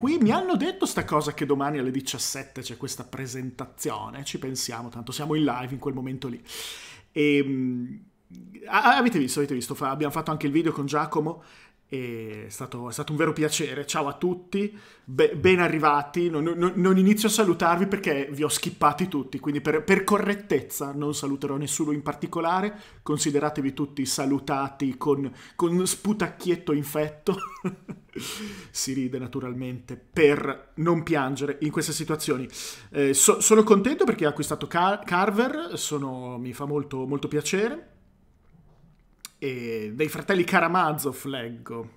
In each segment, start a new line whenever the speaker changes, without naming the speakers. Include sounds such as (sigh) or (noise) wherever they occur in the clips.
Qui mi hanno detto sta cosa che domani alle 17 c'è questa presentazione, ci pensiamo, tanto siamo in live in quel momento lì. E, ehm, avete visto, avete visto, abbiamo fatto anche il video con Giacomo è stato, è stato, un vero piacere. Ciao a tutti, Be- ben arrivati. Non, non, non, inizio a salutarvi perché vi ho skippati tutti, quindi per, per, correttezza non saluterò nessuno in particolare. Consideratevi tutti salutati con, con sputacchietto infetto. (laughs) si ride naturalmente per non piangere in queste situazioni. Eh, so, sono contento perché ho acquistato Car- Carver, sono, mi fa molto, molto piacere e dei fratelli Karamazov leggo.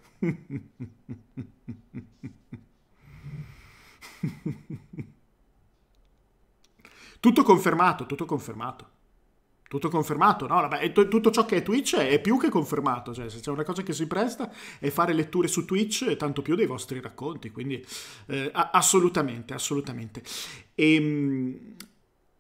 tutto confermato, tutto confermato. Tutto confermato, no? Vabbè, tutto ciò che è Twitch è più che confermato. Cioè, se c'è una cosa che si presta è fare letture su Twitch, tanto più dei vostri racconti. Quindi, eh, assolutamente, assolutamente. E, ehm,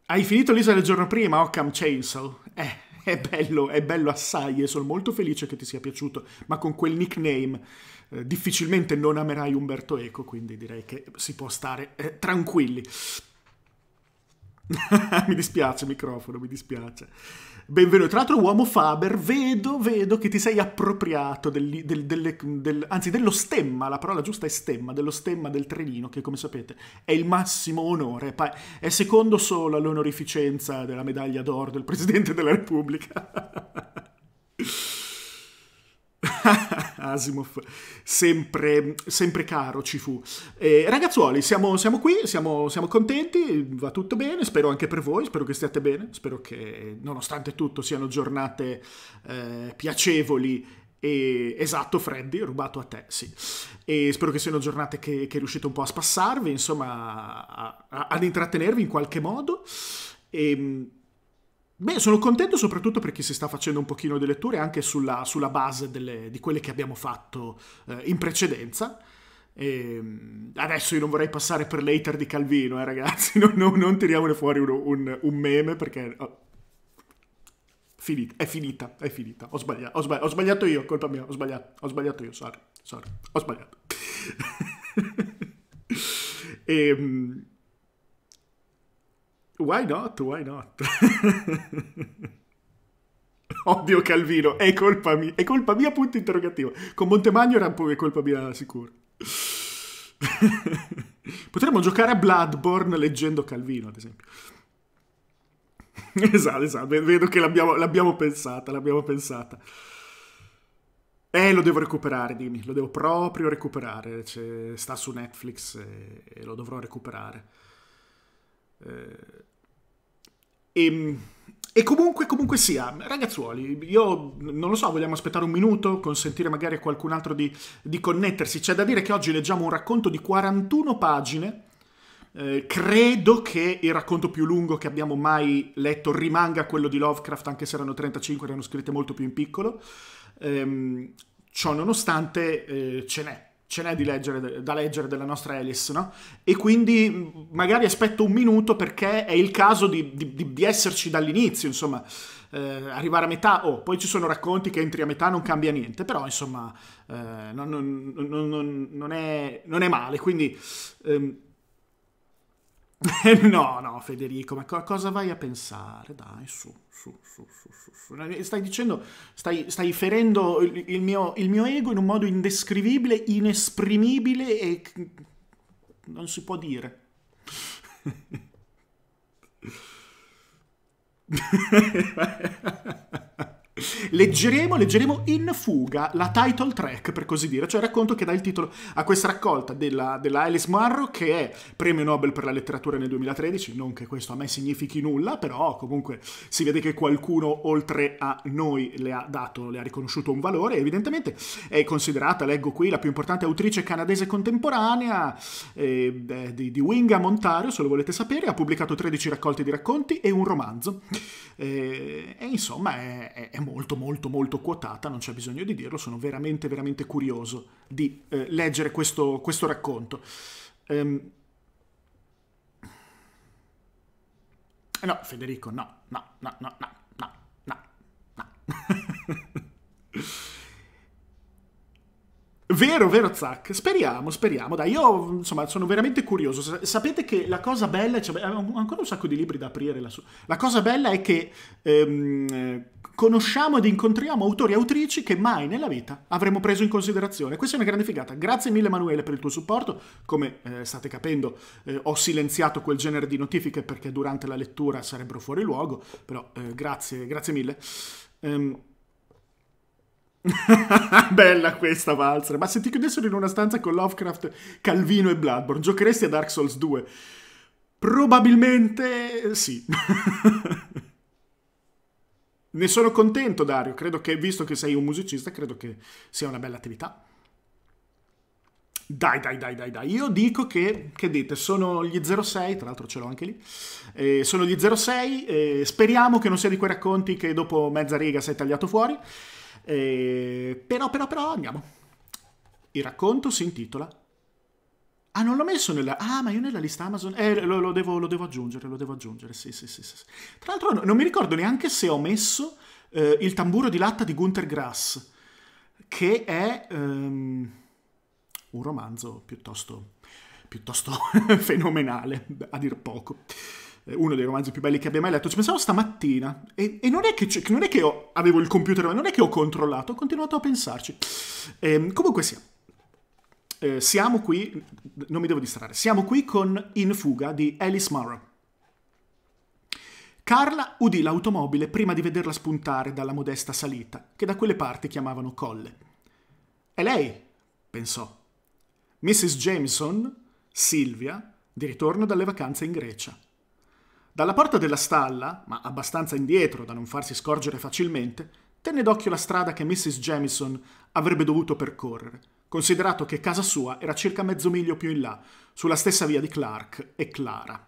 hai finito l'Isa del giorno prima, Occam Chainsaw? Eh, è bello, è bello assai e sono molto felice che ti sia piaciuto, ma con quel nickname eh, difficilmente non amerai Umberto Eco, quindi direi che si può stare eh, tranquilli. (laughs) mi dispiace microfono, mi dispiace. Benvenuto. Tra l'altro, uomo Faber, vedo, vedo che ti sei appropriato del, del, del, del, anzi dello stemma, la parola giusta è stemma, dello stemma del trenino, che come sapete è il massimo onore, è secondo solo all'onorificenza della medaglia d'oro del Presidente della Repubblica. (laughs) Asimov, sempre, sempre, caro ci fu. Eh, ragazzuoli, siamo, siamo qui, siamo, siamo, contenti, va tutto bene, spero anche per voi, spero che stiate bene, spero che nonostante tutto siano giornate eh, piacevoli e, esatto, Freddy, rubato a te, sì. E spero che siano giornate che, che riuscite un po' a spassarvi, insomma, a, a, ad intrattenervi in qualche modo. E, ehm, Beh, sono contento soprattutto perché si sta facendo un pochino di letture anche sulla, sulla base delle, di quelle che abbiamo fatto eh, in precedenza. E ehm, adesso io non vorrei passare per l'hater di Calvino, eh, ragazzi, (laughs) non, non, non tiriamone fuori un, un, un meme perché... Oh, finita, è finita, è finita, ho sbagliato, ho sbagliato, ho sbagliato io, colpa mia, ho sbagliato, ho sbagliato io, sorry, sorry, ho sbagliato. e, (laughs) ehm, Why not? Why not? (laughs) Odio Calvino, è colpa mia, è colpa mia, punto interrogativo. Con Montemagno era un po' colpa mia sicuro. (laughs) Potremmo giocare a Bloodborne leggendo Calvino, ad esempio. (laughs) esatto, esatto, vedo che l'abbiamo, pensata, l'abbiamo pensata. Eh, lo devo recuperare, dimmi, lo devo proprio recuperare. Sta su Netflix e, e lo dovrò recuperare. Eh, e, ehm, e comunque, comunque sia, ragazzuoli, io non lo so, vogliamo aspettare un minuto, consentire magari a qualcun altro di, di connettersi. C'è da dire che oggi leggiamo un racconto di 41 pagine. Eh, credo che il racconto più lungo che abbiamo mai letto rimanga quello di Lovecraft, anche se erano 35, erano scritte molto più in piccolo. Eh, ciò nonostante eh, ce n'è ce n'è leggere, da leggere della nostra Alice, no? E quindi magari aspetto un minuto perché è il caso di, di, di esserci dall'inizio, insomma, eh, arrivare a metà, oh, poi ci sono racconti che entri a metà non cambia niente, però insomma eh, non, non, non, è, non è male, quindi... Ehm, (laughs) no, no, Federico, ma co- cosa vai a pensare? Dai, su, su, su, su, su. Stai dicendo, stai, stai ferendo il, il, mio, il, mio, ego in un modo indescrivibile, inesprimibile e non si può dire. (laughs) Leggeremo, leggeremo in fuga la title track, per così dire, cioè il racconto che dà il titolo a questa raccolta della, della Alice Munro, che è premio Nobel per la letteratura nel 2013, non che questo a me significhi nulla, però comunque si vede che qualcuno oltre a noi le ha dato, le ha riconosciuto un valore, evidentemente è considerata, leggo qui, la più importante autrice canadese contemporanea eh, di, di Wingham, Ontario, se lo volete sapere, ha pubblicato 13 raccolte di racconti e un romanzo. Eh, e insomma è, è, è molto molto molto quotata, non c'è bisogno di dirlo, sono veramente veramente curioso di eh, leggere questo, questo racconto. Um, no, Federico, no, no, no, no, no, no, no, no. (laughs) Vero, vero, Zac. Speriamo, speriamo. Dai, io insomma sono veramente curioso. Sapete che la cosa bella, cioè, ho ancora un sacco di libri da aprire lassù. La cosa bella è che ehm, conosciamo ed incontriamo autori e autrici che mai nella vita avremmo preso in considerazione. Questa è una grande figata. Grazie mille, Emanuele, per il tuo supporto. Come eh, state capendo, eh, ho silenziato quel genere di notifiche perché durante la lettura sarebbero fuori luogo. Però eh, grazie, grazie mille. Um, (laughs) Bella questa Valzer. Ma se ti chiudessero in una stanza con Lovecraft, Calvino e Bloodborne, giocheresti a Dark Souls 2? Probabilmente sì. (laughs) ne sono contento, Dario. Credo che, visto che sei un musicista, credo che sia una bella attività. Dai, dai, dai, dai, dai. Io dico che, che dite, sono gli 06, tra l'altro ce l'ho anche lì. Eh, sono gli 06, eh, speriamo che non sia di quei racconti che dopo mezza riga sei tagliato fuori. Eh, però, però, però, andiamo. Il racconto si intitola... Ah, non l'ho messo nella... Ah, ma io nella lista Amazon... Eh, lo, lo, devo, lo devo, aggiungere, lo devo aggiungere, sì, sì, sì. sì. Tra l'altro no, non mi ricordo neanche se ho messo eh, il tamburo di latta di Gunther Grass, che è um, un romanzo piuttosto, piuttosto (laughs) fenomenale, a dir poco. Eh, uno dei romanzi più belli che abbia mai letto. Ci pensavo stamattina e, e non è che, non è che ho, avevo il computer, non è che ho controllato, ho continuato a pensarci. Eh, comunque sia. Eh, siamo qui, non mi devo distrarre, siamo qui con In fuga di Alice Murrow. Carla udì l'automobile prima di vederla spuntare dalla modesta salita, che da quelle parti chiamavano colle. È lei, pensò. Mrs. Jameson, Silvia, di ritorno dalle vacanze in Grecia. Dalla porta della stalla, ma abbastanza indietro da non farsi scorgere facilmente, tenne d'occhio la strada che Mrs. Jamison avrebbe dovuto percorrere, considerato che casa sua era circa mezzo miglio più in là, sulla stessa via di Clark e Clara.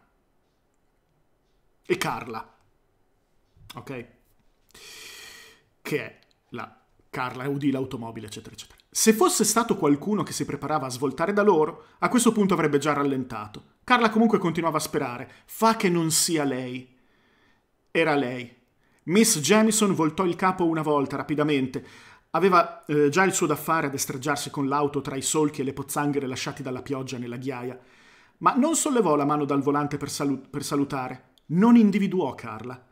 E Carla. Ok? Che è la Carla udì l'automobile, eccetera, eccetera. Se fosse stato qualcuno che si preparava a svoltare da loro, a questo punto avrebbe già rallentato. Carla comunque continuava a sperare. Fa che non sia lei. Era lei. Miss Jamison voltò il capo una volta, rapidamente. Aveva eh, già il suo da fare a destreggiarsi con l'auto tra i solchi e le pozzanghere lasciati dalla pioggia nella ghiaia. Ma non sollevò la mano dal volante per, salu- per salutare. Non individuò Carla.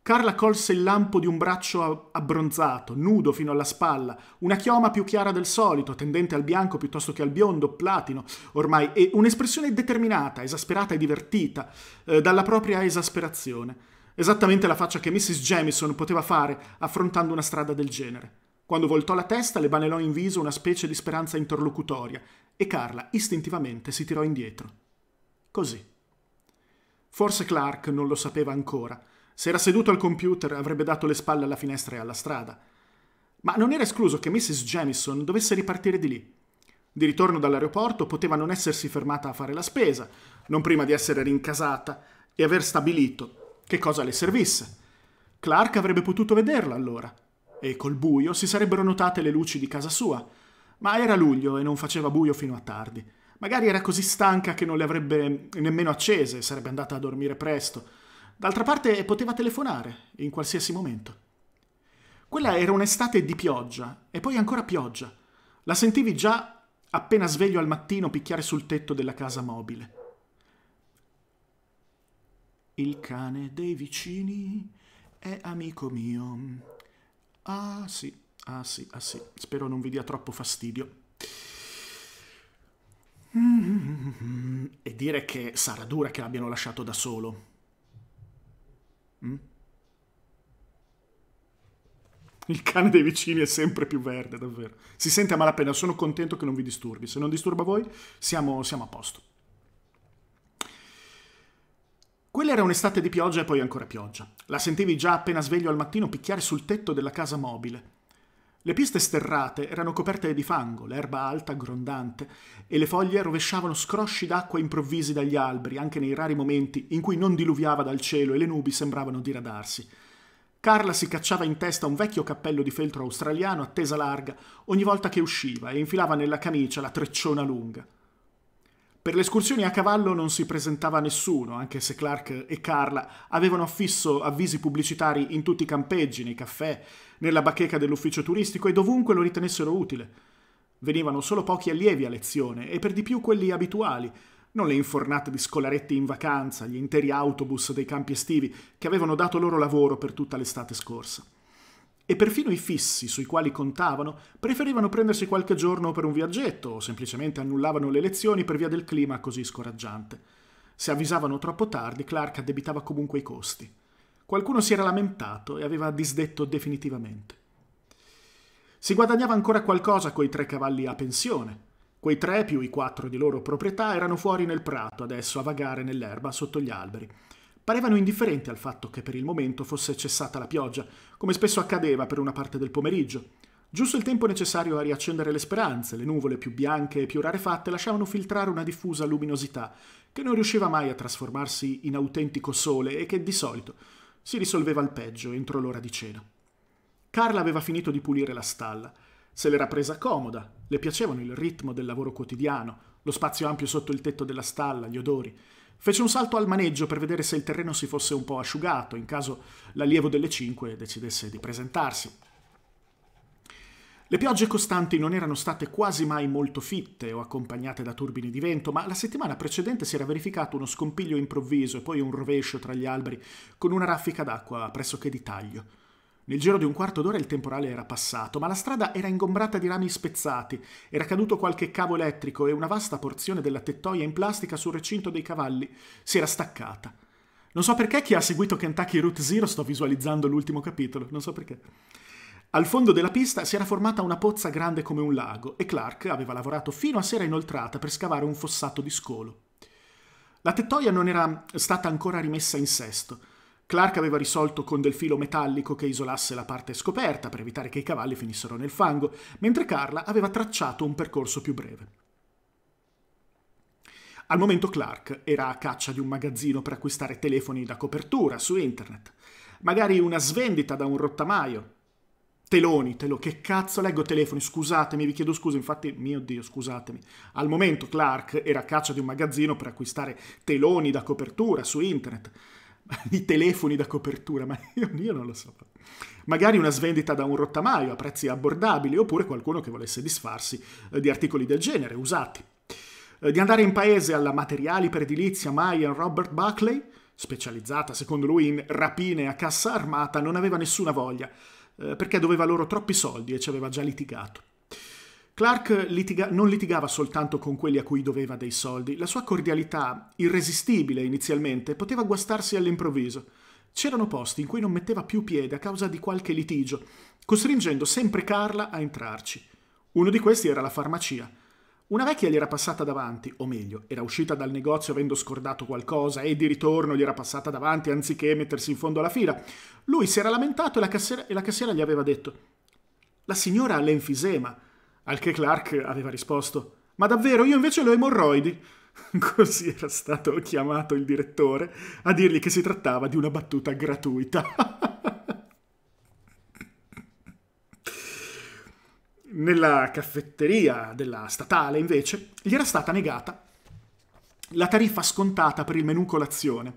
Carla colse il lampo di un braccio abbronzato, nudo fino alla spalla, una chioma più chiara del solito, tendente al bianco piuttosto che al biondo, platino, ormai, e un'espressione determinata, esasperata e divertita, eh, dalla propria esasperazione. Esattamente la faccia che Mrs. Jamison poteva fare affrontando una strada del genere. Quando voltò la testa le banelò in viso una specie di speranza interlocutoria e Carla istintivamente si tirò indietro. Così. Forse Clark non lo sapeva ancora, se era seduto al computer avrebbe dato le spalle alla finestra e alla strada. Ma non era escluso che Mrs. Jamison dovesse ripartire di lì. Di ritorno dall'aeroporto poteva non essersi fermata a fare la spesa, non prima di essere rincasata e aver stabilito che cosa le servisse. Clark avrebbe potuto vederla allora, e col buio si sarebbero notate le luci di casa sua. Ma era luglio e non faceva buio fino a tardi. Magari era così stanca che non le avrebbe nemmeno accese e sarebbe andata a dormire presto D'altra parte poteva telefonare in qualsiasi momento. Quella era un'estate di pioggia e poi ancora pioggia. La sentivi già appena sveglio al mattino picchiare sul tetto della casa mobile. Il cane dei vicini è amico mio. Ah sì, ah sì, ah sì. Spero non vi dia troppo fastidio. (laughs) E dire che sarà dura che l'abbiano lasciato da solo. Mm? Il cane dei vicini è sempre più verde, davvero. Si sente a malapena, sono contento che non vi disturbi. Se non disturba voi, siamo, siamo a posto. Quella era un'estate di pioggia e poi ancora pioggia. La sentivi già appena sveglio al mattino picchiare sul tetto della casa mobile. Le piste sterrate erano coperte di fango, l'erba alta, grondante, e le foglie rovesciavano scrosci d'acqua improvvisi dagli alberi, anche nei rari momenti in cui non diluviava dal cielo e le nubi sembravano diradarsi. Carla si cacciava in testa un vecchio cappello di feltro australiano a tesa larga ogni volta che usciva e infilava nella camicia la trecciona lunga. Per le escursioni a cavallo non si presentava nessuno, anche se Clark e Carla avevano affisso avvisi pubblicitari in tutti i campeggi, nei caffè, nella bacheca dell'ufficio turistico e dovunque lo ritenessero utile. Venivano solo pochi allievi a lezione e per di più quelli abituali, non le infornate di scolaretti in vacanza, gli interi autobus dei campi estivi che avevano dato loro lavoro per tutta l'estate scorsa. E perfino i fissi sui quali contavano preferivano prendersi qualche giorno per un viaggetto o semplicemente annullavano le lezioni per via del clima così scoraggiante. Se avvisavano troppo tardi, Clark addebitava comunque i costi. Qualcuno si era lamentato e aveva disdetto definitivamente. Si guadagnava ancora qualcosa coi tre cavalli a pensione, Quei tre più i quattro di loro proprietà erano fuori nel prato adesso a vagare nell'erba sotto gli alberi. Parevano indifferenti al fatto che per il momento fosse cessata la pioggia, come spesso accadeva per una parte del pomeriggio. Giusto il tempo necessario a riaccendere le speranze, le nuvole più bianche e più rarefatte lasciavano filtrare una diffusa luminosità che non riusciva mai a trasformarsi in autentico sole e che di solito si risolveva al peggio entro l'ora di cena. Carla aveva finito di pulire la stalla Se l'era presa comoda, le piacevano il ritmo del lavoro quotidiano, lo spazio ampio sotto il tetto della stalla, gli odori. Fece un salto al maneggio per vedere se il terreno si fosse un po' asciugato, in caso l'allievo delle cinque decidesse di presentarsi. Le piogge costanti non erano state quasi mai molto fitte o accompagnate da turbini di vento, ma la settimana precedente si era verificato uno scompiglio improvviso e poi un rovescio tra gli alberi con una raffica d'acqua pressoché di taglio. Nel giro di un quarto d'ora il temporale era passato, ma la strada era ingombrata di rami spezzati, era caduto qualche cavo elettrico e una vasta porzione della tettoia in plastica sul recinto dei cavalli si era staccata. Non so perché chi ha seguito Kentucky Route Zero sto visualizzando l'ultimo capitolo, non so perché. Al fondo della pista si era formata una pozza grande come un lago e Clark aveva lavorato fino a sera inoltrata per scavare un fossato di scolo. La tettoia non era stata ancora rimessa in sesto, Clark aveva risolto con del filo metallico che isolasse la parte scoperta per evitare che i cavalli finissero nel fango, mentre Carla aveva tracciato un percorso più breve. Al momento Clark era a caccia di un magazzino per acquistare telefoni da copertura su internet, magari una svendita da un rottamaio. Teloni, telo, che cazzo leggo telefoni? Scusatemi, vi chiedo scusa, infatti, mio Dio, scusatemi. Al momento Clark era a caccia di un magazzino per acquistare teloni da copertura su internet (laughs) i telefoni da copertura, ma io, io, non lo so. Magari una svendita da un rottamaio a prezzi abbordabili, oppure qualcuno che volesse disfarsi eh, di articoli del genere, usati. Eh, di andare in paese alla materiali per edilizia Mayan Robert Buckley, specializzata secondo lui in rapine a cassa armata, non aveva nessuna voglia, eh, perché doveva loro troppi soldi e ci aveva già litigato. Clark litiga- non litigava soltanto con quelli a cui doveva dei soldi, la sua cordialità, irresistibile inizialmente, poteva guastarsi all'improvviso. C'erano posti in cui non metteva più piede a causa di qualche litigio, costringendo sempre Carla a entrarci. Uno di questi era la farmacia. Una vecchia gli era passata davanti, o meglio, era uscita dal negozio avendo scordato qualcosa e di ritorno gli era passata davanti anziché mettersi in fondo alla fila. Lui si era lamentato e la cassiera, e la cassiera gli aveva detto: La signora ha l'enfisema. Al che Clark aveva risposto: Ma davvero, io invece ho emorroidi. (laughs) Così era stato chiamato il direttore a dirgli che si trattava di una battuta gratuita. (laughs) Nella caffetteria della statale, invece, gli era stata negata la tariffa scontata per il menù colazione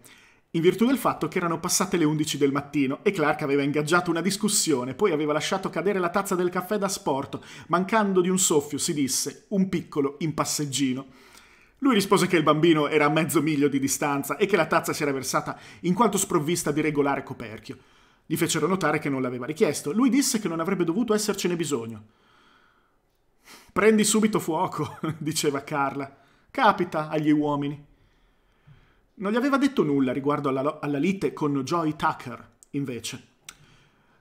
in virtù del fatto che erano passate le 11 del mattino e Clark aveva ingaggiato una discussione, poi aveva lasciato cadere la tazza del caffè da sport, mancando di un soffio, si disse, un piccolo impasseggino. Lui rispose che il bambino era a mezzo miglio di distanza e che la tazza si era versata in quanto sprovvista di regolare coperchio. Gli fecero notare che non l'aveva richiesto. Lui disse che non avrebbe dovuto essercene bisogno. Prendi subito fuoco, (laughs) diceva Carla. Capita agli uomini. Non gli aveva detto nulla riguardo alla, alla lite con Joy Tucker, invece.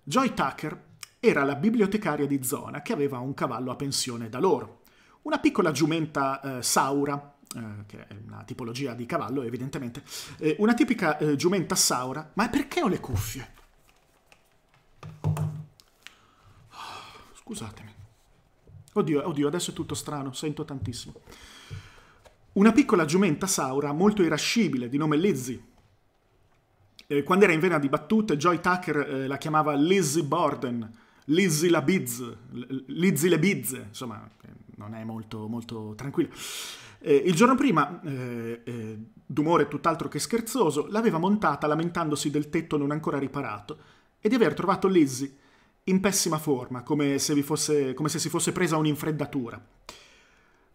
Joy Tucker era la bibliotecaria di zona che aveva un cavallo a pensione da loro. Una piccola giumenta eh, saura, eh, che è una tipologia di cavallo evidentemente, eh, una tipica eh, giumenta saura, ma perché ho le cuffie? Scusatemi. Oddio, oddio, adesso è tutto strano, sento tantissimo. Una piccola giumenta saura molto irascibile di nome Lizzie. Eh, quando era in vena di battute, Joy Tucker eh, la chiamava Lizzie Borden, Lizzie la Biz, Lizzie le Bizze, insomma, non è molto, molto tranquilla. Eh, il giorno prima, eh, eh, d'umore tutt'altro che scherzoso, l'aveva montata lamentandosi del tetto non ancora riparato e di aver trovato Lizzie in pessima forma, come se, fosse, come se si fosse presa un'infreddatura.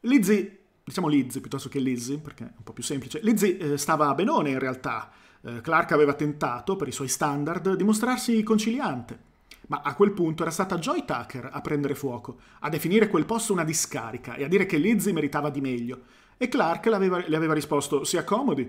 Lizzie, diciamo Lizzie piuttosto che Lizzie, perché è un po' più semplice, Lizzie eh, stava benone in realtà. Eh, Clark aveva tentato, per i suoi standard, di mostrarsi conciliante. Ma a quel punto era stata Joy Tucker a prendere fuoco, a definire quel posto una discarica e a dire che Lizzie meritava di meglio. E Clark le aveva, risposto: Si accomodi.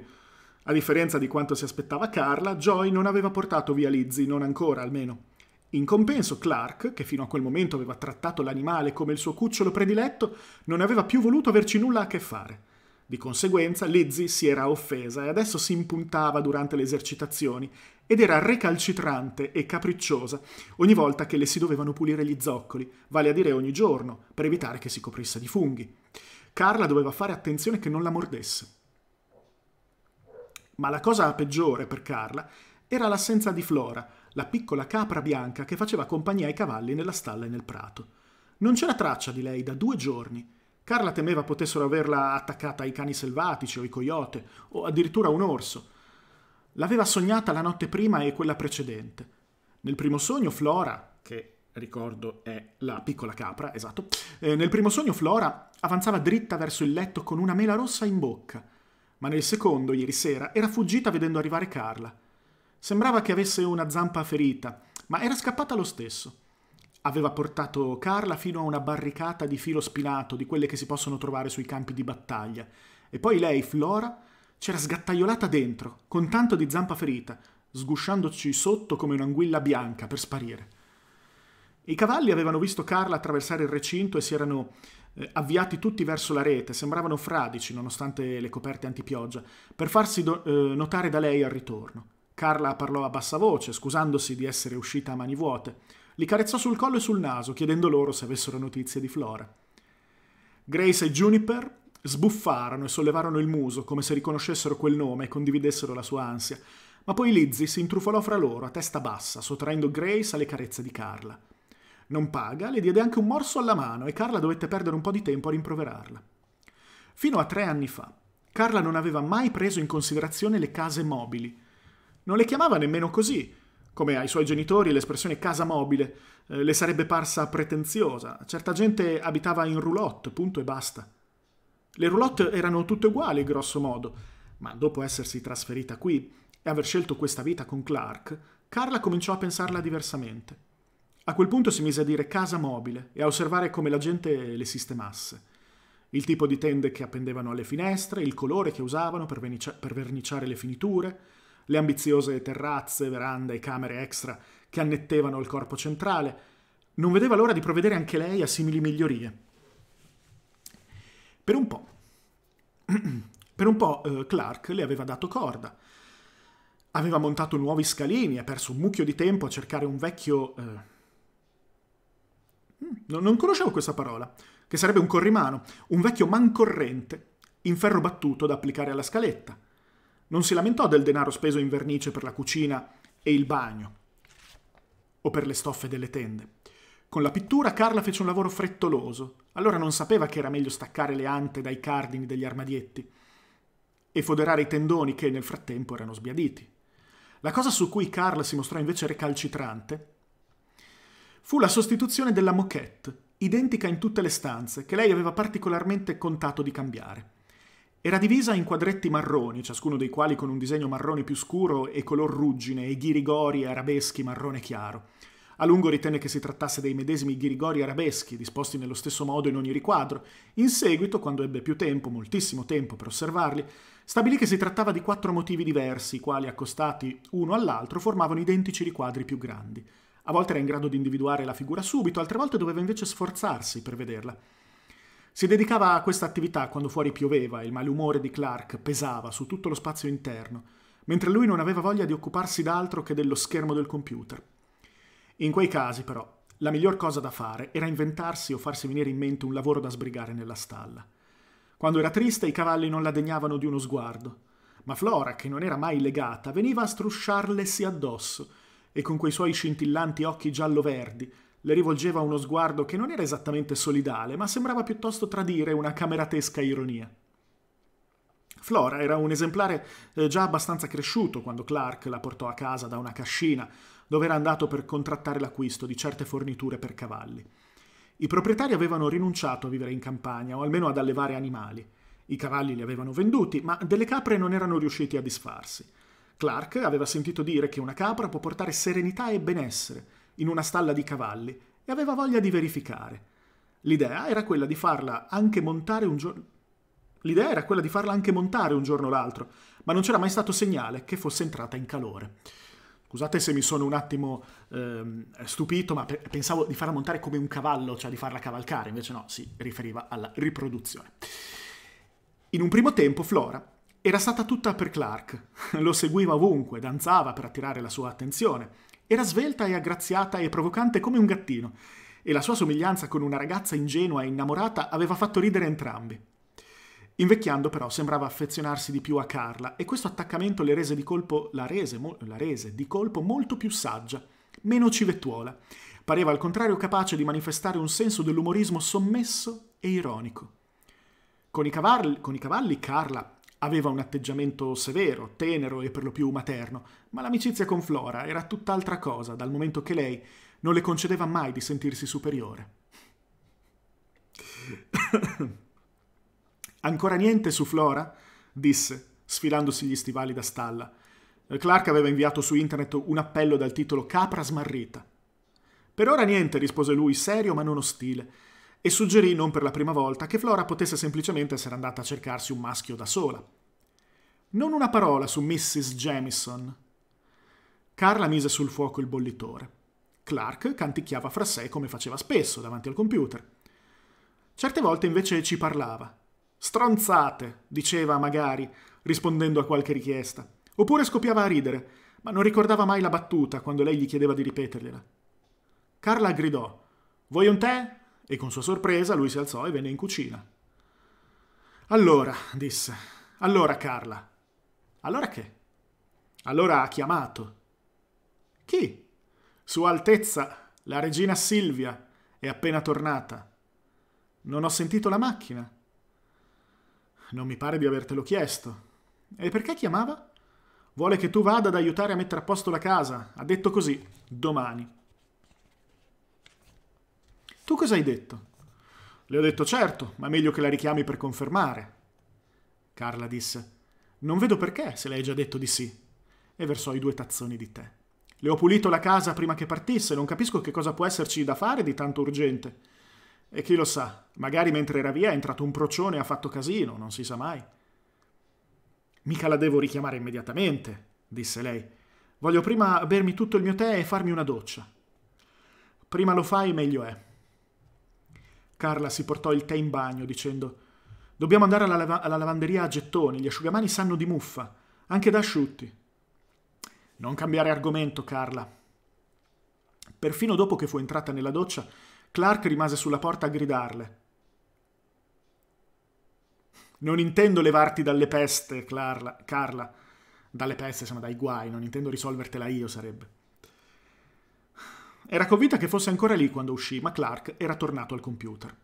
A differenza di quanto si aspettava Carla, Joy non aveva portato via Lizzie, non ancora almeno. In compenso, Clark, che fino a quel momento aveva trattato l'animale come il suo cucciolo prediletto, non aveva più voluto averci nulla a che fare. Di conseguenza, Lizzie si era offesa e adesso si impuntava durante le esercitazioni ed era recalcitrante e capricciosa ogni volta che le si dovevano pulire gli zoccoli, vale a dire ogni giorno, per evitare che si coprisse di funghi. Carla doveva fare attenzione che non la mordesse. Ma la cosa peggiore per Carla era l'assenza di Flora, la piccola capra bianca che faceva compagnia ai cavalli nella stalla e nel prato. Non c'era traccia di lei da due giorni. Carla temeva potessero averla attaccata ai cani selvatici o ai coyote, o addirittura un orso. L'aveva sognata la notte prima e quella precedente. Nel primo sogno Flora, che ricordo è la piccola capra, esatto, eh, nel primo sogno Flora avanzava dritta verso il letto con una mela rossa in bocca, ma nel secondo, ieri sera, era fuggita vedendo arrivare Carla. Sembrava che avesse una zampa ferita, ma era scappata lo stesso. Aveva portato Carla fino a una barricata di filo spinato, di quelle che si possono trovare sui campi di battaglia, e poi lei, Flora, c'era sgattaiolata dentro, con tanto di zampa ferita, sgusciandoci sotto come un'anguilla bianca per sparire. I cavalli avevano visto Carla attraversare il recinto e si erano eh, avviati tutti verso la rete, sembravano fradici nonostante le coperte antipioggia, per farsi eh, notare da lei al ritorno. Carla parlò a bassa voce, scusandosi di essere uscita a mani vuote. Li carezzò sul collo e sul naso, chiedendo loro se avessero notizie di Flora. Grace e Juniper Sbuffarono e sollevarono il muso come se riconoscessero quel nome e condividessero la sua ansia, ma poi Lizzie si intrufolò fra loro a testa bassa, sottraendo Grace alle carezze di Carla. Non paga, le diede anche un morso alla mano e Carla dovette perdere un po' di tempo a rimproverarla. Fino a tre anni fa, Carla non aveva mai preso in considerazione le case mobili. Non le chiamava nemmeno così, come ai suoi genitori l'espressione casa mobile eh, le sarebbe parsa pretenziosa. Certa gente abitava in roulotte, punto e basta. Le roulotte erano tutte uguali, grosso modo, ma dopo essersi trasferita qui e aver scelto questa vita con Clark, Carla cominciò a pensarla diversamente. A quel punto si mise a dire casa mobile e a osservare come la gente le sistemasse. Il tipo di tende che appendevano alle finestre, il colore che usavano per, vernicia- per verniciare le finiture, le ambiziose terrazze, verande e camere extra che annettevano il corpo centrale. Non vedeva l'ora di provvedere anche lei a simili migliorie. Per un po'. (clears throat) per un po' eh, Clark le aveva dato corda. Aveva montato nuovi scalini e perso un mucchio di tempo a cercare un vecchio... Eh... Mm, non conoscevo questa parola, che sarebbe un corrimano, un vecchio mancorrente, in ferro battuto da applicare alla scaletta. Non si lamentò del denaro speso in vernice per la cucina e il bagno, o per le stoffe delle tende. Con la pittura Carla fece un lavoro frettoloso, allora non sapeva che era meglio staccare le ante dai cardini degli armadietti e foderare i tendoni che nel frattempo erano sbiaditi. La cosa su cui Carla si mostrò invece recalcitrante fu la sostituzione della moquette, identica in tutte le stanze, che lei aveva particolarmente contato di cambiare. Era divisa in quadretti marroni, ciascuno dei quali con un disegno marrone più scuro e color ruggine e ghirigori arabeschi marrone chiaro. A lungo ritenne che si trattasse dei medesimi ghirigori arabeschi, disposti nello stesso modo in ogni riquadro. In seguito, quando ebbe più tempo, moltissimo tempo per osservarli, stabilì che si trattava di quattro motivi diversi, i quali, accostati uno all'altro, formavano identici riquadri più grandi. A volte era in grado di individuare la figura subito, altre volte doveva invece sforzarsi per vederla. Si dedicava a questa attività quando fuori pioveva e il malumore di Clark pesava su tutto lo spazio interno, mentre lui non aveva voglia di occuparsi d'altro che dello schermo del computer. In quei casi, però, la miglior cosa da fare era inventarsi o farsi venire in mente un lavoro da sbrigare nella stalla. Quando era triste i cavalli non la degnavano di uno sguardo, ma Flora, che non era mai legata, veniva a strusciarlesi addosso e con quei suoi scintillanti occhi giallo-verdi le rivolgeva uno sguardo che non era esattamente solidale, ma sembrava piuttosto tradire una cameratesca ironia. Flora era un esemplare eh, già abbastanza cresciuto quando Clark la portò a casa da una cascina dove era andato per contrattare l'acquisto di certe forniture per cavalli. I proprietari avevano rinunciato a vivere in campagna o almeno ad allevare animali. I cavalli li avevano venduti, ma delle capre non erano riusciti a disfarsi. Clark aveva sentito dire che una capra può portare serenità e benessere in una stalla di cavalli e aveva voglia di verificare. L'idea era quella di farla anche montare un giorno. L'idea era quella di farla anche montare un giorno o l'altro, ma non c'era mai stato segnale che fosse entrata in calore. Scusate se mi sono un attimo ehm, stupito, ma pe- pensavo di farla montare come un cavallo, cioè di farla cavalcare, invece no, si riferiva alla riproduzione. In un primo tempo Flora era stata tutta per Clark, (laughs) lo seguiva ovunque, danzava per attirare la sua attenzione, era svelta e aggraziata e provocante come un gattino, e la sua somiglianza con una ragazza ingenua e innamorata aveva fatto ridere entrambi. Invecchiando però sembrava affezionarsi di più a Carla e questo attaccamento le rese di colpo, la, rese, la rese di colpo molto più saggia, meno civettuola. Pareva al contrario capace di manifestare un senso dell'umorismo sommesso e ironico. Con i, cavalli, con i cavalli Carla aveva un atteggiamento severo, tenero e per lo più materno, ma l'amicizia con Flora era tutt'altra cosa, dal momento che lei non le concedeva mai di sentirsi superiore. (coughs) Ancora niente su Flora? disse, sfilandosi gli stivali da stalla. Clark aveva inviato su internet un appello dal titolo Capra smarrita. Per ora niente, rispose lui, serio ma non ostile, e suggerì, non per la prima volta, che Flora potesse semplicemente essere andata a cercarsi un maschio da sola. Non una parola su Mrs. Jamison. Carla mise sul fuoco il bollitore. Clark canticchiava fra sé come faceva spesso davanti al computer. Certe volte invece ci parlava. Stronzate, diceva magari, rispondendo a qualche richiesta. Oppure scoppiava a ridere, ma non ricordava mai la battuta quando lei gli chiedeva di ripetergliela. Carla gridò: Vuoi un tè? E con sua sorpresa lui si alzò e venne in cucina. Allora, disse. Allora, Carla. Allora che? Allora ha chiamato. Chi? Sua Altezza, la regina Silvia, è appena tornata. Non ho sentito la macchina. Non mi pare di avertelo chiesto. E perché chiamava? Vuole che tu vada ad aiutare a mettere a posto la casa. Ha detto così, domani. Tu cosa hai detto? Le ho detto certo, ma meglio che la richiami per confermare. Carla disse, non vedo perché, se lei hai già detto di sì. E versò i due tazzoni di tè. Le ho pulito la casa prima che partisse, non capisco che cosa può esserci da fare di tanto urgente. E chi lo sa, magari mentre era via è entrato un procione e ha fatto casino, non si sa mai. Mica la devo richiamare immediatamente, disse lei. Voglio prima bermi tutto il mio tè e farmi una doccia. Prima lo fai, meglio è. Carla si portò il tè in bagno dicendo Dobbiamo andare alla, lav- alla lavanderia a gettoni, gli asciugamani sanno di muffa, anche da asciutti. Non cambiare argomento, Carla. Perfino dopo che fu entrata nella doccia, Clark rimase sulla porta a gridarle. Non intendo levarti dalle peste, Clarla, Carla. Dalle peste, insomma, dai guai, non intendo risolvertela io, sarebbe. Era convinta che fosse ancora lì quando uscì, ma Clark era tornato al computer.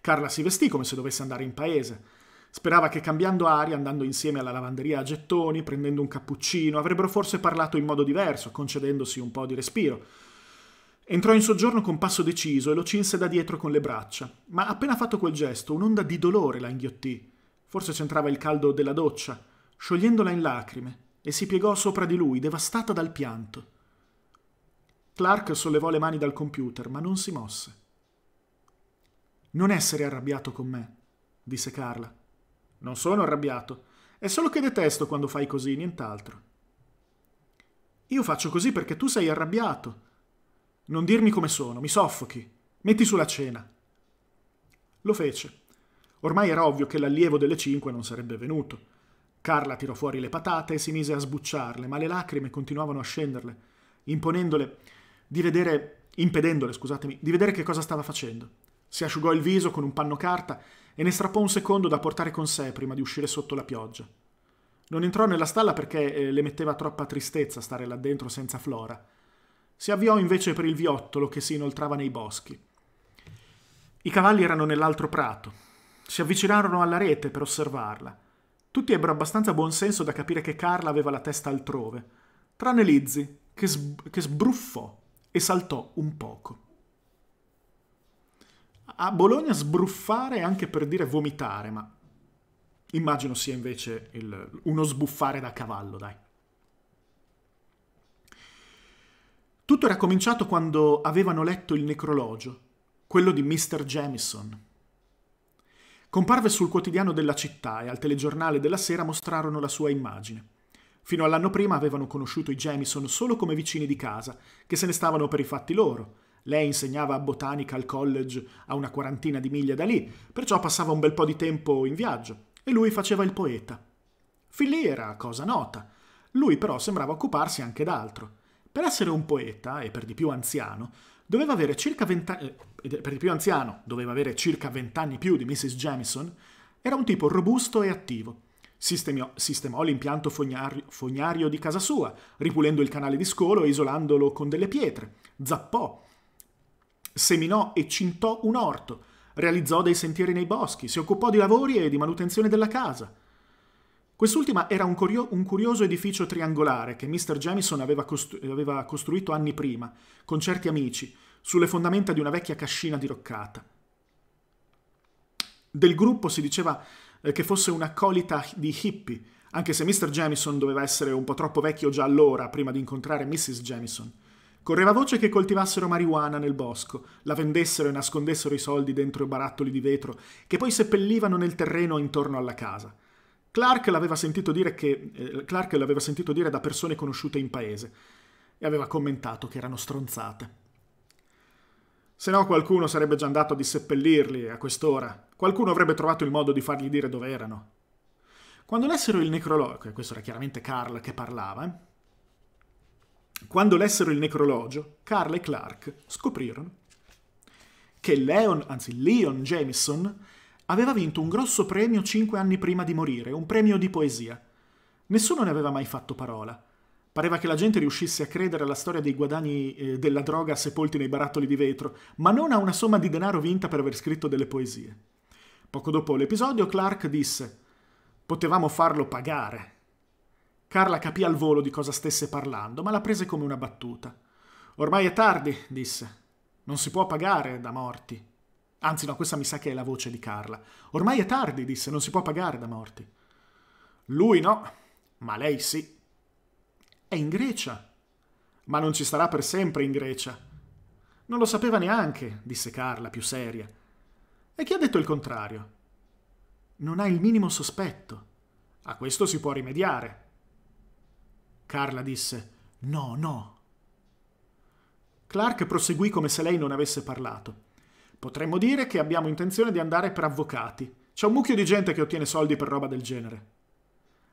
Carla si vestì come se dovesse andare in paese. Sperava che cambiando aria, andando insieme alla lavanderia a gettoni, prendendo un cappuccino, avrebbero forse parlato in modo diverso, concedendosi un po' di respiro. Entrò in soggiorno con passo deciso e lo cinse da dietro con le braccia, ma appena fatto quel gesto, un'onda di dolore la inghiottì. Forse c'entrava il caldo della doccia, sciogliendola in lacrime, e si piegò sopra di lui, devastata dal pianto. Clark sollevò le mani dal computer, ma non si mosse. Non essere arrabbiato con me, disse Carla. Non sono arrabbiato, è solo che detesto quando fai così, nient'altro. Io faccio così perché tu sei arrabbiato, non dirmi come sono, mi soffochi. Metti sulla cena. Lo fece. Ormai era ovvio che l'allievo delle cinque non sarebbe venuto. Carla tirò fuori le patate e si mise a sbucciarle, ma le lacrime continuavano a scenderle, imponendole di vedere, impedendole, scusatemi, di vedere che cosa stava facendo. Si asciugò il viso con un panno carta e ne strappò un secondo da portare con sé prima di uscire sotto la pioggia. Non entrò nella stalla perché eh, le metteva troppa tristezza stare là dentro senza Flora si avviò invece per il viottolo che si inoltrava nei boschi. I cavalli erano nell'altro prato. Si avvicinarono alla rete per osservarla. Tutti ebbero abbastanza buon senso da capire che Carla aveva la testa altrove, tranne Lizzie, che, sb- che sbruffò e saltò un poco. A Bologna sbruffare è anche per dire vomitare, ma immagino sia invece il, uno sbuffare da cavallo, dai. Tutto era cominciato quando avevano letto il necrologio, quello di Mr. Jamison. Comparve sul quotidiano della città e al telegiornale della sera mostrarono la sua immagine. Fino all'anno prima avevano conosciuto i Jamison solo come vicini di casa, che se ne stavano per i fatti loro. Lei insegnava botanica al college a una quarantina di miglia da lì, perciò passava un bel po' di tempo in viaggio, e lui faceva il poeta. Fin lì era cosa nota. Lui però sembrava occuparsi anche d'altro. Per essere un poeta, e per di più anziano, doveva avere circa vent'anni, eh, per di più anziano, doveva avere circa vent'anni più di Mrs. Jamison, era un tipo robusto e attivo. Sistemiò, sistemò l'impianto fognario, fognario di casa sua, ripulendo il canale di scolo e isolandolo con delle pietre. Zappò, seminò e cintò un orto, realizzò dei sentieri nei boschi, si occupò di lavori e di manutenzione della casa. Quest'ultima era un, curio- un, curioso edificio triangolare che Mr. Jamison aveva, costru- aveva costruito anni prima, con certi amici, sulle fondamenta di una vecchia cascina diroccata. Del gruppo si diceva che fosse un'accolita di hippie, anche se Mr. Jamison doveva essere un po' troppo vecchio già allora, prima di incontrare Mrs. Jamison. Correva voce che coltivassero marijuana nel bosco, la vendessero e nascondessero i soldi dentro barattoli di vetro, che poi seppellivano nel terreno intorno alla casa. Clark l'aveva sentito eh, Clark l'aveva sentito dire da persone conosciute in paese e aveva commentato che erano stronzate. Se no qualcuno sarebbe già andato a disseppellirli a quest'ora. Qualcuno avrebbe trovato il modo di fargli dire dove erano. Quando lessero il necrologio, questo era chiaramente Carl che parlava, eh? quando lessero il necrologio, Carl e Clark scoprirono che Leon, anzi Leon Jameson, aveva vinto un grosso premio cinque anni prima di morire, un premio di poesia. Nessuno ne aveva mai fatto parola. Pareva che la gente riuscisse a credere alla storia dei guadagni eh, della droga sepolti nei barattoli di vetro, ma non a una somma di denaro vinta per aver scritto delle poesie. Poco dopo l'episodio, Clark disse: Potevamo farlo pagare. Carla capì al volo di cosa stesse parlando, ma la prese come una battuta. Ormai è tardi, disse. Non si può pagare da morti. Anzi, no, questa mi sa che è la voce di Carla. Ormai è tardi, disse, non si può pagare da morti. Lui no, ma lei sì. È in Grecia. Ma non ci starà per sempre in Grecia. Non lo sapeva neanche, disse Carla, più seria. E chi ha detto il contrario? Non ha il minimo sospetto. A questo si può rimediare. Carla disse No, no. Clark proseguì come se lei non avesse parlato. Potremmo dire che abbiamo intenzione di andare per avvocati. C'è un mucchio di gente che ottiene soldi per roba del genere.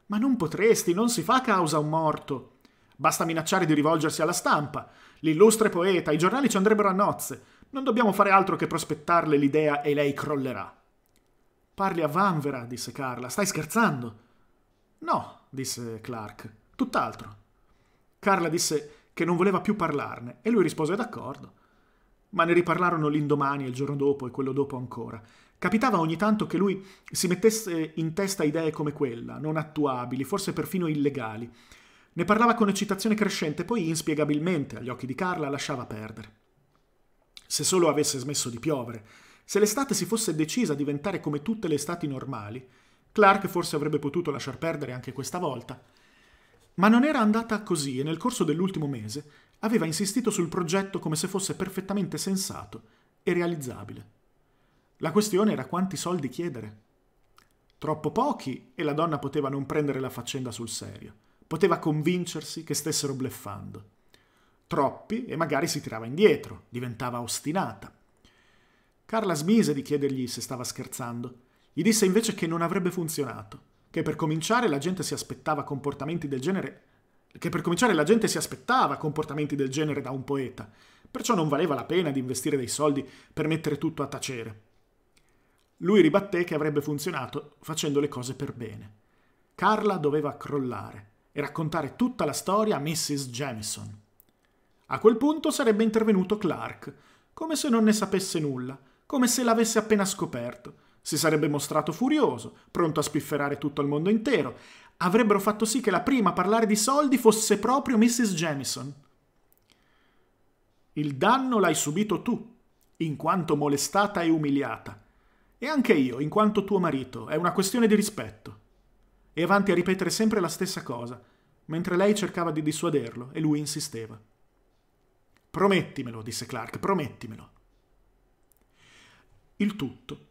Ma non potresti, non si fa causa a un morto. Basta minacciare di rivolgersi alla stampa. L'illustre poeta, i giornali ci andrebbero a nozze. Non dobbiamo fare altro che prospettarle l'idea e lei crollerà. Parli a Vanvera, disse Carla. Stai scherzando? No, disse Clark. Tutt'altro. Carla disse che non voleva più parlarne e lui rispose d'accordo ma ne riparlarono l'indomani il giorno dopo e quello dopo ancora. Capitava ogni tanto che lui si mettesse in testa idee come quella, non attuabili, forse perfino illegali. Ne parlava con eccitazione crescente, poi inspiegabilmente, agli occhi di Carla, lasciava perdere. Se solo avesse smesso di piovere, se l'estate si fosse decisa a diventare come tutte le estati normali, Clark forse avrebbe potuto lasciar perdere anche questa volta. Ma non era andata così e nel corso dell'ultimo mese aveva insistito sul progetto come se fosse perfettamente sensato e realizzabile. La questione era quanti soldi chiedere. Troppo pochi e la donna poteva non prendere la faccenda sul serio. Poteva convincersi che stessero bleffando. Troppi e magari si tirava indietro, diventava ostinata. Carla smise di chiedergli se stava scherzando. Gli disse invece che non avrebbe funzionato, che per cominciare la gente si aspettava comportamenti del genere che per cominciare la gente si aspettava comportamenti del genere da un poeta, perciò non valeva la pena di investire dei soldi per mettere tutto a tacere. Lui ribatté che avrebbe funzionato facendo le cose per bene. Carla doveva crollare e raccontare tutta la storia a Mrs. Jamison. A quel punto sarebbe intervenuto Clark, come se non ne sapesse nulla, come se l'avesse appena scoperto, Si sarebbe mostrato furioso, pronto a spifferare tutto il mondo intero. Avrebbero fatto sì che la prima a parlare di soldi fosse proprio Mrs. Jamison. Il danno l'hai subito tu, in quanto molestata e umiliata. E anche io, in quanto tuo marito. È una questione di rispetto. E avanti a ripetere sempre la stessa cosa, mentre lei cercava di dissuaderlo e lui insisteva. Promettimelo, disse Clark, promettimelo. Il tutto,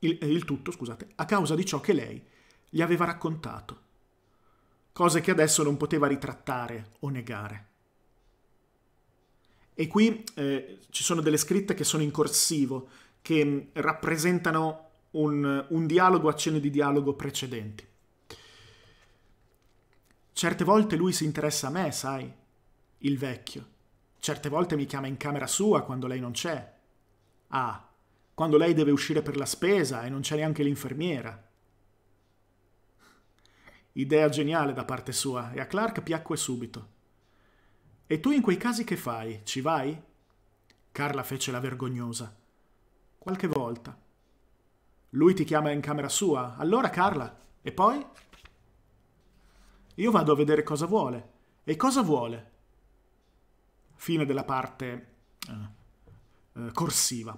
il, il, tutto, scusate, a causa di ciò che lei gli aveva raccontato, cose che adesso non poteva ritrattare o negare. E qui eh, ci sono delle scritte che sono in corsivo, che mm, rappresentano un, un dialogo, accenni di dialogo precedenti. Certe volte lui si interessa a me, sai, il vecchio. Certe volte mi chiama in camera sua quando lei non c'è. Ah, quando lei deve uscire per la spesa e non c'è neanche l'infermiera. Idea geniale da parte sua e a Clark piacque subito. E tu in quei casi che fai? Ci vai? Carla fece la vergognosa. Qualche volta. Lui ti chiama in camera sua. Allora, Carla, e poi? Io vado a vedere cosa vuole. E cosa vuole? Fine della parte eh, eh, corsiva.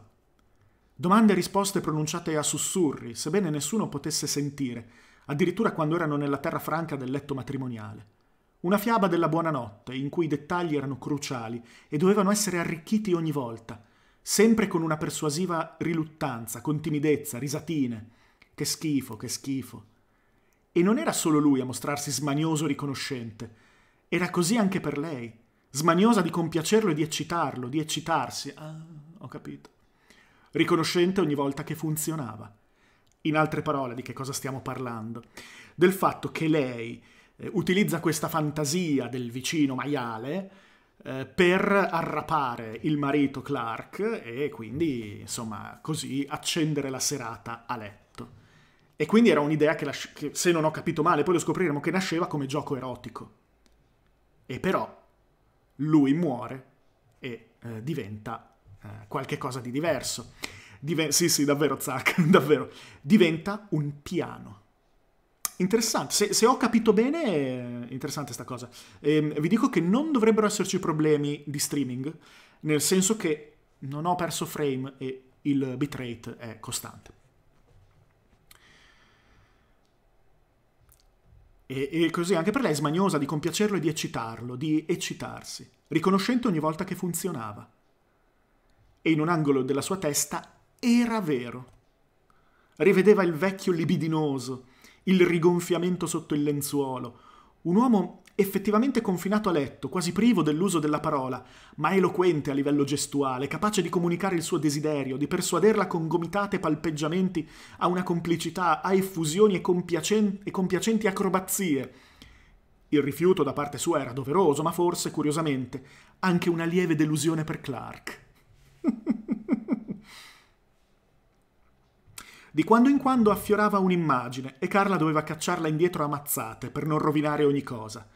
Domande e risposte pronunciate a sussurri, sebbene nessuno potesse sentire, addirittura quando erano nella terra franca del letto matrimoniale. Una fiaba della buonanotte, in cui i dettagli erano cruciali e dovevano essere arricchiti ogni volta, sempre con una persuasiva riluttanza, con timidezza, risatine. Che schifo, che schifo. E non era solo lui a mostrarsi smanioso riconoscente, era così anche per lei, smaniosa di compiacerlo e di eccitarlo, di eccitarsi. Ah, ho capito. Riconoscente ogni volta che funzionava. In altre parole, di che cosa stiamo parlando? Del fatto che lei, eh, utilizza questa fantasia del vicino maiale eh, per arrapare il marito Clark e quindi, insomma, così accendere la serata a letto. E quindi era un'idea che, che, se non ho capito male, poi lo scopriremo, che nasceva come gioco erotico. E però lui muore e eh, diventa eh, qualche cosa di diverso. Diven- sì, sì, davvero, Zack, (laughs) davvero. Diventa un piano. Interessante, se, se, ho capito bene, è interessante sta cosa. E, vi dico che non dovrebbero esserci problemi di streaming, nel senso che non ho perso frame e il bitrate è costante. E, e così anche per lei smaniosa di compiacerlo e di eccitarlo, di eccitarsi, riconoscente ogni volta che funzionava. E in un angolo della sua testa era vero. Rivedeva il vecchio libidinoso, il rigonfiamento sotto il lenzuolo. Un uomo effettivamente confinato a letto, quasi privo dell'uso della parola, ma eloquente a livello gestuale, capace di comunicare il suo desiderio, di persuaderla con gomitate palpeggiamenti a una complicità, a effusioni e, compiacen- e compiacenti acrobazie. Il rifiuto da parte sua era doveroso, ma forse, curiosamente, anche una lieve delusione per Clark. (laughs) Di quando in quando affiorava un'immagine e Carla doveva cacciarla indietro a mazzate per non rovinare ogni cosa.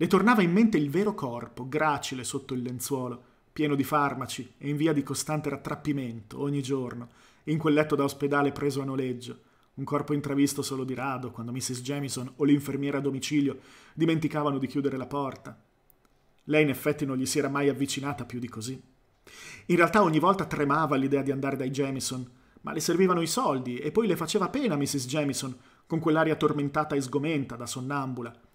Le tornava in mente il vero corpo, gracile sotto il lenzuolo, pieno di farmaci e in via di costante rattrappimento ogni giorno, in quel letto da ospedale preso a noleggio, un corpo intravisto solo di rado quando Mrs. Jamison o l'infermiera a domicilio dimenticavano di chiudere la porta. Lei in effetti non gli si era mai avvicinata più di così. In realtà ogni volta tremava l'idea di andare dai Jamison, ma le servivano i soldi e poi le faceva pena Mrs. Jamison, con quell'aria tormentata e sgomenta da sonnambula.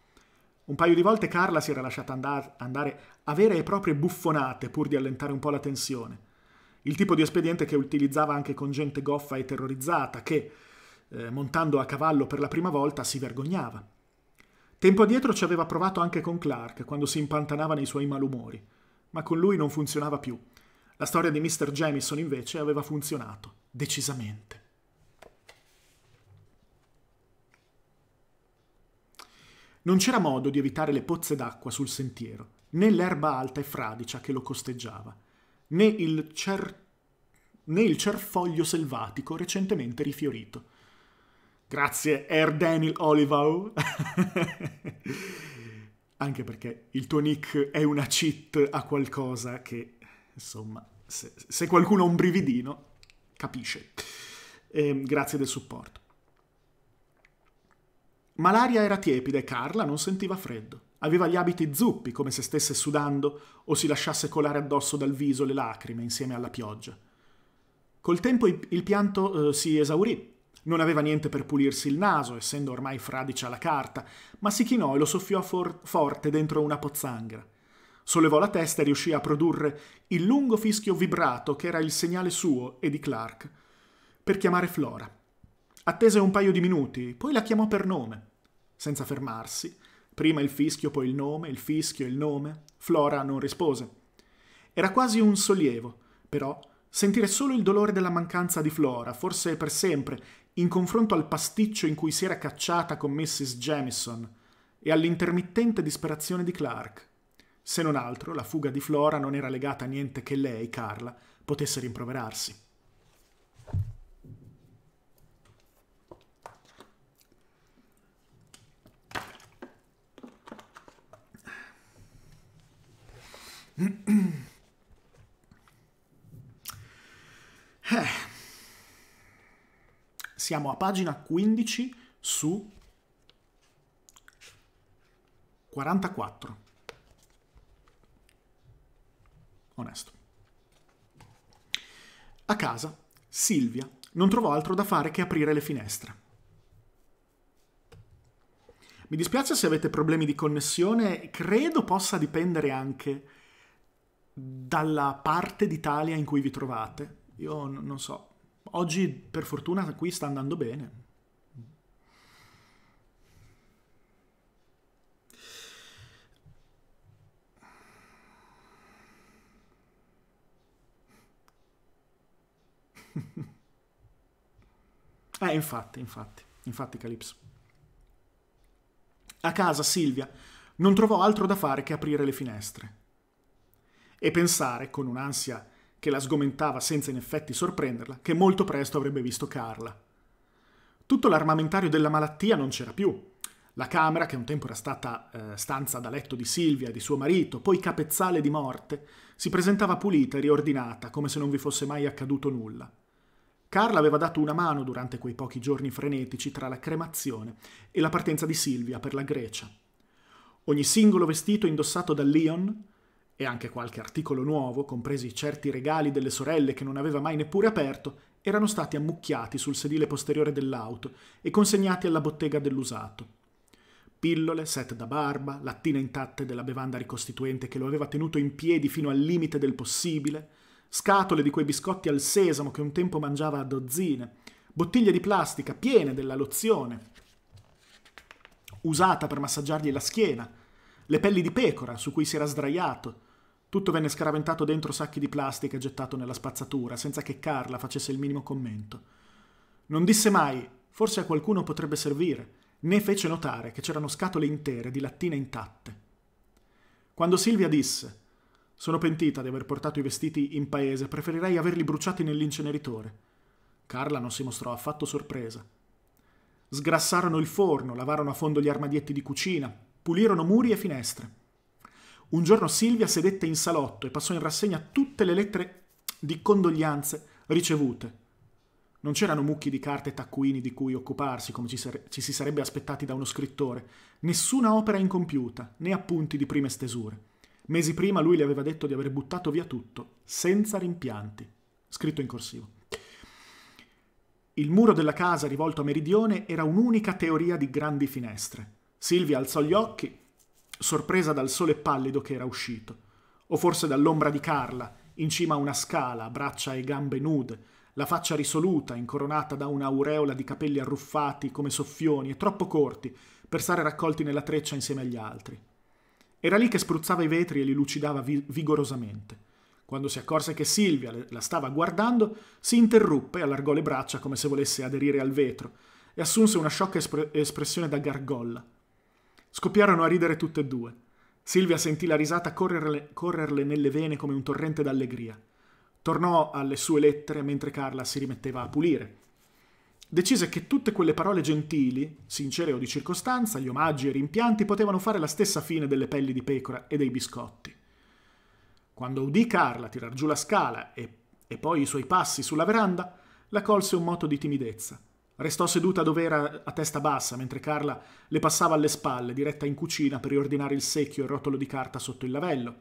Un paio di volte Carla si era lasciata andare, a vere e proprie buffonate pur di allentare un po' la tensione. Il tipo di espediente che utilizzava anche con gente goffa e terrorizzata, che, eh, montando a cavallo per la prima volta, si vergognava. Tempo addietro ci aveva provato anche con Clark, quando si impantanava nei suoi malumori, ma con lui non funzionava più. La storia di Mr. Jamison invece aveva funzionato, decisamente. Non c'era modo di evitare le pozze d'acqua sul sentiero, né l'erba alta e fradicia che lo costeggiava, né il, cer... né il cerfoglio selvatico recentemente rifiorito. Grazie, Air Daniel Olivo. (laughs) Anche perché il tuo nick è una cheat a qualcosa che, insomma, se, se qualcuno ha un brividino, capisce. Eh, grazie del supporto. Ma l'aria era tiepida e Carla non sentiva freddo. Aveva gli abiti zuppi, come se stesse sudando o si lasciasse colare addosso dal viso le lacrime insieme alla pioggia. Col tempo il pianto eh, si esaurì. Non aveva niente per pulirsi il naso, essendo ormai fradicia la carta, ma si chinò e lo soffiò for- forte dentro una pozzanghera. Sollevò la testa e riuscì a produrre il lungo fischio vibrato che era il segnale suo e di Clark per chiamare Flora. Attese un paio di minuti, poi la chiamò per nome, senza fermarsi. Prima il fischio, poi il nome, il fischio, il nome. Flora non rispose. Era quasi un sollievo, però sentire solo il dolore della mancanza di Flora, forse per sempre, in confronto al pasticcio in cui si era cacciata con Mrs. Jamison e all'intermittente disperazione di Clark. Se non altro, la fuga di Flora non era legata a niente che lei, Carla, potesse rimproverarsi. Eh. Siamo a pagina 15 su 44. Onesto. A casa, Silvia non trovò altro da fare che aprire le finestre. Mi dispiace se avete problemi di connessione, credo possa dipendere anche dalla parte d'Italia in cui vi trovate. Io n- non so. Oggi, per fortuna, qui sta andando bene. (laughs) eh, infatti, infatti, infatti, Calypso. A casa Silvia non trovò altro da fare che aprire le finestre e pensare, con un'ansia che la sgomentava senza in effetti sorprenderla, che molto presto avrebbe visto Carla. Tutto l'armamentario della malattia non c'era più. La camera, che un tempo era stata eh, stanza da letto di Silvia di suo marito, poi capezzale di morte, si presentava pulita e riordinata, come se non vi fosse mai accaduto nulla. Carla aveva dato una mano durante quei pochi giorni frenetici tra la cremazione e la partenza di Silvia per la Grecia. Ogni singolo vestito indossato da Leon e anche qualche articolo nuovo, compresi certi regali delle sorelle che non aveva mai neppure aperto, erano stati ammucchiati sul sedile posteriore dell'auto e consegnati alla bottega dell'usato. Pillole, set da barba, lattine intatte della bevanda ricostituente che lo aveva tenuto in piedi fino al limite del possibile, scatole di quei biscotti al sesamo che un tempo mangiava a dozzine, bottiglie di plastica piene della lozione, usata per massaggiargli la schiena, le pelli di pecora su cui si era sdraiato. Tutto venne scaraventato dentro sacchi di plastica e gettato nella spazzatura, senza che Carla facesse il minimo commento. Non disse mai, forse a qualcuno potrebbe servire, né fece notare che c'erano scatole intere di lattine intatte. Quando Silvia disse, sono pentita di aver portato i vestiti in paese, preferirei averli bruciati nell'inceneritore. Carla non si mostrò affatto sorpresa. Sgrassarono il forno, lavarono a fondo gli armadietti di cucina, pulirono muri e finestre. Un giorno Silvia sedette in salotto e passò in rassegna tutte le lettere di condoglianze ricevute. Non c'erano mucchi di carte e taccuini di cui occuparsi, come ci, ci, si sarebbe aspettati da uno scrittore, nessuna opera incompiuta, né appunti di prime stesure. Mesi prima lui le aveva detto di aver buttato via tutto, senza rimpianti. Scritto in corsivo. Il muro della casa rivolto a meridione era un'unica teoria di grandi finestre. Silvia alzò gli occhi, sorpresa dal sole pallido che era uscito, o forse dall'ombra di Carla, in cima a una scala, braccia e gambe nude, la faccia risoluta, incoronata da un'aureola di capelli arruffati come soffioni e troppo corti per stare raccolti nella treccia insieme agli altri. Era lì che spruzzava i vetri e li lucidava vi- vigorosamente. Quando si accorse che Silvia la stava guardando, si interruppe e allargò le braccia come se volesse aderire al vetro e assunse una sciocca espre- espressione da gargolla. Scoppiarono a ridere tutte e due. Silvia sentì la risata correrle, correrle nelle vene come un torrente d'allegria. Tornò alle sue lettere mentre Carla si rimetteva a pulire. Decise che tutte quelle parole gentili, sincere o di circostanza, gli omaggi e i rimpianti potevano fare la stessa fine delle pelli di pecora e dei biscotti. Quando udì Carla tirar giù la scala e, e poi i suoi passi sulla veranda, la colse un moto di timidezza. Restò seduta dove era a testa bassa, mentre Carla le passava alle spalle, diretta in cucina per riordinare il secchio e il rotolo di carta sotto il lavello.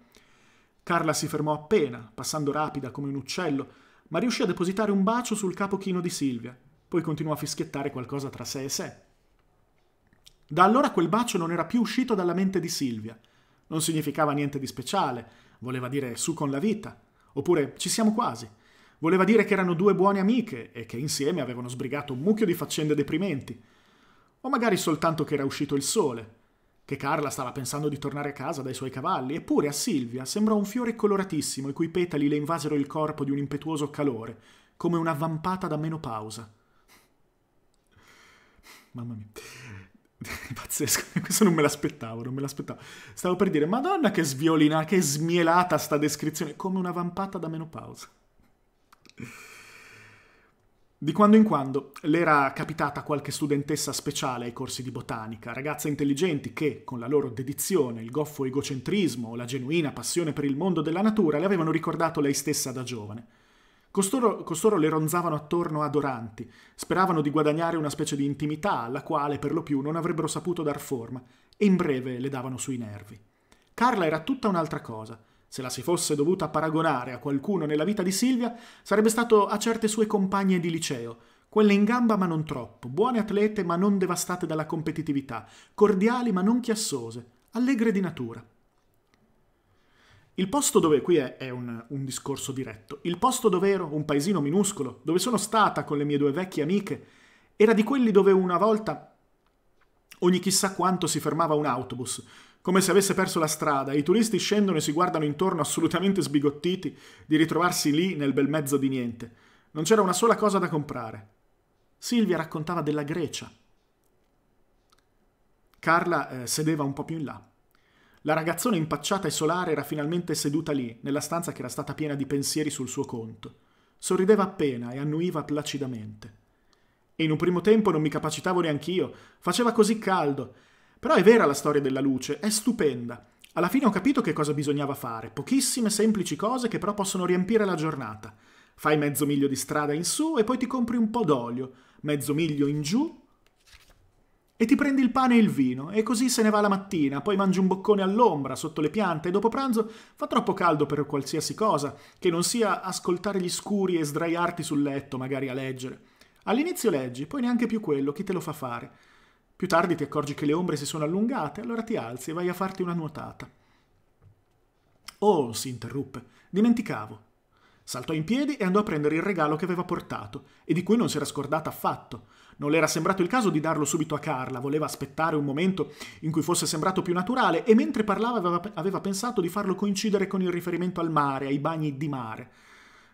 Carla si fermò appena, passando rapida come un uccello, ma riuscì a depositare un bacio sul capo chino di Silvia, poi continuò a fischiettare qualcosa tra sé e sé. Da allora quel bacio non era più uscito dalla mente di Silvia. Non significava niente di speciale, voleva dire su con la vita, oppure ci siamo quasi. Voleva dire che erano due buone amiche e che insieme avevano sbrigato un mucchio di faccende deprimenti. O magari soltanto che era uscito il sole, che Carla stava pensando di tornare a casa dai suoi cavalli, eppure a Silvia sembrò un fiore coloratissimo i cui petali le invasero il corpo di un impetuoso calore, come una vampata da menopausa. Mamma mia. (laughs) Pazzesco, (laughs) questo non me l'aspettavo, non me l'aspettavo. Stavo per dire, madonna che sviolina, che smielata sta descrizione, come una vampata da menopausa. Di quando in quando le era capitata qualche studentessa speciale ai corsi di botanica, ragazze intelligenti che, con la loro dedizione, il goffo egocentrismo o la genuina passione per il mondo della natura, le avevano ricordato lei stessa da giovane. Costoro, costoro le ronzavano attorno adoranti, speravano di guadagnare una specie di intimità alla quale per lo più non avrebbero saputo dar forma, e in breve le davano sui nervi. Carla era tutta un'altra cosa, se la si fosse dovuta paragonare a qualcuno nella vita di Silvia, sarebbe stato a certe sue compagne di liceo, quelle in gamba ma non troppo, buone atlete ma non devastate dalla competitività, cordiali ma non chiassose, allegre di natura. Il posto dove, qui è, è un, un, discorso diretto, il posto dove ero, un paesino minuscolo, dove sono stata con le mie due vecchie amiche, era di quelli dove una volta ogni chissà quanto si fermava un autobus, come se avesse perso la strada, i turisti scendono e si guardano intorno assolutamente sbigottiti di ritrovarsi lì nel bel mezzo di niente. Non c'era una sola cosa da comprare. Silvia raccontava della Grecia. Carla eh, sedeva un po' più in là. La ragazzona impacciata e solare era finalmente seduta lì, nella stanza che era stata piena di pensieri sul suo conto. Sorrideva appena e annuiva placidamente. E in un primo tempo non mi capacitavo neanch'io. Faceva così caldo però è vera la storia della luce, è stupenda. Alla fine ho capito che cosa bisognava fare, pochissime semplici cose che però possono riempire la giornata. Fai mezzo miglio di strada in su e poi ti compri un po' d'olio, mezzo miglio in giù e ti prendi il pane e il vino e così se ne va la mattina, poi mangi un boccone all'ombra sotto le piante e dopo pranzo fa troppo caldo per qualsiasi cosa, che non sia ascoltare gli scuri e sdraiarti sul letto magari a leggere. All'inizio leggi, poi neanche più quello, chi te lo fa fare? Più tardi ti accorgi che le ombre si sono allungate, allora ti alzi e vai a farti una nuotata. Oh, si interruppe, dimenticavo. Saltò in piedi e andò a prendere il regalo che aveva portato e di cui non si era scordata affatto. Non le era sembrato il caso di darlo subito a Carla, voleva aspettare un momento in cui fosse sembrato più naturale e mentre parlava aveva, aveva pensato di farlo coincidere con il riferimento al mare, ai bagni di mare,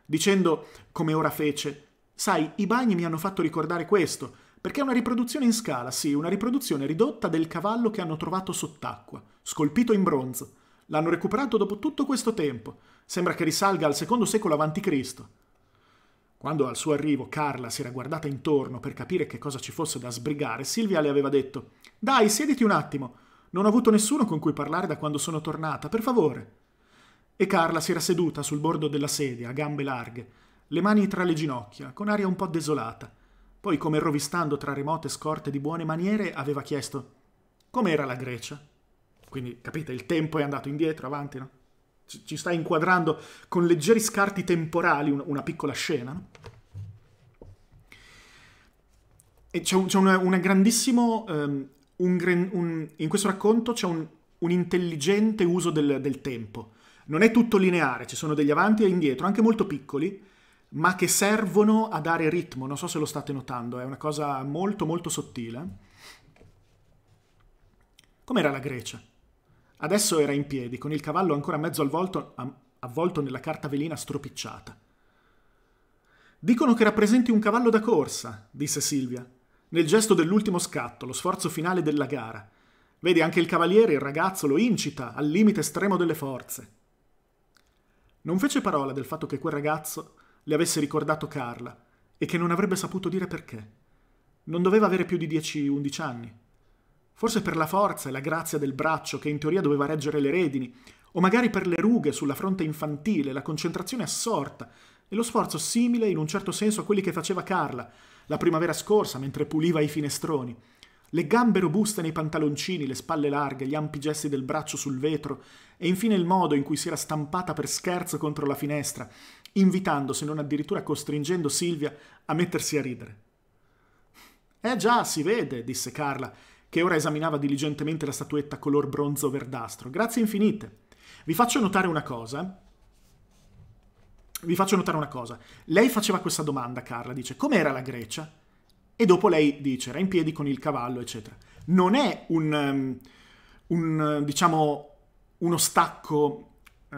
dicendo, come ora fece, sai, i bagni mi hanno fatto ricordare questo, perché è una riproduzione in scala, sì, una riproduzione ridotta del cavallo che hanno trovato sott'acqua, scolpito in bronzo. L'hanno recuperato dopo tutto questo tempo. Sembra che risalga al secondo secolo a.C. Quando al suo arrivo Carla si era guardata intorno per capire che cosa ci fosse da sbrigare, Silvia le aveva detto Dai, siediti un attimo. Non ho avuto nessuno con cui parlare da quando sono tornata, per favore. E Carla si era seduta sul bordo della sedia, a gambe larghe, le mani tra le ginocchia, con aria un po' desolata. Poi, come rovistando tra remote scorte di buone maniere, aveva chiesto com'era la Grecia. Quindi, capite, il tempo è andato indietro, avanti, no? Ci sta inquadrando con leggeri scarti temporali una, piccola scena, no? E c'è un, c'è una, una grandissimo... Um, un, un, in questo racconto c'è un, un intelligente uso del, del tempo. Non è tutto lineare, ci sono degli avanti e indietro, anche molto piccoli, ma che servono a dare ritmo. Non so se lo state notando, è una cosa molto molto sottile. Com'era la Grecia? Adesso era in piedi, con il cavallo ancora mezzo avvolto, avvolto nella carta velina stropicciata. Dicono che rappresenti un cavallo da corsa, disse Silvia, nel gesto dell'ultimo scatto, lo sforzo finale della gara. Vedi, anche il cavaliere, il ragazzo, lo incita al limite estremo delle forze. Non fece parola del fatto che quel ragazzo le avesse ricordato Carla e che non avrebbe saputo dire perché. Non doveva avere più di 10-11 anni. Forse per la forza e la grazia del braccio che in teoria doveva reggere le redini, o magari per le rughe sulla fronte infantile, la concentrazione assorta, e lo sforzo simile in un certo senso a quelli che faceva Carla la primavera scorsa mentre puliva i finestroni. Le gambe robuste nei pantaloncini, le spalle larghe, gli ampi gesti del braccio sul vetro e infine il modo in cui si era stampata per scherzo contro la finestra, invitando, se non addirittura costringendo Silvia a mettersi a ridere. Eh già, si vede, disse Carla, che ora esaminava diligentemente la statuetta color bronzo verdastro. Grazie infinite. Vi faccio notare una cosa. Vi faccio notare una cosa. Lei faceva questa domanda, Carla, dice, com'era la Grecia? E dopo lei dice, era in piedi con il cavallo, eccetera. Non è un, um, un diciamo, uno stacco, uh,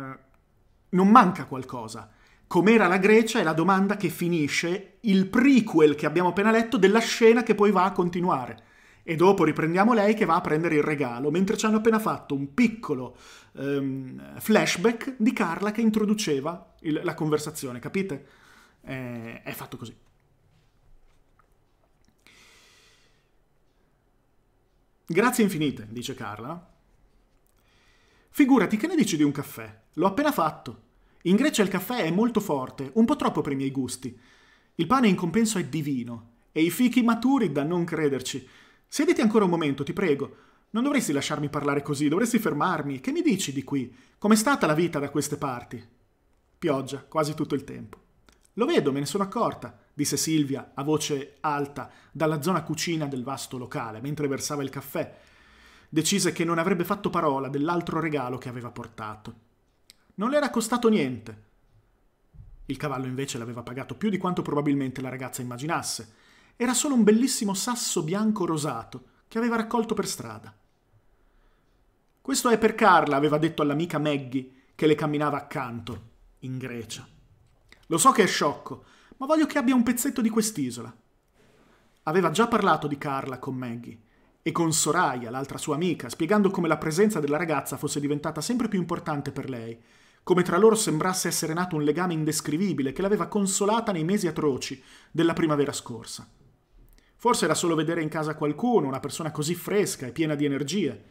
non manca qualcosa com'era la Grecia è la domanda che finisce il prequel che abbiamo appena letto della scena che poi va a continuare. E dopo riprendiamo lei che va a prendere il regalo, mentre ci hanno appena fatto un piccolo um, flashback di Carla che introduceva il, la conversazione, capite? Eh, è fatto così. Grazie infinite, dice Carla. Figurati, che ne dici di un caffè? L'ho appena fatto. In Grecia il caffè è molto forte, un po' troppo per i miei gusti. Il pane in compenso è divino, e i fichi maturi da non crederci. Sediti ancora un momento, ti prego. Non dovresti lasciarmi parlare così, dovresti fermarmi. Che mi dici di qui? Com'è stata la vita da queste parti? Pioggia, quasi tutto il tempo. Lo vedo, me ne sono accorta, disse Silvia a voce alta dalla zona cucina del vasto locale, mentre versava il caffè. Decise che non avrebbe fatto parola dell'altro regalo che aveva portato. Non le era costato niente. Il cavallo invece l'aveva pagato più di quanto probabilmente la ragazza immaginasse. Era solo un bellissimo sasso bianco rosato che aveva raccolto per strada. Questo è per Carla, aveva detto all'amica Maggie che le camminava accanto, in Grecia. Lo so che è sciocco, ma voglio che abbia un pezzetto di quest'isola. Aveva già parlato di Carla con Maggie e con Soraya, l'altra sua amica, spiegando come la presenza della ragazza fosse diventata sempre più importante per lei come tra loro sembrasse essere nato un legame indescrivibile che l'aveva consolata nei mesi atroci della primavera scorsa. Forse era solo vedere in casa qualcuno, una persona così fresca e piena di energie.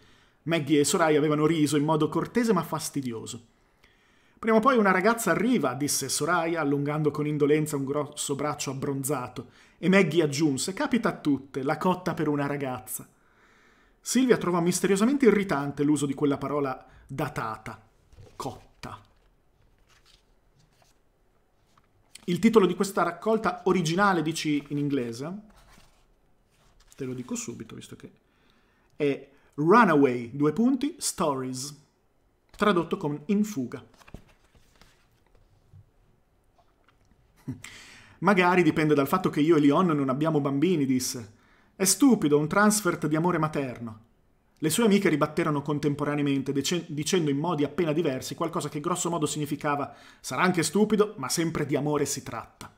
Maggie e Soraya avevano riso in modo cortese ma fastidioso. Prima o poi una ragazza arriva, disse Soraya, allungando con indolenza un grosso braccio abbronzato, e Maggie aggiunse: Capita a tutte, la cotta per una ragazza. Silvia trovò misteriosamente irritante l'uso di quella parola datata. Cotta. Il titolo di questa raccolta originale, dici in inglese, te lo dico subito, visto che è Runaway, due punti, Stories, tradotto con In fuga. Magari dipende dal fatto che io e Leon non abbiamo bambini, disse. È stupido, un transfert di amore materno. Le sue amiche ribatterono contemporaneamente, dicendo in modi appena diversi qualcosa che grosso modo significava sarà anche stupido, ma sempre di amore si tratta.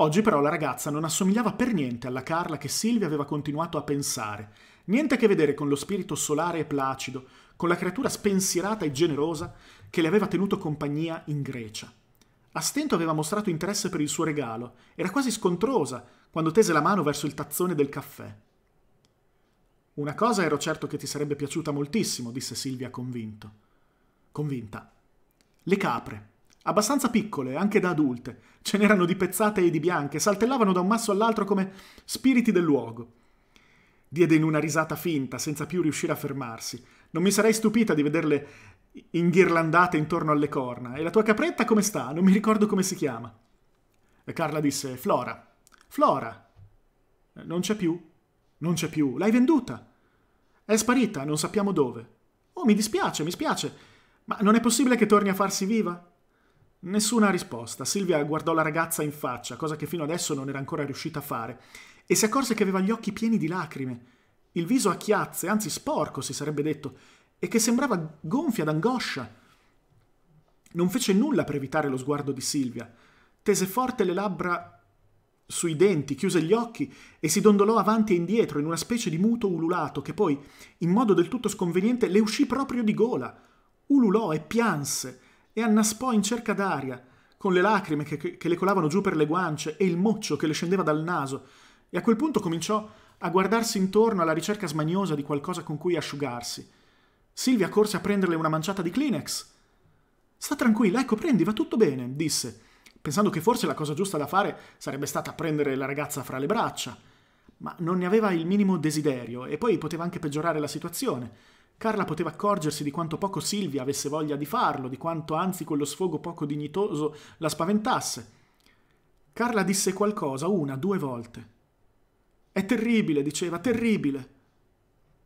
Oggi però la ragazza non assomigliava per niente alla Carla che Silvia aveva continuato a pensare, niente a che vedere con lo spirito solare e placido, con la creatura spensierata e generosa che le aveva tenuto compagnia in Grecia. A stento aveva mostrato interesse per il suo regalo, era quasi scontrosa quando tese la mano verso il tazzone del caffè. Una cosa ero certo che ti sarebbe piaciuta moltissimo, disse Silvia convinto. Convinta. Le capre. Abbastanza piccole, anche da adulte. Ce n'erano di pezzate e di bianche, saltellavano da un masso all'altro come spiriti del luogo. Diede in una risata finta, senza più riuscire a fermarsi. Non mi sarei stupita di vederle inghirlandate intorno alle corna. E la tua capretta come sta? Non mi ricordo come si chiama. E Carla disse: Flora. Flora. Non c'è più. Non c'è più. L'hai venduta. È sparita, non sappiamo dove. Oh, mi dispiace, mi spiace. Ma non è possibile che torni a farsi viva? Nessuna risposta. Silvia guardò la ragazza in faccia, cosa che fino adesso non era ancora riuscita a fare, e si accorse che aveva gli occhi pieni di lacrime, il viso a chiazze, anzi sporco si sarebbe detto, e che sembrava gonfia d'angoscia. Non fece nulla per evitare lo sguardo di Silvia. Tese forte le labbra sui denti, chiuse gli occhi e si dondolò avanti e indietro in una specie di muto ululato che poi, in modo del tutto sconveniente, le uscì proprio di gola. Ululò e pianse e annaspò in cerca d'aria, con le lacrime che, che, le colavano giù per le guance e il moccio che le scendeva dal naso, e a quel punto cominciò a guardarsi intorno alla ricerca smaniosa di qualcosa con cui asciugarsi. Silvia corse a prenderle una manciata di Kleenex. Sta tranquilla, ecco, prendi, va tutto bene, disse, pensando che forse la cosa giusta da fare sarebbe stata prendere la ragazza fra le braccia. Ma non ne aveva il minimo desiderio e poi poteva anche peggiorare la situazione. Carla poteva accorgersi di quanto poco Silvia avesse voglia di farlo, di quanto anzi quello sfogo poco dignitoso la spaventasse. Carla disse qualcosa una, due volte. È terribile, diceva, terribile.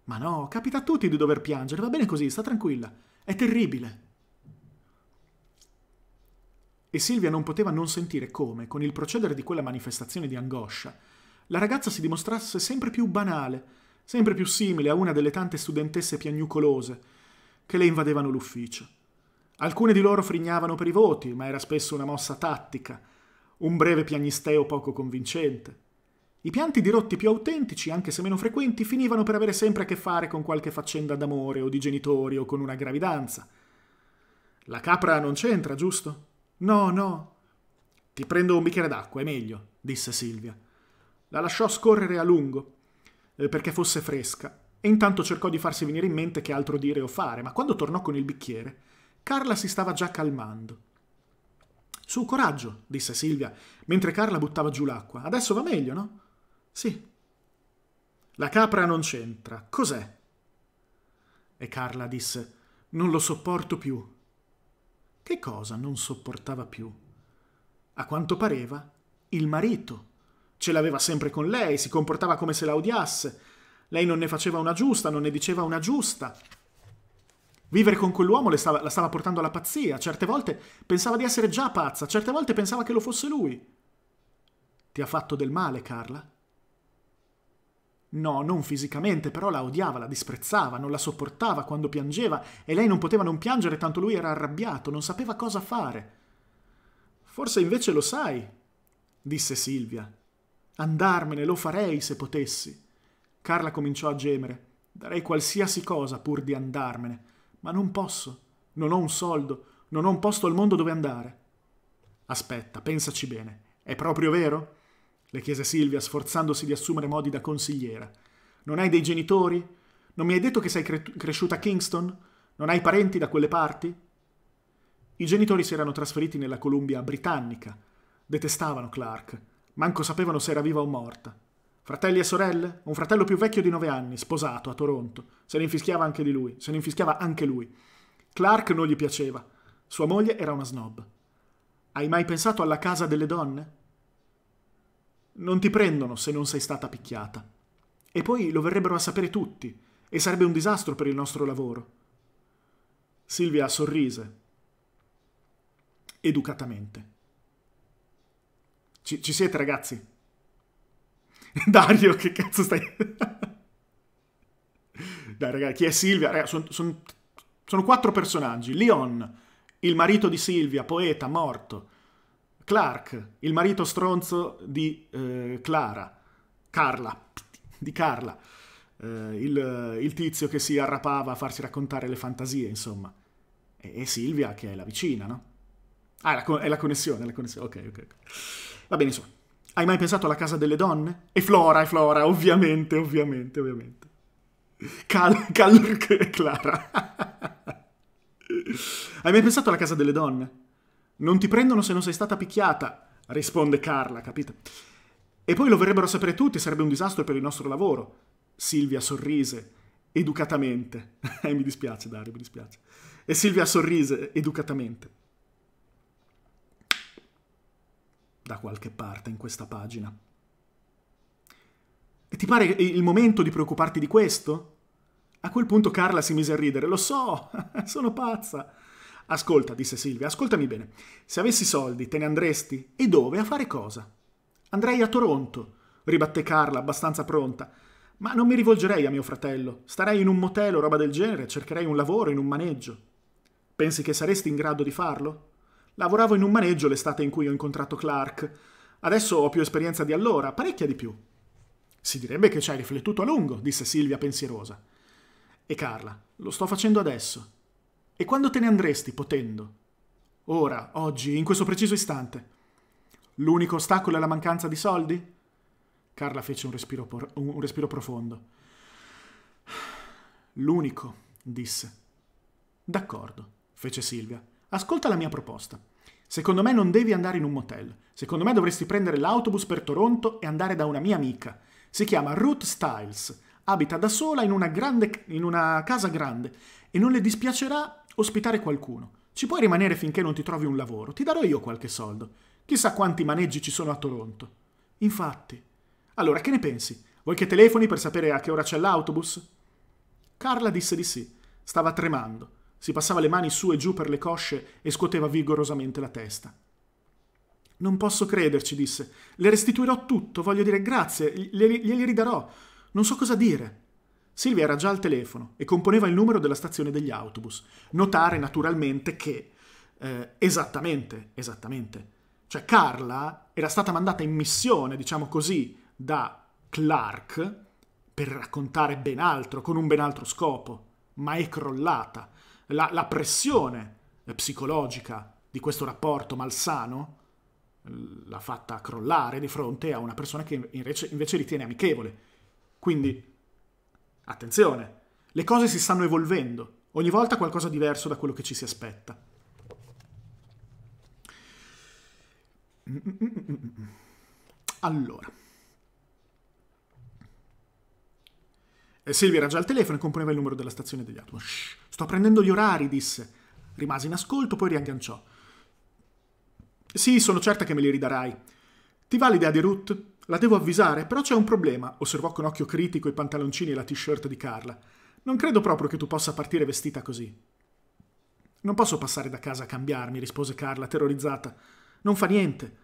Ma no, capita a tutti di dover piangere, va bene così, sta tranquilla. È terribile e Silvia non poteva non sentire come, con il procedere di quella manifestazione di angoscia, la ragazza si dimostrasse sempre più banale, sempre più simile a una delle tante studentesse piagnucolose che le invadevano l'ufficio. Alcune di loro frignavano per i voti, ma era spesso una mossa tattica, un breve piagnisteo poco convincente. I pianti dirotti più autentici, anche se meno frequenti, finivano per avere sempre a che fare con qualche faccenda d'amore o di genitori o con una gravidanza. La capra non c'entra, giusto? No, no. Ti prendo un bicchiere d'acqua, è meglio, disse Silvia. La lasciò scorrere a lungo, eh, perché fosse fresca, e intanto cercò di farsi venire in mente che altro dire o fare, ma quando tornò con il bicchiere, Carla si stava già calmando. Su, coraggio, disse Silvia, mentre Carla buttava giù l'acqua. Adesso va meglio, no? Sì. La capra non c'entra. Cos'è? E Carla disse: Non lo sopporto più. Che cosa non sopportava più? A quanto pareva, il marito. Ce l'aveva sempre con lei, si comportava come se la odiasse. Lei non ne faceva una giusta, non ne diceva una giusta. Vivere con quell'uomo stava, la stava portando alla pazzia. Certe volte pensava di essere già pazza, certe volte pensava che lo fosse lui. Ti ha fatto del male, Carla? No, non fisicamente, però la odiava, la disprezzava, non la sopportava quando piangeva e lei non poteva non piangere tanto lui era arrabbiato, non sapeva cosa fare. Forse invece lo sai, disse Silvia. Andarmene, lo farei se potessi. Carla cominciò a gemere. Darei qualsiasi cosa pur di andarmene, ma non posso. Non ho un soldo, non ho un posto al mondo dove andare. Aspetta, pensaci bene. È proprio vero? Le chiese Silvia, sforzandosi di assumere modi da consigliera. Non hai dei genitori? Non mi hai detto che sei cre- cresciuta a Kingston? Non hai parenti da quelle parti? I genitori si erano trasferiti nella Columbia britannica. Detestavano Clark. Manco sapevano se era viva o morta. Fratelli e sorelle? Un fratello più vecchio di nove anni, sposato a Toronto. Se ne infischiava anche di lui. Se ne infischiava anche lui. Clark non gli piaceva. Sua moglie era una snob. Hai mai pensato alla casa delle donne? Non ti prendono se non sei stata picchiata. E poi lo verrebbero a sapere tutti, e sarebbe un disastro per il nostro lavoro. Silvia sorrise, educatamente. Ci, ci siete ragazzi? (laughs) Dario, che cazzo stai... (laughs) Dai ragazzi, chi è Silvia? Ragazzi, sono, sono, sono quattro personaggi. Leon, il marito di Silvia, poeta, morto. Clark, il marito stronzo di eh, Clara, Carla, di Carla, eh, il, il, tizio che si arrapava a farsi raccontare le fantasie, insomma. E, e Silvia che è la vicina, no? Ah, è la, è la connessione, è la connessione. Ok, ok. Va bene, insomma. Hai mai pensato alla casa delle donne? E Flora, e Flora, ovviamente, ovviamente, ovviamente. Cal, Cal, Clara. (laughs) Hai mai pensato alla casa delle donne? Non ti prendono se non sei stata picchiata, risponde Carla, capito? E poi lo vorrebbero sapere tutti, sarebbe un disastro per il nostro lavoro. Silvia sorrise educatamente. (laughs) eh, mi dispiace, Dario, mi dispiace. E Silvia sorrise educatamente. Da qualche parte in questa pagina. E ti pare il momento di preoccuparti di questo? A quel punto Carla si mise a ridere. Lo so, (laughs) sono pazza. Ascolta, disse Silvia, ascoltami bene. Se avessi soldi, te ne andresti? E dove? A fare cosa? Andrei a Toronto, ribatté Carla, abbastanza pronta. Ma non mi rivolgerei a mio fratello. Starei in un motel o roba del genere, cercherei un lavoro in un maneggio. Pensi che saresti in grado di farlo? Lavoravo in un maneggio l'estate in cui ho incontrato Clark. Adesso ho più esperienza di allora, parecchia di più. Si direbbe che ci hai riflettuto a lungo, disse Silvia pensierosa. E Carla, lo sto facendo adesso. E quando te ne andresti, potendo? Ora, oggi, in questo preciso istante. L'unico ostacolo è la mancanza di soldi? Carla fece un respiro, un respiro profondo. L'unico, disse. D'accordo, fece Silvia. Ascolta la mia proposta. Secondo me non devi andare in un motel. Secondo me dovresti prendere l'autobus per Toronto e andare da una mia amica. Si chiama Ruth Styles. Abita da sola in una, grande, in una casa grande e non le dispiacerà ospitare qualcuno. Ci puoi rimanere finché non ti trovi un lavoro. Ti darò io qualche soldo. Chissà quanti maneggi ci sono a Toronto. Infatti. Allora, che ne pensi? Vuoi che telefoni per sapere a che ora c'è l'autobus? Carla disse di sì. Stava tremando. Si passava le mani su e giù per le cosce e scuoteva vigorosamente la testa. Non posso crederci, disse. Le restituirò tutto, voglio dire grazie, glieli ridarò. Non so cosa dire. Silvia era già al telefono e componeva il numero della stazione degli autobus. Notare naturalmente che... Eh, esattamente, esattamente. Cioè Carla era stata mandata in missione, diciamo così, da Clark per raccontare ben altro, con un ben altro scopo, ma è crollata la, la pressione psicologica di questo rapporto malsano l'ha fatta crollare di fronte a una persona che invece, invece ritiene amichevole. Quindi, attenzione, le cose si stanno evolvendo, ogni volta qualcosa diverso da quello che ci si aspetta. Allora. E Silvia era già al telefono e componeva il numero della stazione degli autobus. Shh, sto prendendo gli orari, disse. Rimase in ascolto, poi riagganciò. Sì, sono certa che me li ridarai. Ti va l'idea di Ruth? La devo avvisare, però c'è un problema, osservò con occhio critico i pantaloncini e la t-shirt di Carla. Non credo proprio che tu possa partire vestita così. Non posso passare da casa a cambiarmi, rispose Carla, terrorizzata. Non fa niente.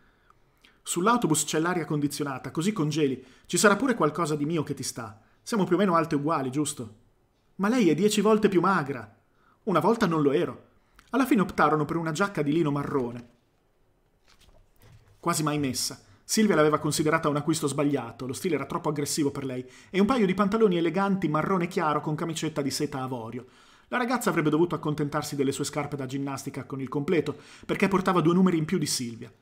Sull'autobus c'è l'aria condizionata, così congeli. Ci sarà pure qualcosa di mio che ti sta. Siamo più o meno alte uguali, giusto? Ma lei è dieci volte più magra. Una volta non lo ero. Alla fine optarono per una giacca di lino marrone. Quasi mai messa. Silvia l'aveva considerata un acquisto sbagliato, lo stile era troppo aggressivo per lei, e un paio di pantaloni eleganti marrone chiaro con camicetta di seta avorio. La ragazza avrebbe dovuto accontentarsi delle sue scarpe da ginnastica con il completo, perché portava due numeri in più di Silvia.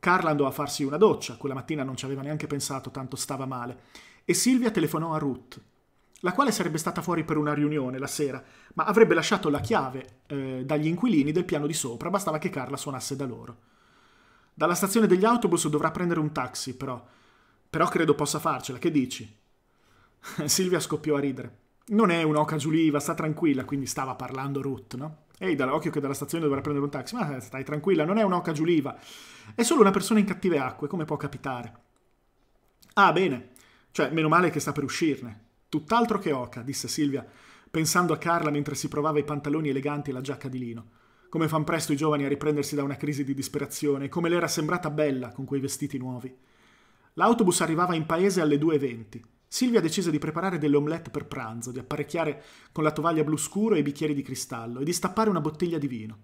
Carla andò a farsi una doccia, quella mattina non ci aveva neanche pensato, tanto stava male, e Silvia telefonò a Ruth, la quale sarebbe stata fuori per una riunione la sera, ma avrebbe lasciato la chiave eh, dagli inquilini del piano di sopra, bastava che Carla suonasse da loro. Dalla stazione degli autobus dovrà prendere un taxi, però. Però credo possa farcela, che dici? (laughs) Silvia scoppiò a ridere. Non è un'oca giuliva, sta tranquilla, quindi stava parlando Ruth, no? Ehi, dall'occhio che dalla stazione dovrà prendere un taxi. Ma stai tranquilla, non è un'oca giuliva. È solo una persona in cattive acque, come può capitare. Ah, bene. Cioè, meno male che sta per uscirne. Tutt'altro che oca, disse Silvia, pensando a Carla mentre si provava i pantaloni eleganti e la giacca di lino. Come fan presto i giovani a riprendersi da una crisi di disperazione, come le era sembrata bella con quei vestiti nuovi. L'autobus arrivava in paese alle 2.20. Silvia decise di preparare delle omelette per pranzo, di apparecchiare con la tovaglia blu scuro e i bicchieri di cristallo e di stappare una bottiglia di vino.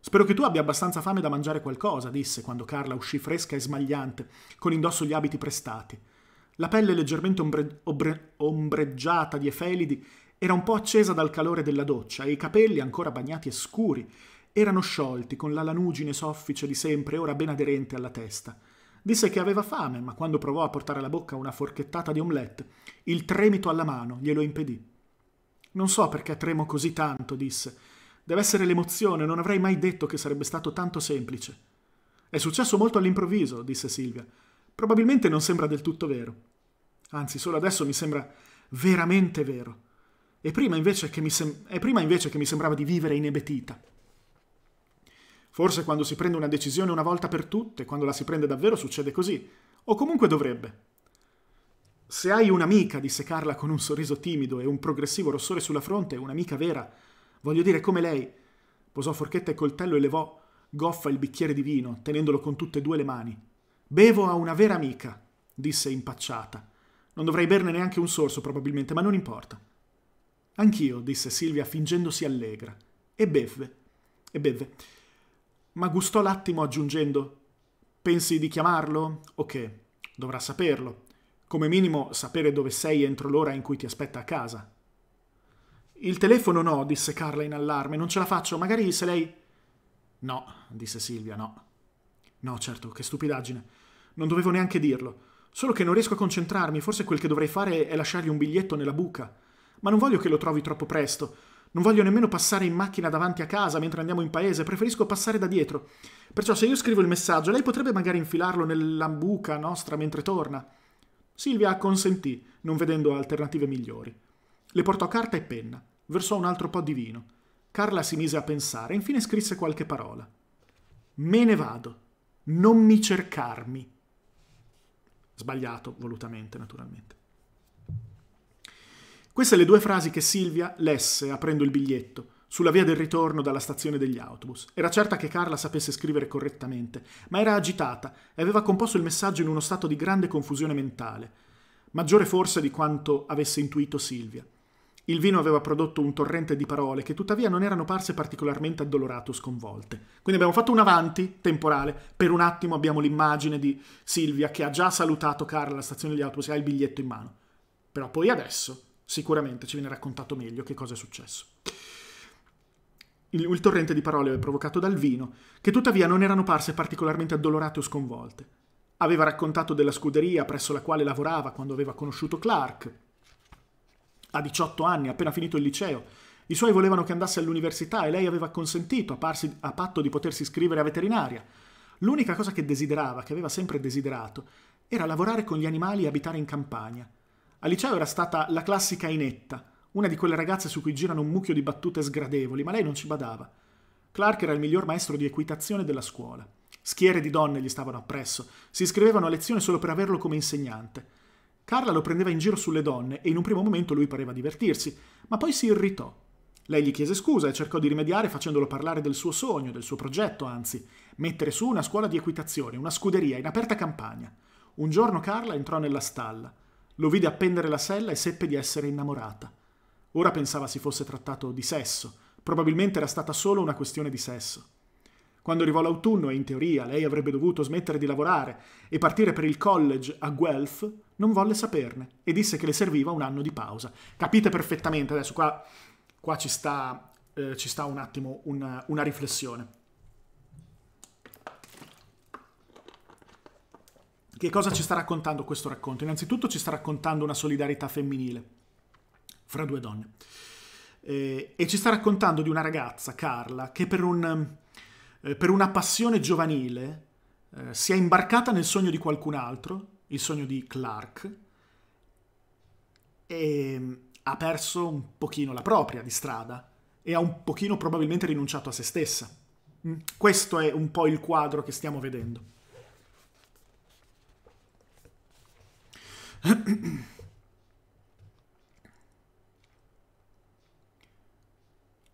Spero che tu abbia abbastanza fame da mangiare qualcosa, disse quando Carla uscì fresca e smagliante, con indosso gli abiti prestati. La pelle leggermente ombre- obre- ombreggiata di efelidi era un po' accesa dal calore della doccia e i capelli, ancora bagnati e scuri, erano sciolti con la lanugine soffice di sempre, ora ben aderente alla testa. Disse che aveva fame, ma quando provò a portare alla bocca una forchettata di omelette, il tremito alla mano glielo impedì. Non so perché tremo così tanto, disse. Deve essere l'emozione, non avrei mai detto che sarebbe stato tanto semplice. È successo molto all'improvviso, disse Silvia. Probabilmente non sembra del tutto vero. Anzi, solo adesso mi sembra veramente vero. E prima invece che mi, sem- prima invece che mi sembrava di vivere inebetita. Forse quando si prende una decisione una volta per tutte, quando la si prende davvero, succede così. O comunque dovrebbe. Se hai un'amica, disse Carla con un sorriso timido e un progressivo rossore sulla fronte, un'amica vera, voglio dire come lei, posò forchetta e coltello e levò goffa il bicchiere di vino, tenendolo con tutte e due le mani. Bevo a una vera amica, disse impacciata. Non dovrei berne neanche un sorso probabilmente, ma non importa. Anch'io, disse Silvia fingendosi allegra. E bevve. E bevve. Ma gustò l'attimo aggiungendo Pensi di chiamarlo? Ok, dovrà saperlo. Come minimo sapere dove sei entro l'ora in cui ti aspetta a casa. Il telefono no, disse Carla in allarme, non ce la faccio, magari se lei... No, disse Silvia, no. No, certo, che stupidaggine. Non dovevo neanche dirlo. Solo che non riesco a concentrarmi, forse quel che dovrei fare è lasciargli un biglietto nella buca. Ma non voglio che lo trovi troppo presto. Non voglio nemmeno passare in macchina davanti a casa mentre andiamo in paese, preferisco passare da dietro. Perciò se io scrivo il messaggio, lei potrebbe magari infilarlo nell'ambuca nostra mentre torna. Silvia acconsentì, non vedendo alternative migliori. Le portò carta e penna, versò un altro po' di vino. Carla si mise a pensare e infine scrisse qualche parola. Me ne vado. Non mi cercarmi. Sbagliato, volutamente, naturalmente. Queste le due frasi che Silvia lesse aprendo il biglietto, sulla via del ritorno dalla stazione degli autobus. Era certa che Carla sapesse scrivere correttamente, ma era agitata e aveva composto il messaggio in uno stato di grande confusione mentale, maggiore forse di quanto avesse intuito Silvia. Il vino aveva prodotto un torrente di parole che tuttavia non erano parse particolarmente addolorate o sconvolte. Quindi abbiamo fatto un avanti temporale, per un attimo abbiamo l'immagine di Silvia che ha già salutato Carla alla stazione degli autobus e ha il biglietto in mano. Però poi adesso sicuramente ci viene raccontato meglio che cosa è successo. Il, il torrente di parole provocato dal vino, che tuttavia non erano parse particolarmente addolorate o sconvolte. Aveva raccontato della scuderia presso la quale lavorava quando aveva conosciuto Clark. A 18 anni, appena finito il liceo, i suoi volevano che andasse all'università e lei aveva consentito a, parsi, a patto di potersi iscrivere a veterinaria. L'unica cosa che desiderava, che aveva sempre desiderato, era lavorare con gli animali e abitare in campagna. Al liceo era stata la classica inetta, una di quelle ragazze su cui girano un mucchio di battute sgradevoli, ma lei non ci badava. Clark era il miglior maestro di equitazione della scuola. Schiere di donne gli stavano appresso, si iscrivevano a lezione solo per averlo come insegnante. Carla lo prendeva in giro sulle donne e in un primo momento lui pareva divertirsi, ma poi si irritò. Lei gli chiese scusa e cercò di rimediare facendolo parlare del suo sogno, del suo progetto, anzi, mettere su una scuola di equitazione, una scuderia in aperta campagna. Un giorno Carla entrò nella stalla. Lo vide appendere la sella e seppe di essere innamorata. Ora pensava si fosse trattato di sesso. Probabilmente era stata solo una questione di sesso. Quando arrivò l'autunno e in teoria lei avrebbe dovuto smettere di lavorare e partire per il college a Guelph, non volle saperne e disse che le serviva un anno di pausa. Capite perfettamente, adesso qua, qua ci, sta, eh, ci, sta, un attimo una, una riflessione. Che cosa ci sta raccontando questo racconto? Innanzitutto ci sta raccontando una solidarietà femminile fra due donne. Eh, e ci sta raccontando di una ragazza, Carla, che per, un, eh, per una passione giovanile eh, si è imbarcata nel sogno di qualcun altro, il sogno di Clark, e mm, ha perso un pochino la propria di strada e ha un pochino probabilmente rinunciato a se stessa. Mm? Questo è un po' il quadro che stiamo vedendo. (coughs)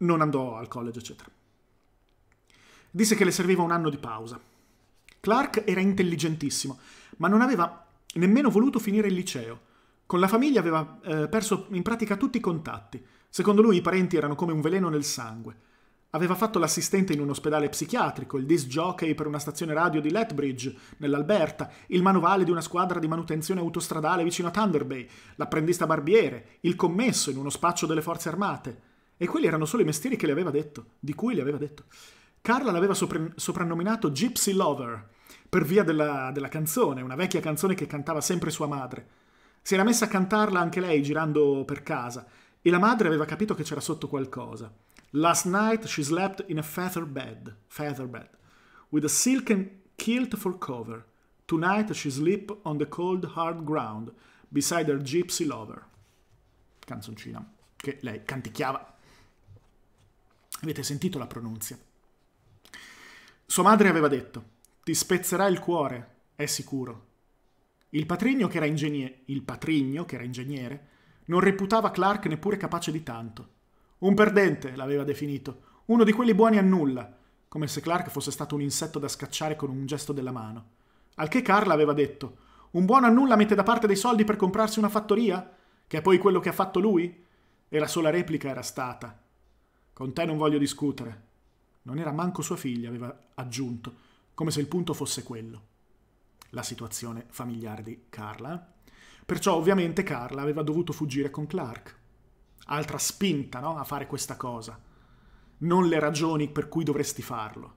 Non andò al college, eccetera. Disse che le serviva un anno di pausa. Clark era intelligentissimo, ma non aveva nemmeno voluto finire il liceo. Con la famiglia aveva eh, perso in pratica tutti i contatti. Secondo lui i parenti erano come un veleno nel sangue. Aveva fatto l'assistente in un ospedale psichiatrico, il disc jockey per una stazione radio di Lethbridge, nell'Alberta, il manovale di una squadra di manutenzione autostradale vicino a Thunder Bay, l'apprendista barbiere, il commesso in uno spaccio delle forze armate. E quelli erano solo i mestieri che le aveva detto, di cui le aveva detto. Carla l'aveva sopra- soprannominato Gypsy Lover, per via della, della canzone, una vecchia canzone che cantava sempre sua madre. Si era messa a cantarla anche lei girando per casa, e la madre aveva capito che c'era sotto qualcosa. Last night she slept in a feather bed, feather bed, with a silken kilt for cover. Tonight she sleep on the cold hard ground, beside her gypsy lover. Canzoncina che lei canticchiava. Avete sentito la pronunzia. Sua madre aveva detto, ti spezzerà il cuore, è sicuro. Il patrigno che era, ingegnie- il patrigno, che era ingegnere, non reputava Clark neppure capace di tanto. Un perdente, l'aveva definito, uno di quelli buoni a nulla, come se Clark fosse stato un insetto da scacciare con un gesto della mano. Al che Carla aveva detto: Un buono a nulla mette da parte dei soldi per comprarsi una fattoria? Che è poi quello che ha fatto lui? E la sola replica era stata: Con te non voglio discutere. Non era manco sua figlia, aveva aggiunto, come se il punto fosse quello. La situazione familiare di Carla. Perciò ovviamente Carla aveva dovuto fuggire con Clark altra spinta no? a fare questa cosa, non le ragioni per cui dovresti farlo.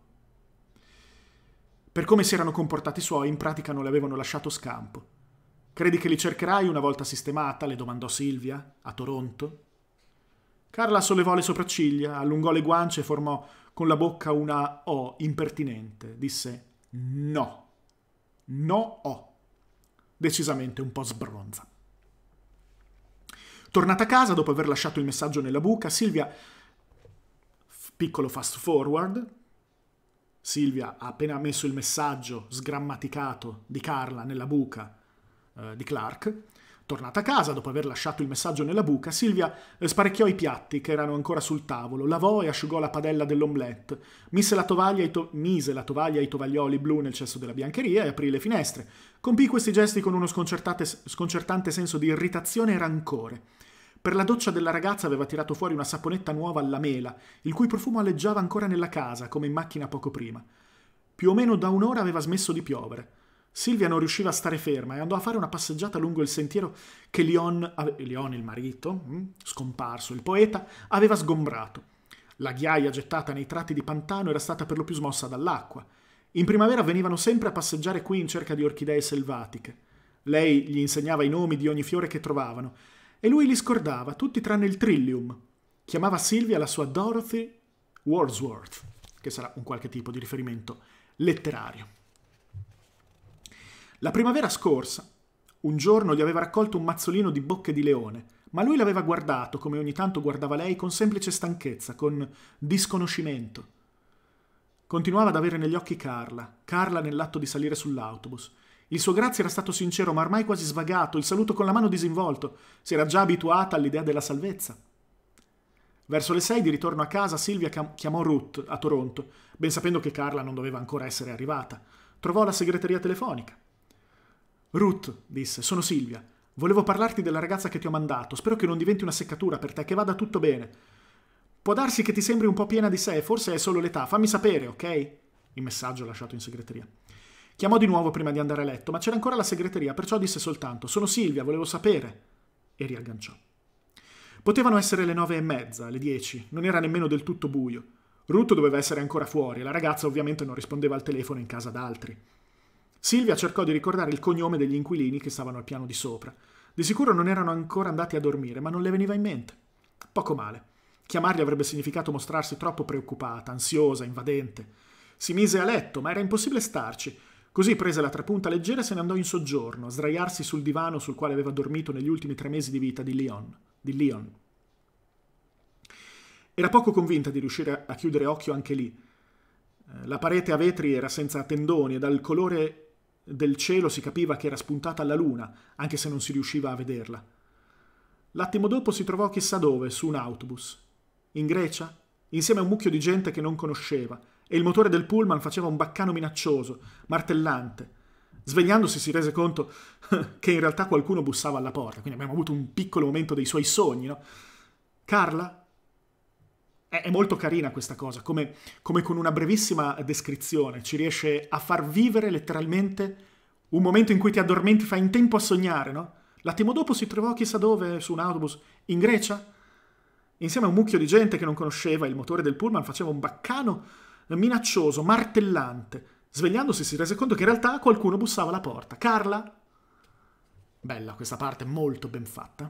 Per come si erano comportati i suoi, in pratica non le avevano lasciato scampo. Credi che li cercherai una volta sistemata? le domandò Silvia, a Toronto. Carla sollevò le sopracciglia, allungò le guance e formò con la bocca una O impertinente. Disse no. No O. Decisamente un po' sbronza. Tornata a casa, dopo aver lasciato il messaggio nella buca, Silvia, piccolo fast forward, Silvia ha appena messo il messaggio sgrammaticato di Carla nella buca eh, di Clark, Tornata a casa, dopo aver lasciato il messaggio nella buca, Silvia eh, sparecchiò i piatti che erano ancora sul tavolo, lavò e asciugò la padella dell'omelette, mise la tovaglia, to- mise la tovaglia e i tovaglioli blu nel cesso della biancheria e aprì le finestre. Compì questi gesti con uno sconcertante senso di irritazione e rancore. Per la doccia della ragazza aveva tirato fuori una saponetta nuova alla mela, il cui profumo alleggiava ancora nella casa, come in macchina poco prima. Più o meno da un'ora aveva smesso di piovere. Silvia non riusciva a stare ferma e andò a fare una passeggiata lungo il sentiero che Leon, Leon il marito, mm, scomparso, il poeta, aveva sgombrato. La ghiaia gettata nei tratti di pantano era stata per lo più smossa dall'acqua. In primavera venivano sempre a passeggiare qui in cerca di orchidee selvatiche. Lei gli insegnava i nomi di ogni fiore che trovavano e lui li scordava, tutti tranne il trillium. Chiamava Silvia la sua Dorothy Wordsworth, che sarà un qualche tipo di riferimento letterario. La primavera scorsa, un giorno gli aveva raccolto un mazzolino di bocche di leone, ma lui l'aveva guardato, come ogni tanto guardava lei, con semplice stanchezza, con disconoscimento. Continuava ad avere negli occhi Carla, Carla nell'atto di salire sull'autobus. Il suo grazie era stato sincero, ma ormai quasi svagato, il saluto con la mano disinvolto. Si era già abituata all'idea della salvezza. Verso le sei di ritorno a casa, Silvia chiamò Ruth a Toronto, ben sapendo che Carla non doveva ancora essere arrivata. Trovò la segreteria telefonica. Ruth, disse, sono Silvia. Volevo parlarti della ragazza che ti ho mandato. Spero che non diventi una seccatura per te, che vada tutto bene. Può darsi che ti sembri un po' piena di sé, forse è solo l'età. Fammi sapere, ok? Il messaggio lasciato in segreteria. Chiamò di nuovo prima di andare a letto, ma c'era ancora la segreteria, perciò disse soltanto: Sono Silvia, volevo sapere. E riagganciò. Potevano essere le nove e mezza, le dieci, non era nemmeno del tutto buio. Ruth doveva essere ancora fuori e la ragazza ovviamente non rispondeva al telefono in casa d'altri. Silvia cercò di ricordare il cognome degli inquilini che stavano al piano di sopra. Di sicuro non erano ancora andati a dormire, ma non le veniva in mente. Poco male. Chiamarli avrebbe significato mostrarsi troppo preoccupata, ansiosa, invadente. Si mise a letto, ma era impossibile starci. Così prese la trapunta leggera e se ne andò in soggiorno, a sdraiarsi sul divano sul quale aveva dormito negli ultimi tre mesi di vita di Leon. Di Leon. Era poco convinta di riuscire a chiudere occhio anche lì. Eh, la parete a vetri era senza tendoni e dal colore del cielo si capiva che era spuntata alla luna, anche se non si riusciva a vederla. L'attimo dopo si trovò chissà dove, su un autobus. In Grecia, insieme a un mucchio di gente che non conosceva, e il motore del pullman faceva un baccano minaccioso, martellante. Svegliandosi si rese conto (laughs) che in realtà qualcuno bussava alla porta, quindi abbiamo avuto un piccolo momento dei suoi sogni, no? Carla è, molto carina questa cosa, come, come con una brevissima descrizione ci riesce a far vivere letteralmente un momento in cui ti addormenti, fai in tempo a sognare, no? L'attimo dopo si trovò chissà dove, su un autobus, in Grecia, insieme a un mucchio di gente che non conosceva, il motore del pullman faceva un baccano minaccioso, martellante. Svegliandosi si rese conto che in realtà qualcuno bussava alla porta. Carla? Bella questa parte, molto ben fatta.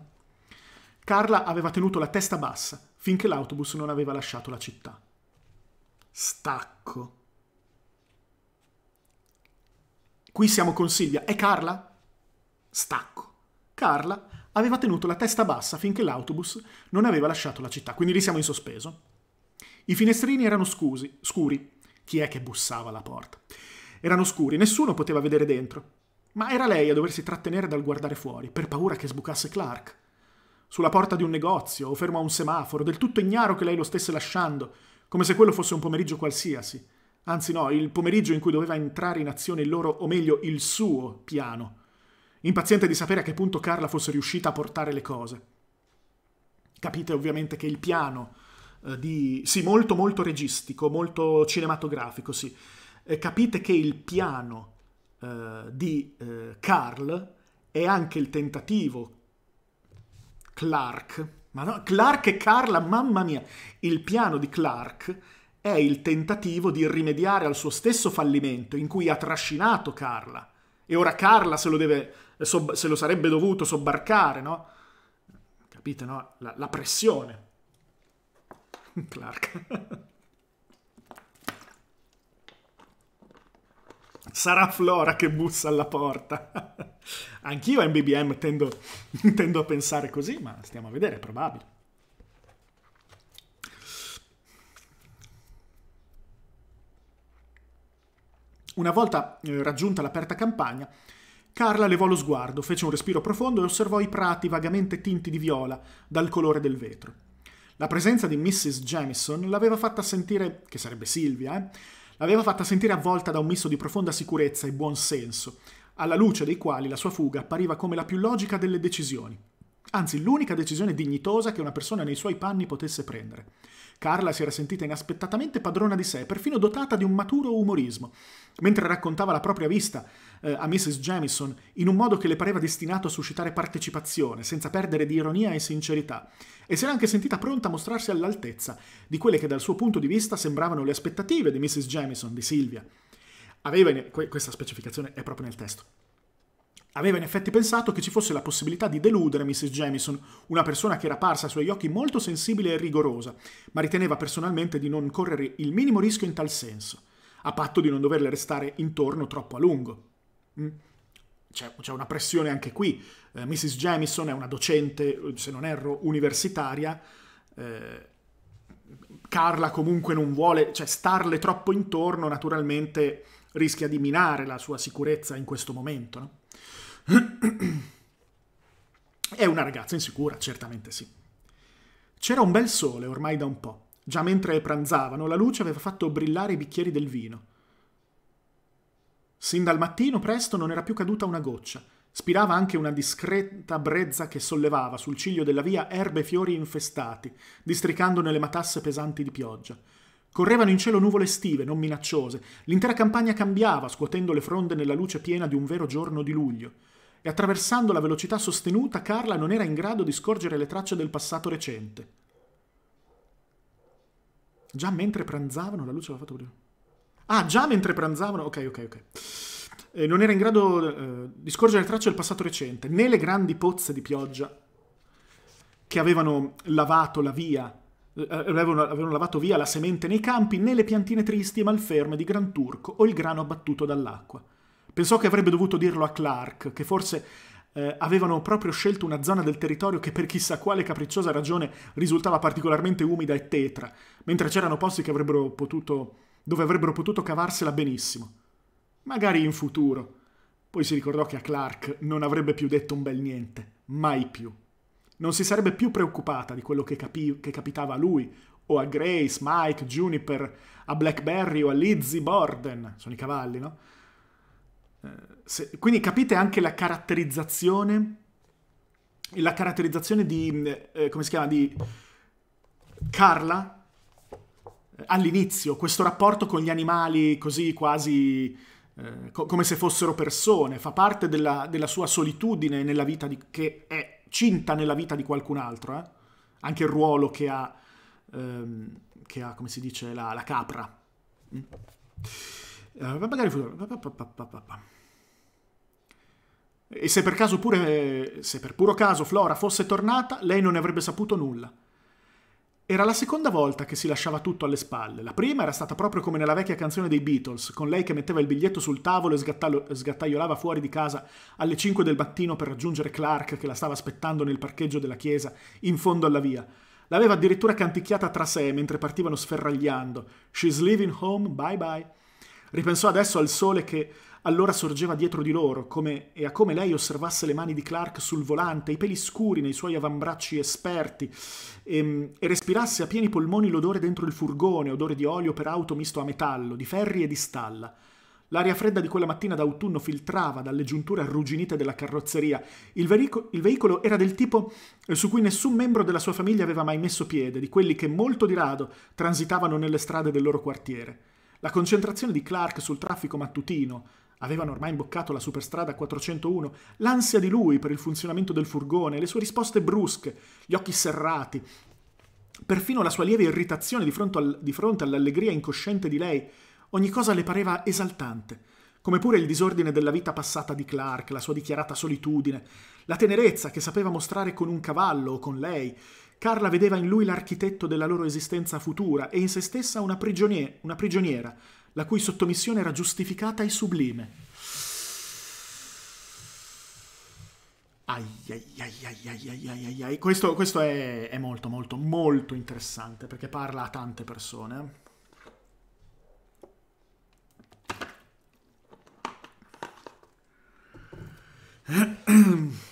Carla aveva tenuto la testa bassa finché l'autobus non aveva lasciato la città. Stacco. Qui siamo con Silvia. È Carla? Stacco. Carla aveva tenuto la testa bassa finché l'autobus non aveva lasciato la città, quindi lì siamo in sospeso. I finestrini erano scusi, scuri. Chi è che bussava alla porta? Erano scuri, nessuno poteva vedere dentro. Ma era lei a doversi trattenere dal guardare fuori, per paura che sbucasse Clark sulla porta di un negozio o fermo a un semaforo, del tutto ignaro che lei lo stesse lasciando, come se quello fosse un pomeriggio qualsiasi. Anzi no, il pomeriggio in cui doveva entrare in azione il loro, o meglio, il suo piano. Impaziente di sapere a che punto Carla fosse riuscita a portare le cose. Capite ovviamente che il piano eh, di... sì, molto molto registico, molto cinematografico, sì. Eh, capite che il piano eh, di eh, Carl è anche il tentativo Clark, ma no, Clark e Carla, mamma mia, il piano di Clark è il tentativo di rimediare al suo stesso fallimento in cui ha trascinato Carla. E ora Carla se lo, deve, se lo sarebbe dovuto sobbarcare, no? Capite, no? La, la pressione. (laughs) Clark. (laughs) Sarà Flora che bussa alla porta. (laughs) Anch'io a MBBM tendo, (laughs) tendo a pensare così, ma stiamo a vedere, è probabile. Una volta eh, raggiunta l'aperta campagna, Carla levò lo sguardo, fece un respiro profondo e osservò i prati vagamente tinti di viola dal colore del vetro. La presenza di Mrs. Jamison l'aveva fatta sentire, che sarebbe Silvia, eh, l'aveva fatta sentire avvolta da un misto di profonda sicurezza e buon senso, alla luce dei quali la sua fuga appariva come la più logica delle decisioni. Anzi, l'unica decisione dignitosa che una persona nei suoi panni potesse prendere. Carla si era sentita inaspettatamente padrona di sé, perfino dotata di un maturo umorismo, mentre raccontava la propria vista eh, a Mrs. Jamison in un modo che le pareva destinato a suscitare partecipazione, senza perdere di ironia e sincerità, e si era anche sentita pronta a mostrarsi all'altezza di quelle che dal suo punto di vista sembravano le aspettative di Mrs. Jamison, di Silvia. Aveva, questa specificazione è proprio nel testo, Aveva in effetti pensato che ci fosse la possibilità di deludere Mrs. Jamison, una persona che era parsa ai suoi occhi molto sensibile e rigorosa, ma riteneva personalmente di non correre il minimo rischio in tal senso, a patto di non doverle restare intorno troppo a lungo. Mm? C'è, una pressione anche qui. Eh, Mrs. Jamison è una docente, se non erro, universitaria. Eh, Carla comunque non vuole, cioè starle troppo intorno naturalmente rischia di minare la sua sicurezza in questo momento. No? È una ragazza insicura, certamente sì. C'era un bel sole ormai da un po'. Già mentre pranzavano, la luce aveva fatto brillare i bicchieri del vino. Sin dal mattino presto non era più caduta una goccia. Spirava anche una discreta brezza che sollevava sul ciglio della via erbe e fiori infestati, districando nelle matasse pesanti di pioggia. Correvano in cielo nuvole estive, non minacciose. L'intera campagna cambiava, scuotendo le fronde nella luce piena di un vero giorno di luglio e attraversando la velocità sostenuta Carla non era in grado di scorgere le tracce del passato recente. Già mentre pranzavano, la luce aveva fatto prima. Ah, già mentre pranzavano, ok, ok, ok. Eh, non era in grado eh, di scorgere le tracce del passato recente, né le grandi pozze di pioggia che avevano lavato la via, eh, avevano, avevano lavato via la semente nei campi, né le piantine tristi e malferme di Gran Turco o il grano abbattuto dall'acqua. Pensò che avrebbe dovuto dirlo a Clark, che forse eh, avevano proprio scelto una zona del territorio che per chissà quale capricciosa ragione risultava particolarmente umida e tetra, mentre c'erano posti avrebbero potuto, dove avrebbero potuto cavarsela benissimo. Magari in futuro. Poi si ricordò che a Clark non avrebbe più detto un bel niente, mai più. Non si sarebbe più preoccupata di quello che, capi- che capitava a lui, o a Grace, Mike, Juniper, a Blackberry o a Lizzie Borden, sono i cavalli, no? Se, quindi capite anche la caratterizzazione, la caratterizzazione di, eh, come si chiama, di Carla eh, all'inizio, questo rapporto con gli animali così quasi eh, co- come se fossero persone, fa parte della, della sua solitudine nella vita di, che è cinta nella vita di qualcun altro, eh? anche il ruolo che ha, ehm, che ha come si dice, la, la capra. Mm. Uh, magari e se per caso pure, se per puro caso Flora fosse tornata, lei non ne avrebbe saputo nulla. Era la seconda volta che si lasciava tutto alle spalle. La prima era stata proprio come nella vecchia canzone dei Beatles, con lei che metteva il biglietto sul tavolo e sgattaiolava fuori di casa alle 5 del mattino per raggiungere Clark che la stava aspettando nel parcheggio della chiesa, in fondo alla via. L'aveva addirittura canticchiata tra sé mentre partivano sferragliando. She's leaving home, bye bye. Ripensò adesso al sole che allora sorgeva dietro di loro come, e a come lei osservasse le mani di Clark sul volante, i peli scuri nei suoi avambracci esperti, e, e respirasse a pieni polmoni l'odore dentro il furgone, odore di olio per auto misto a metallo, di ferri e di stalla. L'aria fredda di quella mattina d'autunno filtrava dalle giunture arrugginite della carrozzeria. Il, verico- il, veicolo era del tipo eh, su cui nessun membro della sua famiglia aveva mai messo piede, di quelli che molto di rado transitavano nelle strade del loro quartiere. La concentrazione di Clark sul traffico mattutino, Avevano ormai imboccato la superstrada 401, l'ansia di lui per il funzionamento del furgone, le sue risposte brusche, gli occhi serrati, perfino la sua lieve irritazione di fronte, al, di fronte all'allegria incosciente di lei, ogni cosa le pareva esaltante, come pure il disordine della vita passata di Clark, la sua dichiarata solitudine, la tenerezza che sapeva mostrare con un cavallo o con lei, Carla vedeva in lui l'architetto della loro esistenza futura e in se stessa una, prigioniera, una prigioniera la cui sottomissione era giustificata e sublime. Ai, questo, questo è, è, molto, molto, molto interessante perché parla a tante persone. (clears throat)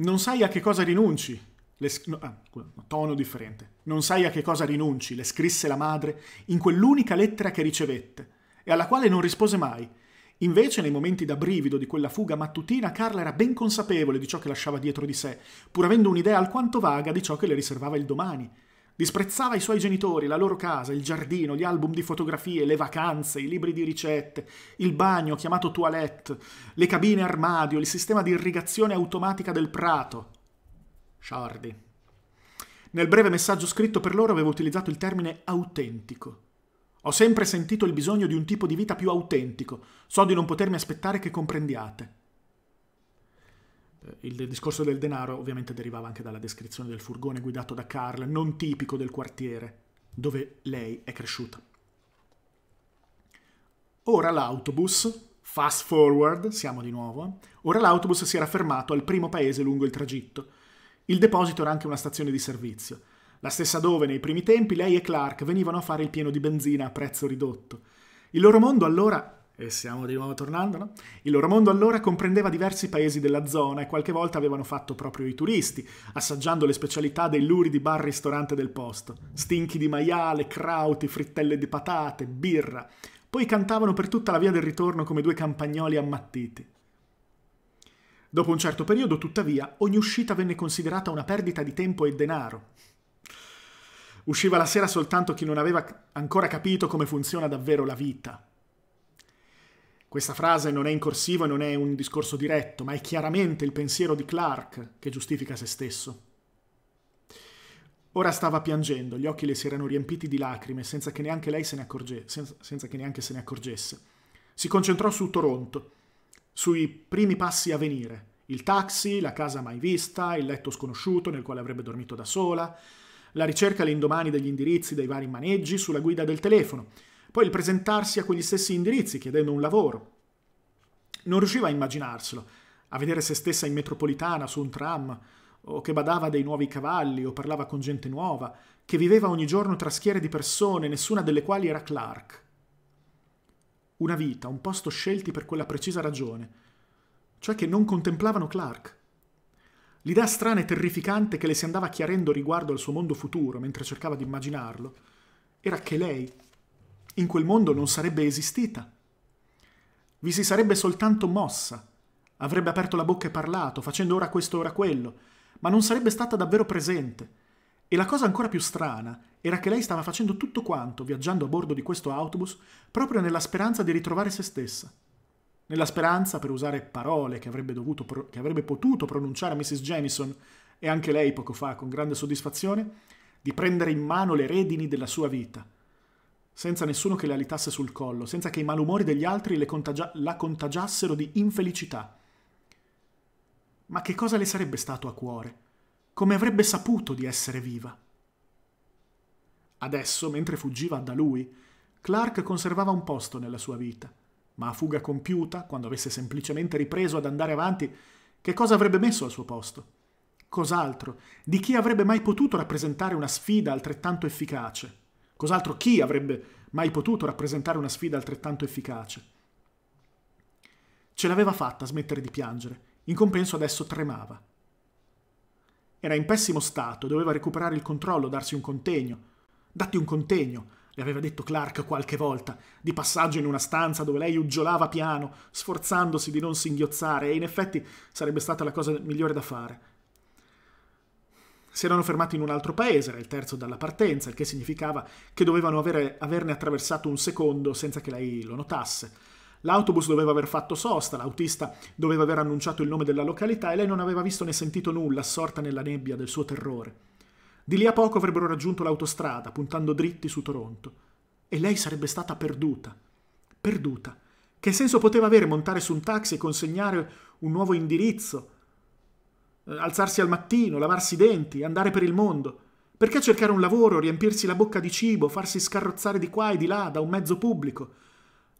Non sai a che cosa rinunci. Le, no, ah, tono differente. Non sai a che cosa rinunci, le scrisse la madre in quell'unica lettera che ricevette e alla quale non rispose mai. Invece, nei momenti da brivido di quella fuga mattutina, Carla era ben consapevole di ciò che lasciava dietro di sé, pur avendo un'idea alquanto vaga di ciò che le riservava il domani. Disprezzava i suoi genitori, la loro casa, il giardino, gli album di fotografie, le vacanze, i libri di ricette, il bagno chiamato toilette, le cabine armadio, il sistema di irrigazione automatica del prato. Sciardi. Nel breve messaggio scritto per loro avevo utilizzato il termine autentico. Ho sempre sentito il bisogno di un tipo di vita più autentico. So di non potermi aspettare che comprendiate. Eh, il discorso del denaro ovviamente derivava anche dalla descrizione del furgone guidato da Carl, non tipico del quartiere dove lei è cresciuta. Ora l'autobus, fast forward, siamo di nuovo, eh? ora l'autobus si era fermato al primo paese lungo il tragitto. Il deposito era anche una stazione di servizio, la stessa dove nei primi tempi lei e Clark venivano a fare il pieno di benzina a prezzo ridotto. Il loro mondo allora e stiamo di nuovo tornando, no? Il loro mondo allora comprendeva diversi paesi della zona e qualche volta avevano fatto proprio i turisti, assaggiando le specialità dei luridi bar-ristorante del posto. Stinchi di maiale, krauti, frittelle di patate, birra. Poi cantavano per tutta la via del ritorno come due campagnoli ammattiti. Dopo un certo periodo, tuttavia, ogni uscita venne considerata una perdita di tempo e denaro. Usciva la sera soltanto chi non aveva ancora capito come funziona davvero la vita. Questa frase non è in corsivo e non è un discorso diretto, ma è chiaramente il pensiero di Clark che giustifica se stesso. Ora stava piangendo, gli occhi le si erano riempiti di lacrime senza che neanche lei se ne, accorge, senza, senza che neanche se ne accorgesse. Si concentrò su Toronto, sui primi passi a venire. Il taxi, la casa mai vista, il letto sconosciuto nel quale avrebbe dormito da sola, la ricerca all'indomani degli indirizzi dei vari maneggi sulla guida del telefono, poi il presentarsi a quegli stessi indirizzi chiedendo un lavoro. Non riusciva a immaginarselo, a vedere se stessa in metropolitana su un tram, o che badava dei nuovi cavalli, o parlava con gente nuova, che viveva ogni giorno tra schiere di persone, nessuna delle quali era Clark. Una vita, un posto scelti per quella precisa ragione, cioè che non contemplavano Clark. L'idea strana e terrificante che le si andava chiarendo riguardo al suo mondo futuro mentre cercava di immaginarlo era che lei, in quel mondo non sarebbe esistita. Vi si sarebbe soltanto mossa, avrebbe aperto la bocca e parlato, facendo ora questo, ora quello, ma non sarebbe stata davvero presente. E la cosa ancora più strana era che lei stava facendo tutto quanto, viaggiando a bordo di questo autobus, proprio nella speranza di ritrovare se stessa. Nella speranza, per usare parole che avrebbe, dovuto, che avrebbe potuto pronunciare Mrs. Jamison, e anche lei poco fa con grande soddisfazione, di prendere in mano le redini della sua vita senza nessuno che le alitasse sul collo, senza che i malumori degli altri contagia- la contagiassero di infelicità. Ma che cosa le sarebbe stato a cuore? Come avrebbe saputo di essere viva? Adesso, mentre fuggiva da lui, Clark conservava un posto nella sua vita, ma a fuga compiuta, quando avesse semplicemente ripreso ad andare avanti, che cosa avrebbe messo al suo posto? Cos'altro? Di chi avrebbe mai potuto rappresentare una sfida altrettanto efficace? Cos'altro chi avrebbe mai potuto rappresentare una sfida altrettanto efficace? Ce l'aveva fatta smettere di piangere, in compenso adesso tremava. Era in pessimo stato, doveva recuperare il controllo, darsi un contegno. Datti un contegno, le aveva detto Clark qualche volta, di passaggio in una stanza dove lei uggiolava piano, sforzandosi di non singhiozzare, e in effetti sarebbe stata la cosa migliore da fare. Si erano fermati in un altro paese, era il terzo dalla partenza, il che significava che dovevano avere, averne attraversato un secondo senza che lei lo notasse. L'autobus doveva aver fatto sosta, l'autista doveva aver annunciato il nome della località e lei non aveva visto né sentito nulla, assorta nella nebbia del suo terrore. Di lì a poco avrebbero raggiunto l'autostrada, puntando dritti su Toronto. E lei sarebbe stata perduta. Perduta. Che senso poteva avere montare su un taxi e consegnare un nuovo indirizzo? Eh, alzarsi al mattino, lavarsi i denti, andare per il mondo. Perché cercare un lavoro, riempirsi la bocca di cibo, farsi scarrozzare di qua e di là da un mezzo pubblico?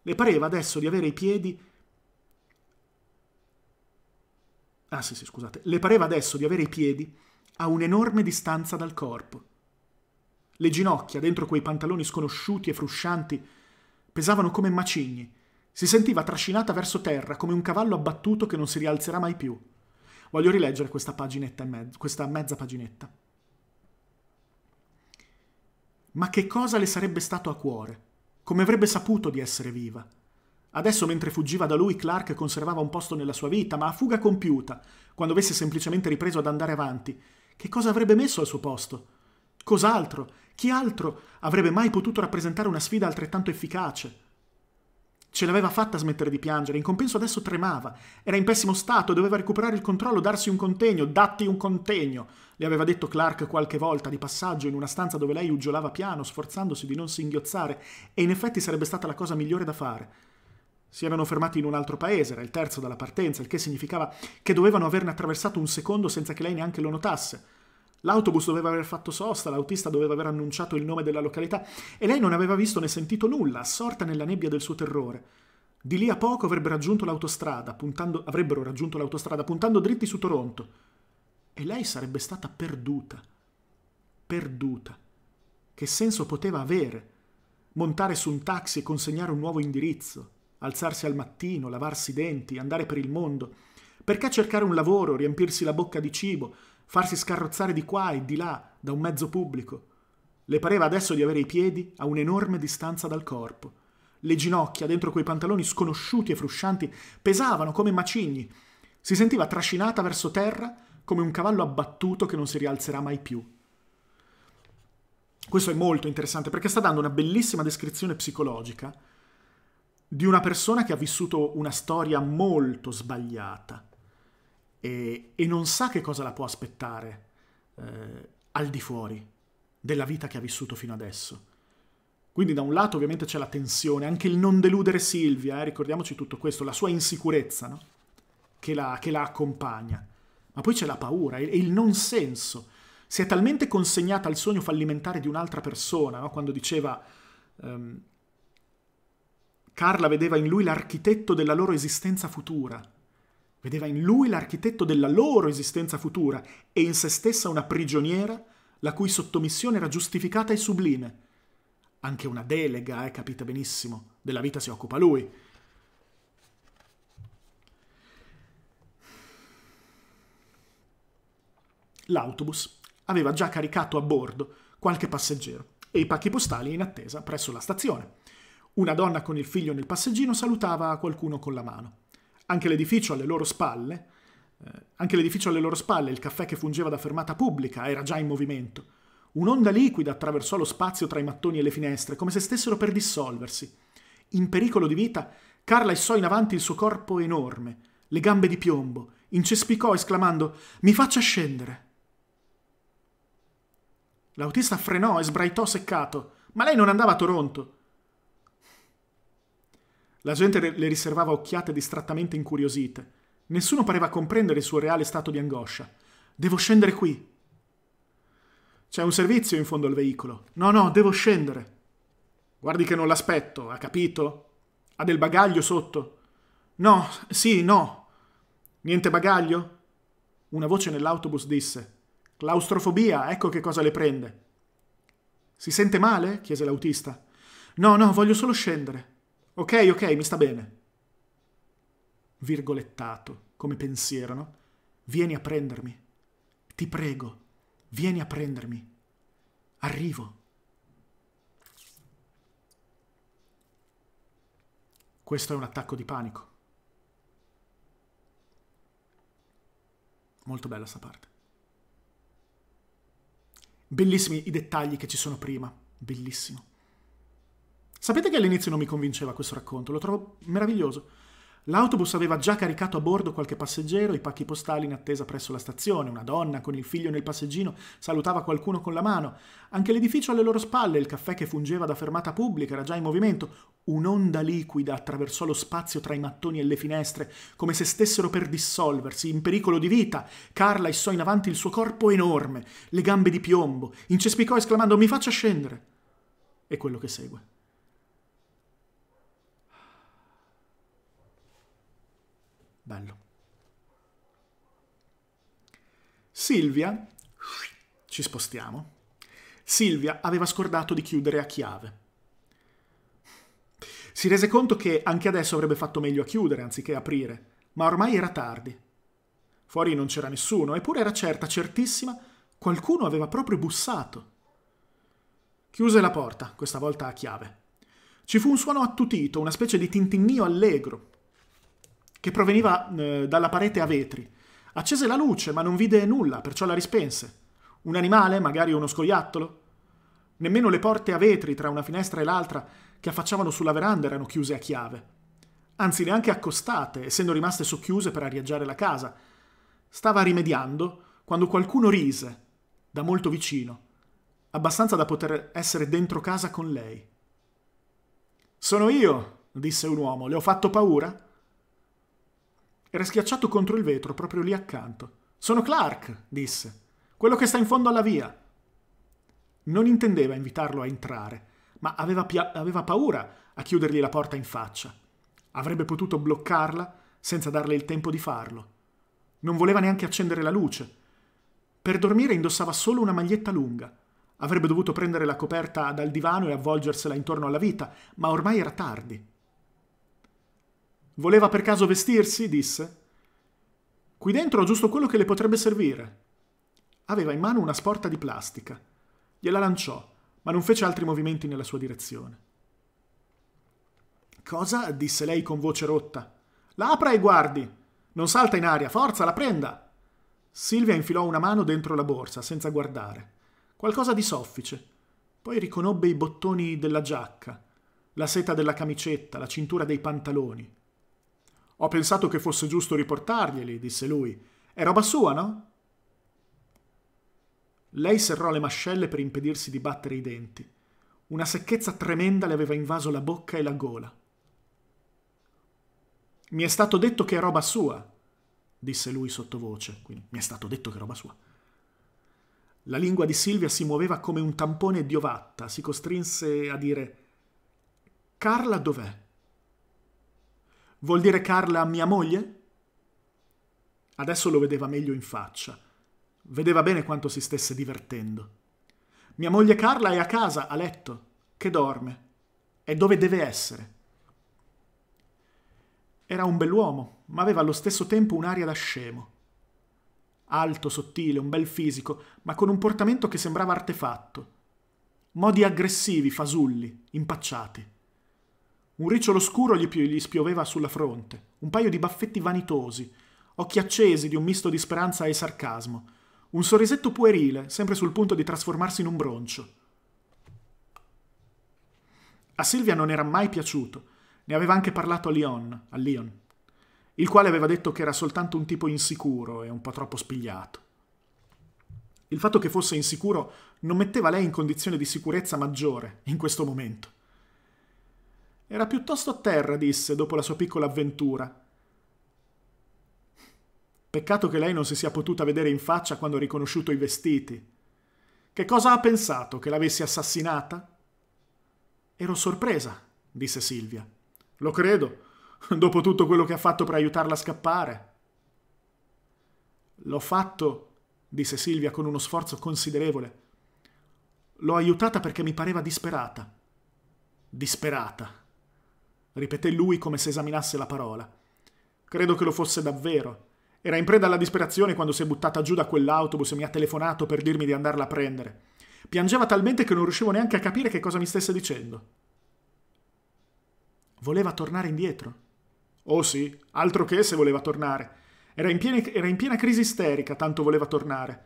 Le pareva adesso di avere i piedi... Ah sì sì, scusate. Le pareva adesso di avere i piedi a un'enorme distanza dal corpo. Le ginocchia, dentro quei pantaloni sconosciuti e fruscianti, pesavano come macigni. Si sentiva trascinata verso terra come un cavallo abbattuto che non si rialzerà mai più. Voglio rileggere questa paginetta e mezza, questa mezza paginetta. Ma che cosa le sarebbe stato a cuore? Come avrebbe saputo di essere viva? Adesso, mentre fuggiva da lui, Clark conservava un posto nella sua vita, ma a fuga compiuta, quando avesse semplicemente ripreso ad andare avanti, che cosa avrebbe messo al suo posto? Cos'altro? Chi altro avrebbe mai potuto rappresentare una sfida altrettanto efficace? Ce l'aveva fatta smettere di piangere, in compenso adesso tremava. Era in pessimo stato, doveva recuperare il controllo, darsi un contegno, datti un contegno. Le aveva detto Clark qualche volta di passaggio in una stanza dove lei uggiolava piano, sforzandosi di non singhiozzare, e in effetti sarebbe stata la cosa migliore da fare. Si erano fermati in un altro paese, era il terzo dalla partenza, il che significava che dovevano averne attraversato un secondo senza che lei neanche lo notasse. L'autobus doveva aver fatto sosta, l'autista doveva aver annunciato il nome della località e lei non aveva visto né sentito nulla, assorta nella nebbia del suo terrore. Di lì a poco avrebbe raggiunto l'autostrada, puntando, avrebbero raggiunto l'autostrada puntando dritti su Toronto. E lei sarebbe stata perduta. Perduta. Che senso poteva avere? Montare su un taxi e consegnare un nuovo indirizzo, alzarsi al mattino, lavarsi i denti, andare per il mondo. Perché cercare un lavoro, riempirsi la bocca di cibo, farsi scarrozzare di qua e di là da un mezzo pubblico. Le pareva adesso di avere i piedi a un'enorme distanza dal corpo. Le ginocchia, dentro quei pantaloni sconosciuti e fruscianti, pesavano come macigni. Si sentiva trascinata verso terra come un cavallo abbattuto che non si rialzerà mai più. Questo è molto interessante perché sta dando una bellissima descrizione psicologica di una persona che ha vissuto una storia molto sbagliata e, e non sa che cosa la può aspettare eh, al di fuori della vita che ha vissuto fino adesso. Quindi da un lato ovviamente c'è la tensione, anche il non deludere Silvia, eh, ricordiamoci tutto questo, la sua insicurezza no? che, la, che, la, accompagna, ma poi c'è la paura e, il non senso. Si è talmente consegnata al sogno fallimentare di un'altra persona, no? quando diceva um, Carla vedeva in lui l'architetto della loro esistenza futura, Vedeva in lui l'architetto della loro esistenza futura e in se stessa una prigioniera la cui sottomissione era giustificata e sublime. Anche una delega, eh, capite benissimo, della vita si occupa lui. L'autobus aveva già caricato a bordo qualche passeggero e i pacchi postali in attesa presso la stazione. Una donna con il figlio nel passeggino salutava qualcuno con la mano. Anche l'edificio alle loro spalle, eh, anche l'edificio alle loro spalle, il caffè che fungeva da fermata pubblica, era già in movimento. Un'onda liquida attraversò lo spazio tra i mattoni e le finestre, come se stessero per dissolversi. In pericolo di vita, Carla issò in avanti il suo corpo enorme, le gambe di piombo, incespicò esclamando Mi faccia scendere. L'autista frenò e sbraitò seccato. Ma lei non andava a Toronto. La gente le riservava occhiate distrattamente incuriosite. Nessuno pareva comprendere il suo reale stato di angoscia. Devo scendere qui. C'è un servizio in fondo al veicolo. No, no, devo scendere. Guardi che non l'aspetto, ha capito? Ha del bagaglio sotto? No, sì, no. Niente bagaglio? Una voce nell'autobus disse: Claustrofobia, ecco che cosa le prende. Si sente male? chiese l'autista. No, no, voglio solo scendere. Ok, ok, mi sta bene. Virgolettato, come pensiero, no? Vieni a prendermi. Ti prego, vieni a prendermi. Arrivo. Questo è un attacco di panico. Molto bella sta parte. Bellissimi i dettagli che ci sono prima. Bellissimo. Sapete che all'inizio non mi convinceva questo racconto, lo trovo meraviglioso. L'autobus aveva già caricato a bordo qualche passeggero, i pacchi postali in attesa presso la stazione, una donna con il figlio nel passeggino salutava qualcuno con la mano, anche l'edificio alle loro spalle, il caffè che fungeva da fermata pubblica era già in movimento, un'onda liquida attraversò lo spazio tra i mattoni e le finestre, come se stessero per dissolversi, in pericolo di vita. Carla issò in avanti il suo corpo enorme, le gambe di piombo, incespicò esclamando mi faccia scendere. E quello che segue. Bello. Silvia, ci spostiamo. Silvia aveva scordato di chiudere a chiave. Si rese conto che anche adesso avrebbe fatto meglio a chiudere anziché aprire, ma ormai era tardi. Fuori non c'era nessuno, eppure era certa, certissima, qualcuno aveva proprio bussato. Chiuse la porta, questa volta a chiave. Ci fu un suono attutito, una specie di tintinnio allegro, che proveniva eh, dalla parete a vetri. Accese la luce, ma non vide nulla, perciò la rispense. Un animale, magari uno scoiattolo? Nemmeno le porte a vetri tra una finestra e l'altra che affacciavano sulla veranda erano chiuse a chiave. Anzi, neanche accostate, essendo rimaste socchiuse per arieggiare la casa. Stava rimediando quando qualcuno rise, da molto vicino, abbastanza da poter essere dentro casa con lei. Sono io, disse un uomo, le ho fatto paura? Era schiacciato contro il vetro, proprio lì accanto. Sono Clark, disse. Quello che sta in fondo alla via. Non intendeva invitarlo a entrare, ma aveva, pia- aveva paura a chiudergli la porta in faccia. Avrebbe potuto bloccarla senza darle il tempo di farlo. Non voleva neanche accendere la luce. Per dormire indossava solo una maglietta lunga. Avrebbe dovuto prendere la coperta dal divano e avvolgersela intorno alla vita, ma ormai era tardi. Voleva per caso vestirsi? disse. Qui dentro ho giusto quello che le potrebbe servire. Aveva in mano una sporta di plastica. Gliela lanciò, ma non fece altri movimenti nella sua direzione. Cosa? disse lei con voce rotta. La apra e guardi. Non salta in aria, forza, la prenda. Silvia infilò una mano dentro la borsa, senza guardare. Qualcosa di soffice. Poi riconobbe i bottoni della giacca, la seta della camicetta, la cintura dei pantaloni. Ho pensato che fosse giusto riportarglieli, disse lui. È roba sua, no? Lei serrò le mascelle per impedirsi di battere i denti. Una secchezza tremenda le aveva invaso la bocca e la gola. Mi è stato detto che è roba sua, disse lui sottovoce. Quindi mi è stato detto che è roba sua. La lingua di Silvia si muoveva come un tampone di ovatta, si costrinse a dire Carla dov'è? Vuol dire Carla mia moglie? Adesso lo vedeva meglio in faccia. Vedeva bene quanto si stesse divertendo. Mia moglie Carla è a casa, a letto, che dorme. È dove deve essere. Era un bell'uomo, ma aveva allo stesso tempo un'aria da scemo. Alto, sottile, un bel fisico, ma con un portamento che sembrava artefatto. Modi aggressivi, fasulli, impacciati. Un ricciolo scuro gli, gli spioveva sulla fronte, un paio di baffetti vanitosi, occhi accesi di un misto di speranza e sarcasmo, un sorrisetto puerile, sempre sul punto di trasformarsi in un broncio. A Silvia non era mai piaciuto, ne aveva anche parlato a Leon, a Leon, il quale aveva detto che era soltanto un tipo insicuro e un po' troppo spigliato. Il fatto che fosse insicuro non metteva lei in condizione di sicurezza maggiore in questo momento. Era piuttosto a terra, disse, dopo la sua piccola avventura. Peccato che lei non si sia potuta vedere in faccia quando ha riconosciuto i vestiti. Che cosa ha pensato? Che l'avessi assassinata? Ero sorpresa, disse Silvia. Lo credo, dopo tutto quello che ha fatto per aiutarla a scappare. L'ho fatto, disse Silvia con uno sforzo considerevole. L'ho aiutata perché mi pareva disperata. Disperata ripeté lui come se esaminasse la parola. Credo che lo fosse davvero. Era in preda alla disperazione quando si è buttata giù da quell'autobus e mi ha telefonato per dirmi di andarla a prendere. Piangeva talmente che non riuscivo neanche a capire che cosa mi stesse dicendo. Voleva tornare indietro. Oh sì, altro che se voleva tornare. Era in, piena, era in piena crisi isterica, tanto voleva tornare.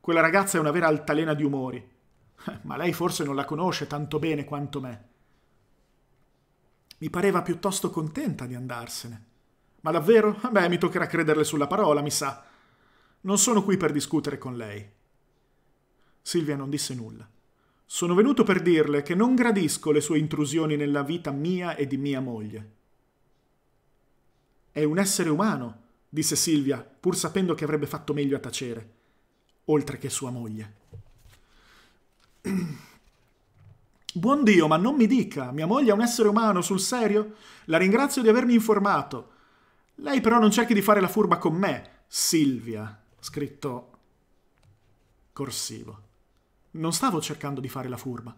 Quella ragazza è una vera altalena di umori. (laughs) Ma lei forse non la conosce tanto bene quanto me. Mi pareva piuttosto contenta di andarsene. Ma davvero? Beh, mi toccherà crederle sulla parola, mi sa. Non sono qui per discutere con lei. Silvia non disse nulla. Sono venuto per dirle che non gradisco le sue intrusioni nella vita mia e di mia moglie. È un essere umano, disse Silvia, pur sapendo che avrebbe fatto meglio a tacere, oltre che sua moglie. (clears throat) Buon Dio, ma non mi dica, mia moglie è un essere umano, sul serio? La ringrazio di avermi informato. Lei però non cerchi di fare la furba con me, Silvia, scritto corsivo. Non stavo cercando di fare la furba.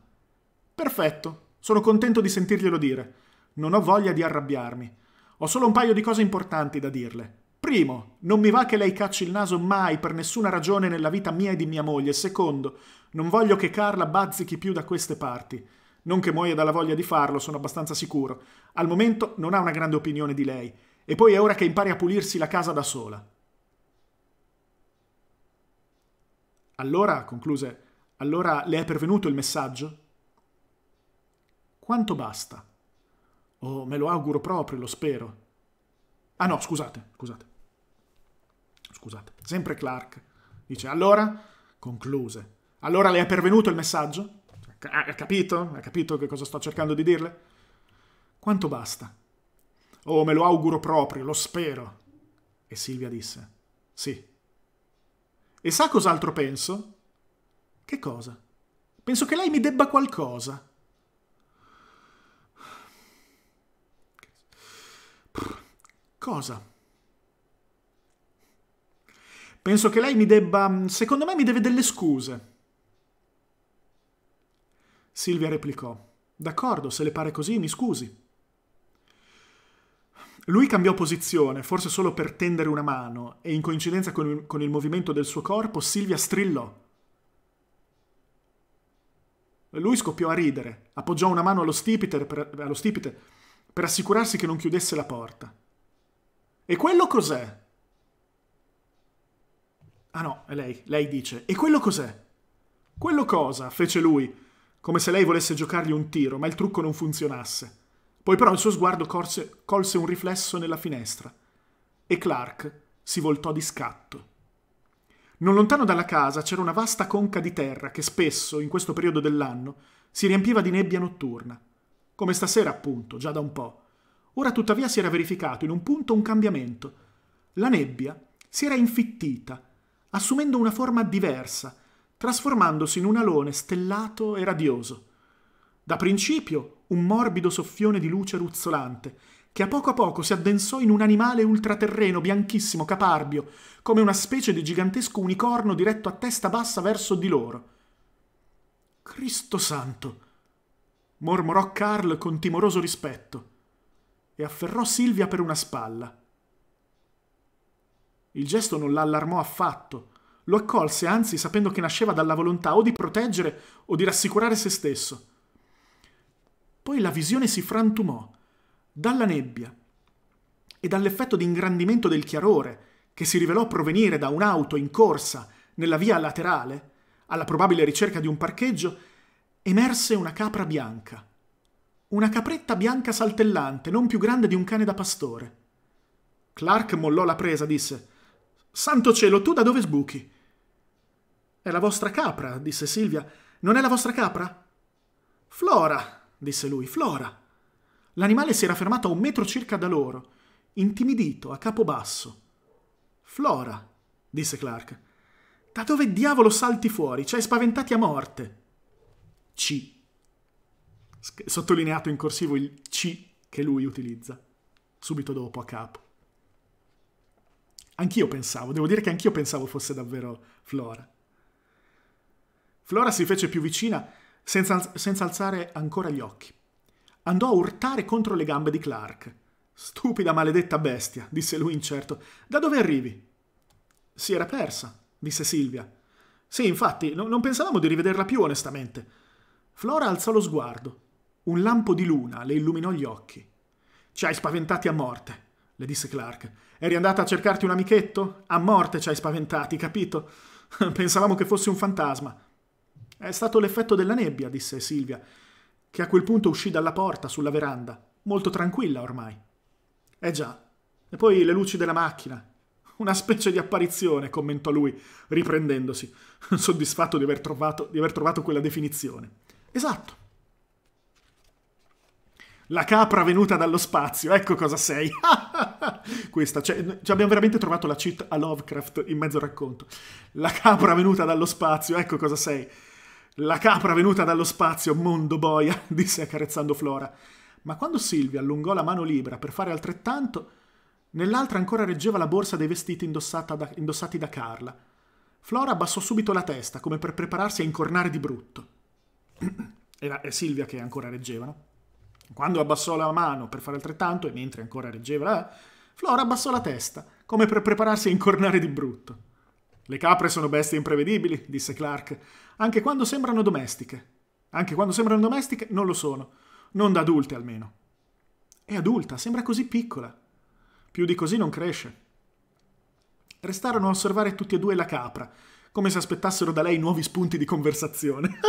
Perfetto, sono contento di sentirglielo dire. Non ho voglia di arrabbiarmi. Ho solo un paio di cose importanti da dirle. Primo, non mi va che lei cacci il naso mai per nessuna ragione nella vita mia e di mia moglie. Secondo, non voglio che Carla bazzichi più da queste parti. Non che muoia dalla voglia di farlo, sono abbastanza sicuro. Al momento non ha una grande opinione di lei. E poi è ora che impari a pulirsi la casa da sola. Allora, concluse, allora le è pervenuto il messaggio? Quanto basta? Oh, me lo auguro proprio, lo spero. Ah no, scusate, scusate. Scusate, sempre Clark. Dice, allora, concluse. Allora le è pervenuto il messaggio? Ha capito? Ha capito che cosa sto cercando di dirle? Quanto basta? Oh, me lo auguro proprio, lo spero. E Silvia disse, sì. E sa cos'altro penso? Che cosa? Penso che lei mi debba qualcosa. Cosa? Penso che lei mi debba... Secondo me mi deve delle scuse. Silvia replicò. D'accordo, se le pare così, mi scusi. Lui cambiò posizione, forse solo per tendere una mano, e in coincidenza con il, con il movimento del suo corpo, Silvia strillò. Lui scoppiò a ridere, appoggiò una mano allo stipite, per, allo stipite per assicurarsi che non chiudesse la porta. E quello cos'è? Ah no, è lei. Lei dice. E quello cos'è? Quello cosa? fece lui, come se lei volesse giocargli un tiro, ma il trucco non funzionasse. Poi però il suo sguardo corse, colse un riflesso nella finestra e Clark si voltò di scatto. Non lontano dalla casa c'era una vasta conca di terra che spesso, in questo periodo dell'anno, si riempiva di nebbia notturna. Come stasera, appunto, già da un po'. Ora tuttavia si era verificato in un punto un cambiamento. La nebbia si era infittita, assumendo una forma diversa, trasformandosi in un alone stellato e radioso. Da principio un morbido soffione di luce ruzzolante, che a poco a poco si addensò in un animale ultraterreno, bianchissimo, caparbio, come una specie di gigantesco unicorno diretto a testa bassa verso di loro. Cristo santo! mormorò Carl con timoroso rispetto e afferrò Silvia per una spalla. Il gesto non l'allarmò affatto. Lo accolse, anzi, sapendo che nasceva dalla volontà o di proteggere o di rassicurare se stesso. Poi la visione si frantumò dalla nebbia e dall'effetto di ingrandimento del chiarore, che si rivelò provenire da un'auto in corsa nella via laterale, alla probabile ricerca di un parcheggio, emerse una capra bianca. Una capretta bianca saltellante, non più grande di un cane da pastore. Clark mollò la presa, disse Santo cielo, tu da dove sbuchi? È la vostra capra, disse Silvia. Non è la vostra capra? Flora, disse lui, Flora. L'animale si era fermato a un metro circa da loro, intimidito, a capo basso. Flora, disse Clark, da dove diavolo salti fuori? Ci hai spaventati a morte. C. Sottolineato in corsivo il C che lui utilizza, subito dopo a capo. Anch'io pensavo, devo dire che anch'io pensavo fosse davvero Flora. Flora si fece più vicina senza, senza alzare ancora gli occhi andò a urtare contro le gambe di Clark. Stupida maledetta bestia, disse lui incerto. Da dove arrivi? Si era persa, disse Silvia. Sì, infatti, no, non pensavamo di rivederla più, onestamente. Flora alzò lo sguardo. Un lampo di luna le illuminò gli occhi. Ci hai spaventati a morte, le disse Clark. Eri andata a cercarti un amichetto? A morte ci hai spaventati, capito? (laughs) Pensavamo che fosse un fantasma. È stato l'effetto della nebbia, disse Silvia che a quel punto uscì dalla porta sulla veranda, molto tranquilla ormai. Eh già, E poi le luci della macchina. Una specie di apparizione, commentò lui, riprendendosi, (laughs) soddisfatto di aver trovato, di aver trovato quella definizione. Esatto. La capra venuta dallo spazio, ecco cosa sei. (laughs) Questa, cioè, cioè, abbiamo veramente trovato la cheat a Lovecraft in mezzo al racconto. La capra venuta dallo spazio, ecco cosa sei. La capra venuta dallo spazio, mondo boia, (laughs) disse accarezzando Flora. Ma quando Silvia allungò la mano libera per fare altrettanto, nell'altra ancora reggeva la borsa dei vestiti da, indossati da Carla. Flora abbassò subito la testa, come per prepararsi a incornare di brutto. (clears throat) Era Silvia che ancora reggeva, no? Quando abbassò la mano per fare altrettanto, e mentre ancora reggeva, Flora abbassò la testa, come per prepararsi a incornare di brutto. Le capre sono bestie imprevedibili, disse Clark, anche quando sembrano domestiche. Anche quando sembrano domestiche non lo sono, non da adulte almeno. È adulta, sembra così piccola. Più di così non cresce. Restarono a osservare tutti e due la capra, come se aspettassero da lei nuovi spunti di conversazione. (laughs)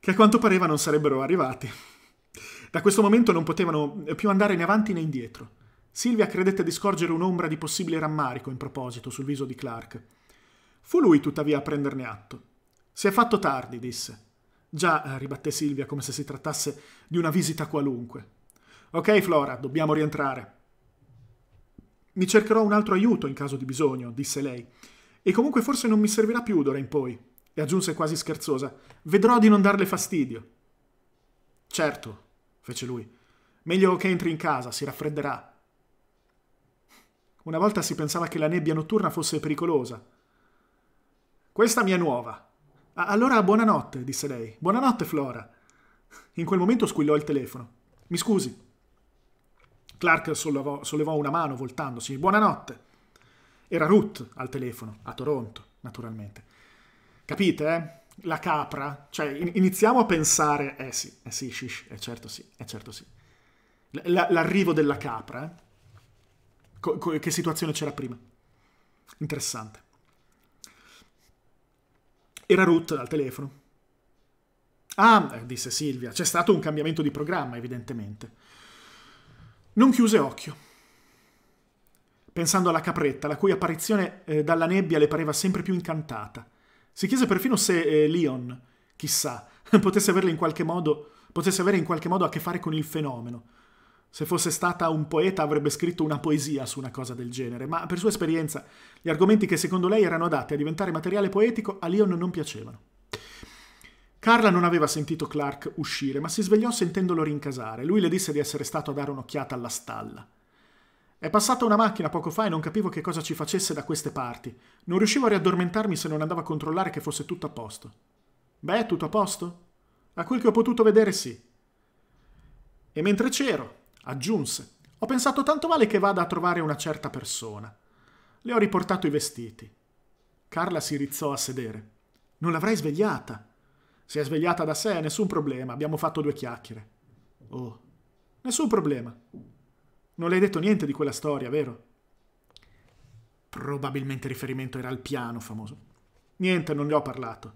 che a quanto pareva non sarebbero arrivati. Da questo momento non potevano più andare né avanti né indietro. Silvia credette di scorgere un'ombra di possibile rammarico in proposito sul viso di Clark. Fu lui tuttavia a prenderne atto. Si è fatto tardi, disse. Già, ribatté Silvia come se si trattasse di una visita qualunque. Ok, Flora, dobbiamo rientrare. Mi cercherò un altro aiuto in caso di bisogno, disse lei. E comunque forse non mi servirà più d'ora in poi e aggiunse quasi scherzosa, vedrò di non darle fastidio. Certo, fece lui, meglio che entri in casa, si raffredderà. Una volta si pensava che la nebbia notturna fosse pericolosa. Questa mi è nuova. allora buonanotte, disse lei. Buonanotte, Flora. In quel momento squillò il telefono. Mi scusi. Clark sollevò, sollevò una mano voltandosi. Buonanotte. Era Ruth al telefono, a Toronto, naturalmente. Capite? Eh? La capra. Cioè, iniziamo a pensare... Eh sì, eh sì, shish, eh certo sì, eh certo sì. L- l'arrivo della capra, eh? Co- co- che situazione c'era prima? Interessante. Era Ruth al telefono. Ah, eh, disse Silvia, c'è stato un cambiamento di programma, evidentemente. Non chiuse occhio. Pensando alla capretta, la cui apparizione eh, dalla nebbia le pareva sempre più incantata. Si chiese perfino se eh, Leon, chissà, (laughs) potesse, in modo, potesse avere in qualche modo a che fare con il fenomeno. Se fosse stata un poeta avrebbe scritto una poesia su una cosa del genere, ma per sua esperienza gli argomenti che secondo lei erano adatti a diventare materiale poetico a Leon non piacevano. Carla non aveva sentito Clark uscire, ma si svegliò sentendolo rincasare. Lui le disse di essere stato a dare un'occhiata alla stalla. È passata una macchina poco fa e non capivo che cosa ci facesse da queste parti. Non riuscivo a riaddormentarmi se non andavo a controllare che fosse tutto a posto. Beh, tutto a posto? A quel che ho potuto vedere sì. E mentre c'ero, aggiunse, ho pensato tanto male che vada a trovare una certa persona. Le ho riportato i vestiti. Carla si rizzò a sedere. Non l'avrai svegliata. Si è svegliata da sé, nessun problema. Abbiamo fatto due chiacchiere. Oh, nessun problema. Non le hai detto niente di quella storia, vero? Probabilmente riferimento era al piano famoso. Niente, non ne ho parlato.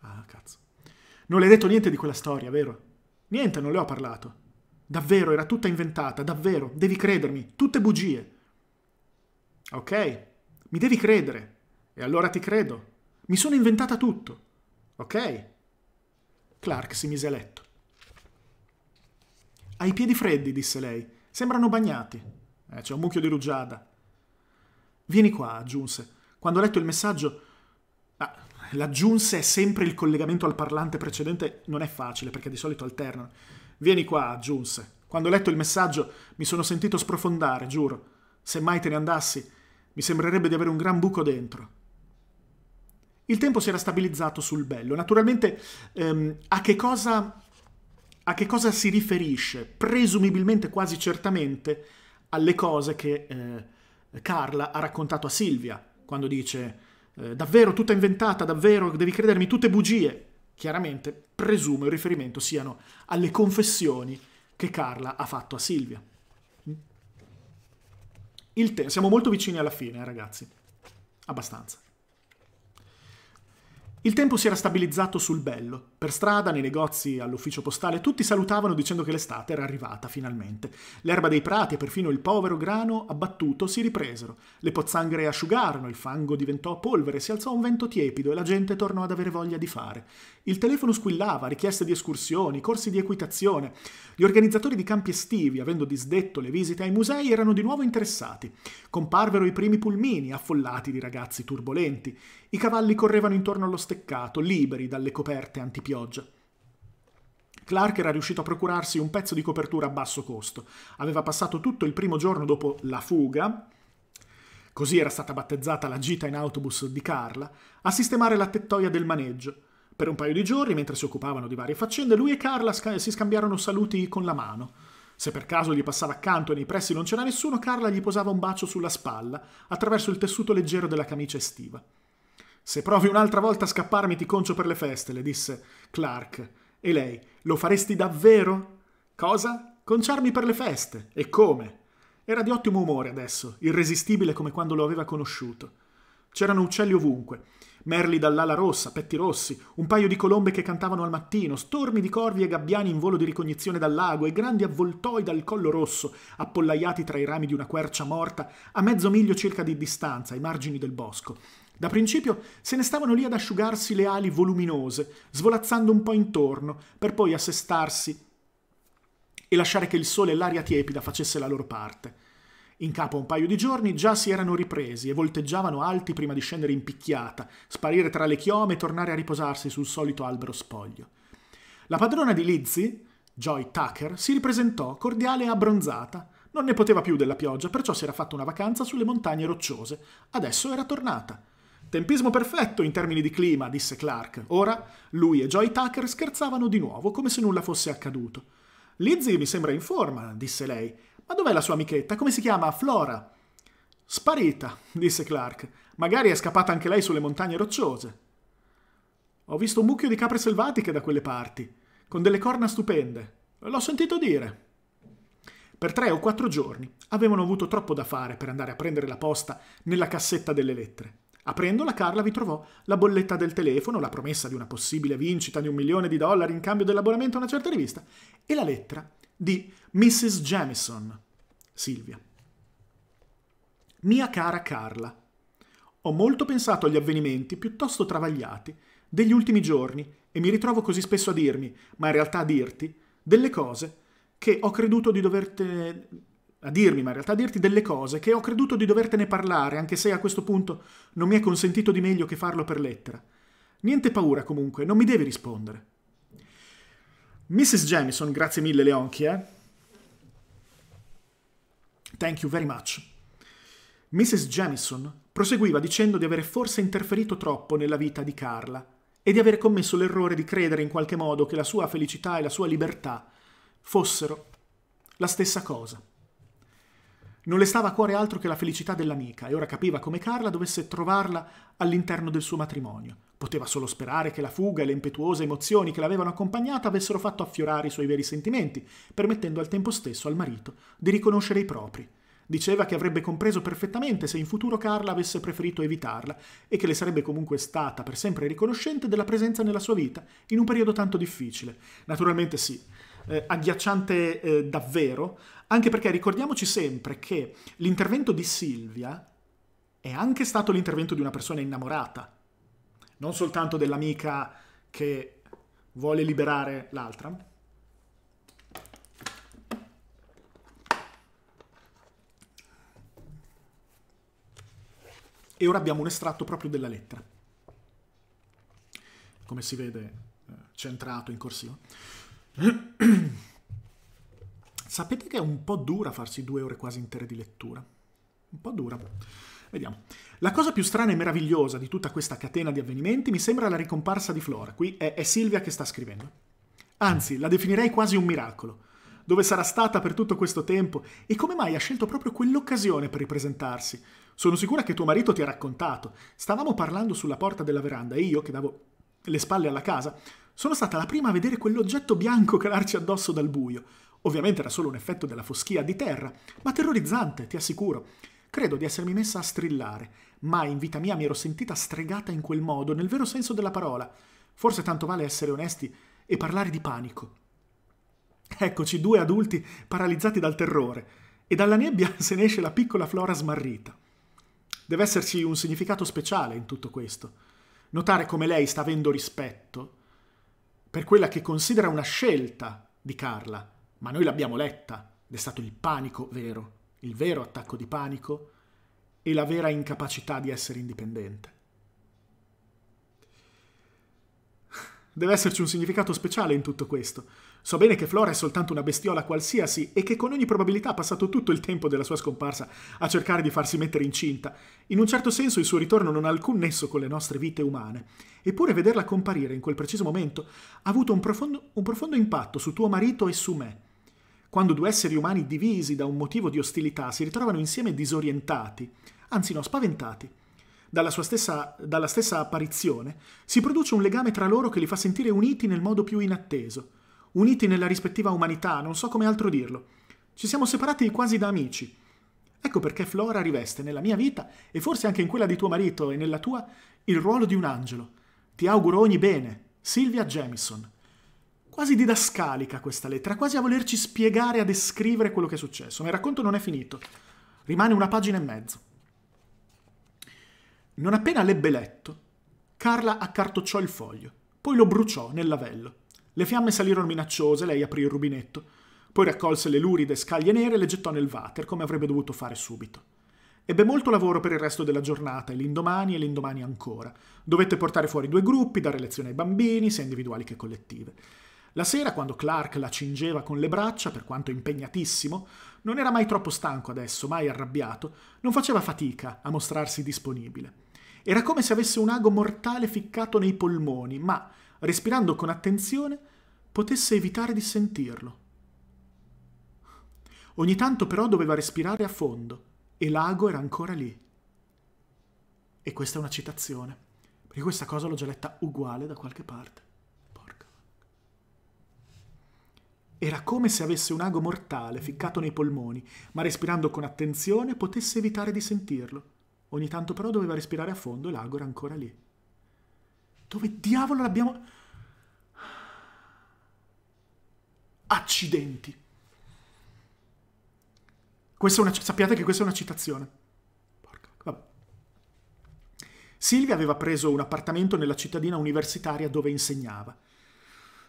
Ah, cazzo. Non le hai detto niente di quella storia, vero? Niente, non le ho parlato. Davvero, era tutta inventata, davvero. Devi credermi, tutte bugie. Ok, mi devi credere. E allora ti credo. Mi sono inventata tutto. Ok? Clark si mise a letto. Hai i piedi freddi, disse lei. Sembrano bagnati. Eh, c'è un mucchio di rugiada. Vieni qua, aggiunse. Quando ho letto il messaggio... L'aggiunse sempre il collegamento al parlante precedente, non è facile perché di solito alternano. Vieni qua, aggiunse. Quando ho letto il messaggio mi sono sentito sprofondare, giuro. Se mai te ne andassi, mi sembrerebbe di avere un gran buco dentro. Il tempo si era stabilizzato sul bello. Naturalmente, ehm, a che cosa a che cosa si riferisce? Presumibilmente, quasi certamente, alle cose che eh, Carla ha raccontato a Silvia, quando dice eh, davvero tutta inventata, davvero devi credermi, tutte bugie. Chiaramente presumo il riferimento siano alle confessioni che Carla ha fatto a Silvia. Siamo molto vicini alla fine, eh, ragazzi. Abbastanza. Il tempo si era stabilizzato sul bello. Per strada, nei negozi, all'ufficio postale, tutti salutavano dicendo che l'estate era arrivata finalmente. L'erba dei prati e perfino il povero grano abbattuto si ripresero. Le pozzanghere asciugarono, il fango diventò polvere, si alzò un vento tiepido e la gente tornò ad avere voglia di fare. Il telefono squillava, richieste di escursioni, corsi di equitazione. Gli organizzatori di campi estivi, avendo disdetto le visite ai musei, erano di nuovo interessati. Comparvero i primi pulmini, affollati di ragazzi turbolenti. I cavalli correvano intorno allo steccato, liberi dalle coperte antipioggia. Clark era riuscito a procurarsi un pezzo di copertura a basso costo. Aveva passato tutto il primo giorno dopo la fuga, così era stata battezzata la gita in autobus di Carla, a sistemare la tettoia del maneggio. Per un paio di giorni, mentre si occupavano di varie faccende, lui e Carla si scambiarono saluti con la mano. Se per caso gli passava accanto e nei pressi non c'era nessuno, Carla gli posava un bacio sulla spalla, attraverso il tessuto leggero della camicia estiva. Se provi un'altra volta a scapparmi ti concio per le feste, le disse Clark. E lei, lo faresti davvero? Cosa? Conciarmi per le feste. E come? Era di ottimo umore adesso, irresistibile come quando lo aveva conosciuto. C'erano uccelli ovunque, merli dall'ala rossa, petti rossi, un paio di colombe che cantavano al mattino, stormi di corvi e gabbiani in volo di ricognizione dal lago e grandi avvoltoi dal collo rosso, appollaiati tra i rami di una quercia morta a mezzo miglio circa di distanza, ai margini del bosco. Da principio se ne stavano lì ad asciugarsi le ali voluminose, svolazzando un po' intorno, per poi assestarsi e lasciare che il sole e l'aria tiepida facesse la loro parte. In capo a un paio di giorni già si erano ripresi e volteggiavano alti prima di scendere in picchiata, sparire tra le chiome e tornare a riposarsi sul solito albero spoglio. La padrona di Lizzie, Joy Tucker, si ripresentò cordiale e abbronzata. Non ne poteva più della pioggia, perciò si era fatta una vacanza sulle montagne rocciose. Adesso era tornata. Tempismo perfetto in termini di clima, disse Clark. Ora lui e Joy Tucker scherzavano di nuovo, come se nulla fosse accaduto. Lizzie mi sembra in forma, disse lei. Ma dov'è la sua amichetta? Come si chiama? Flora. Sparita, disse Clark. Magari è scappata anche lei sulle montagne rocciose. Ho visto un mucchio di capre selvatiche da quelle parti, con delle corna stupende. L'ho sentito dire. Per tre o quattro giorni avevano avuto troppo da fare per andare a prendere la posta nella cassetta delle lettere. Aprendola, Carla vi trovò la bolletta del telefono, la promessa di una possibile vincita di un milione di dollari in cambio dell'abbonamento a una certa rivista e la lettera di Mrs. Jamison, Silvia. Mia cara Carla, ho molto pensato agli avvenimenti piuttosto travagliati degli ultimi giorni e mi ritrovo così spesso a dirmi, ma in realtà a dirti, delle cose che ho creduto di dovertene a dirmi, ma in realtà a dirti delle cose che ho creduto di dovertene parlare, anche se a questo punto non mi è consentito di meglio che farlo per lettera. Niente paura comunque, non mi devi rispondere. Mrs. Jamison, grazie mille Leonchi, eh? Thank you very much. Mrs. Jamison proseguiva dicendo di avere forse interferito troppo nella vita di Carla e di aver commesso l'errore di credere in qualche modo che la sua felicità e la sua libertà fossero la stessa cosa. Non le stava a cuore altro che la felicità dell'amica e ora capiva come Carla dovesse trovarla all'interno del suo matrimonio. Poteva solo sperare che la fuga e le impetuose emozioni che l'avevano accompagnata avessero fatto affiorare i suoi veri sentimenti, permettendo al tempo stesso al marito di riconoscere i propri. Diceva che avrebbe compreso perfettamente se in futuro Carla avesse preferito evitarla e che le sarebbe comunque stata per sempre riconoscente della presenza nella sua vita in un periodo tanto difficile. Naturalmente sì, eh, agghiacciante eh, davvero, anche perché ricordiamoci sempre che l'intervento di Silvia è anche stato l'intervento di una persona innamorata, non soltanto dell'amica che vuole liberare l'altra. E ora abbiamo un estratto proprio della lettera, come si vede eh, centrato in corsivo. (clears throat) Sapete che è un po' dura farsi due ore quasi intere di lettura? Un po' dura. Vediamo. La cosa più strana e meravigliosa di tutta questa catena di avvenimenti mi sembra la ricomparsa di Flora. Qui è, è Silvia che sta scrivendo. Anzi, la definirei quasi un miracolo. Dove sarà stata per tutto questo tempo e come mai ha scelto proprio quell'occasione per ripresentarsi? Sono sicura che tuo marito ti ha raccontato. Stavamo parlando sulla porta della veranda e io, che davo le spalle alla casa, sono stata la prima a vedere quell'oggetto bianco calarci addosso dal buio. Ovviamente era solo un effetto della foschia di terra, ma terrorizzante, ti assicuro. credo di essermi messa a strillare. Mai in vita mia mi ero sentita stregata in quel modo, nel vero senso della parola. Forse tanto vale essere onesti e parlare di panico. Eccoci due adulti paralizzati dal terrore e dalla nebbia (laughs) se ne esce la piccola Flora smarrita. Deve esserci un significato speciale in tutto questo. Notare come lei sta avendo rispetto per quella che considera una scelta di Carla, ma noi l'abbiamo letta ed è stato il panico vero, il vero attacco di panico e la vera incapacità di essere indipendente. Deve esserci un significato speciale in tutto questo. So bene che Flora è soltanto una bestiola qualsiasi e che con ogni probabilità ha passato tutto il tempo della sua scomparsa a cercare di farsi mettere incinta. In un certo senso il suo ritorno non ha alcun nesso con le nostre vite umane. Eppure vederla comparire in quel preciso momento ha avuto un profondo, un profondo impatto su tuo marito e su me. Quando due esseri umani divisi da un motivo di ostilità si ritrovano insieme disorientati, anzi no, spaventati, dalla, stessa, dalla stessa apparizione, si produce un legame tra loro che li fa sentire uniti nel modo più inatteso, uniti nella rispettiva umanità, non so come altro dirlo. Ci siamo separati quasi da amici. Ecco perché Flora riveste nella mia vita, e forse anche in quella di tuo marito e nella tua, il ruolo di un angelo. Ti auguro ogni bene. Silvia Jamison. Quasi didascalica questa lettera, quasi a volerci spiegare, a descrivere quello che è successo. Ma il racconto non è finito. Rimane una pagina e mezzo. Non appena l'ebbe letto, Carla accartocciò il foglio, poi lo bruciò nel lavello. Le fiamme salirono minacciose, lei aprì il rubinetto, poi raccolse le luride scaglie nere e le gettò nel water, come avrebbe dovuto fare subito. Ebbe molto lavoro per il resto della giornata e l'indomani e l'indomani ancora. Dovette portare fuori due gruppi, dare lezioni ai bambini, sia individuali che collettive. La sera, quando Clark la cingeva con le braccia, per quanto impegnatissimo, non era mai troppo stanco adesso, mai arrabbiato, non faceva fatica a mostrarsi disponibile. Era come se avesse un ago mortale ficcato nei polmoni, ma, respirando con attenzione, potesse evitare di sentirlo. Ogni tanto però doveva respirare a fondo e l'ago era ancora lì. E questa è una citazione, perché questa cosa l'ho già letta uguale da qualche parte. Era come se avesse un ago mortale ficcato nei polmoni, ma respirando con attenzione potesse evitare di sentirlo. Ogni tanto però doveva respirare a fondo e l'ago era ancora lì. Dove diavolo l'abbiamo... Accidenti. Una... Sappiate che questa è una citazione. Silvia aveva preso un appartamento nella cittadina universitaria dove insegnava.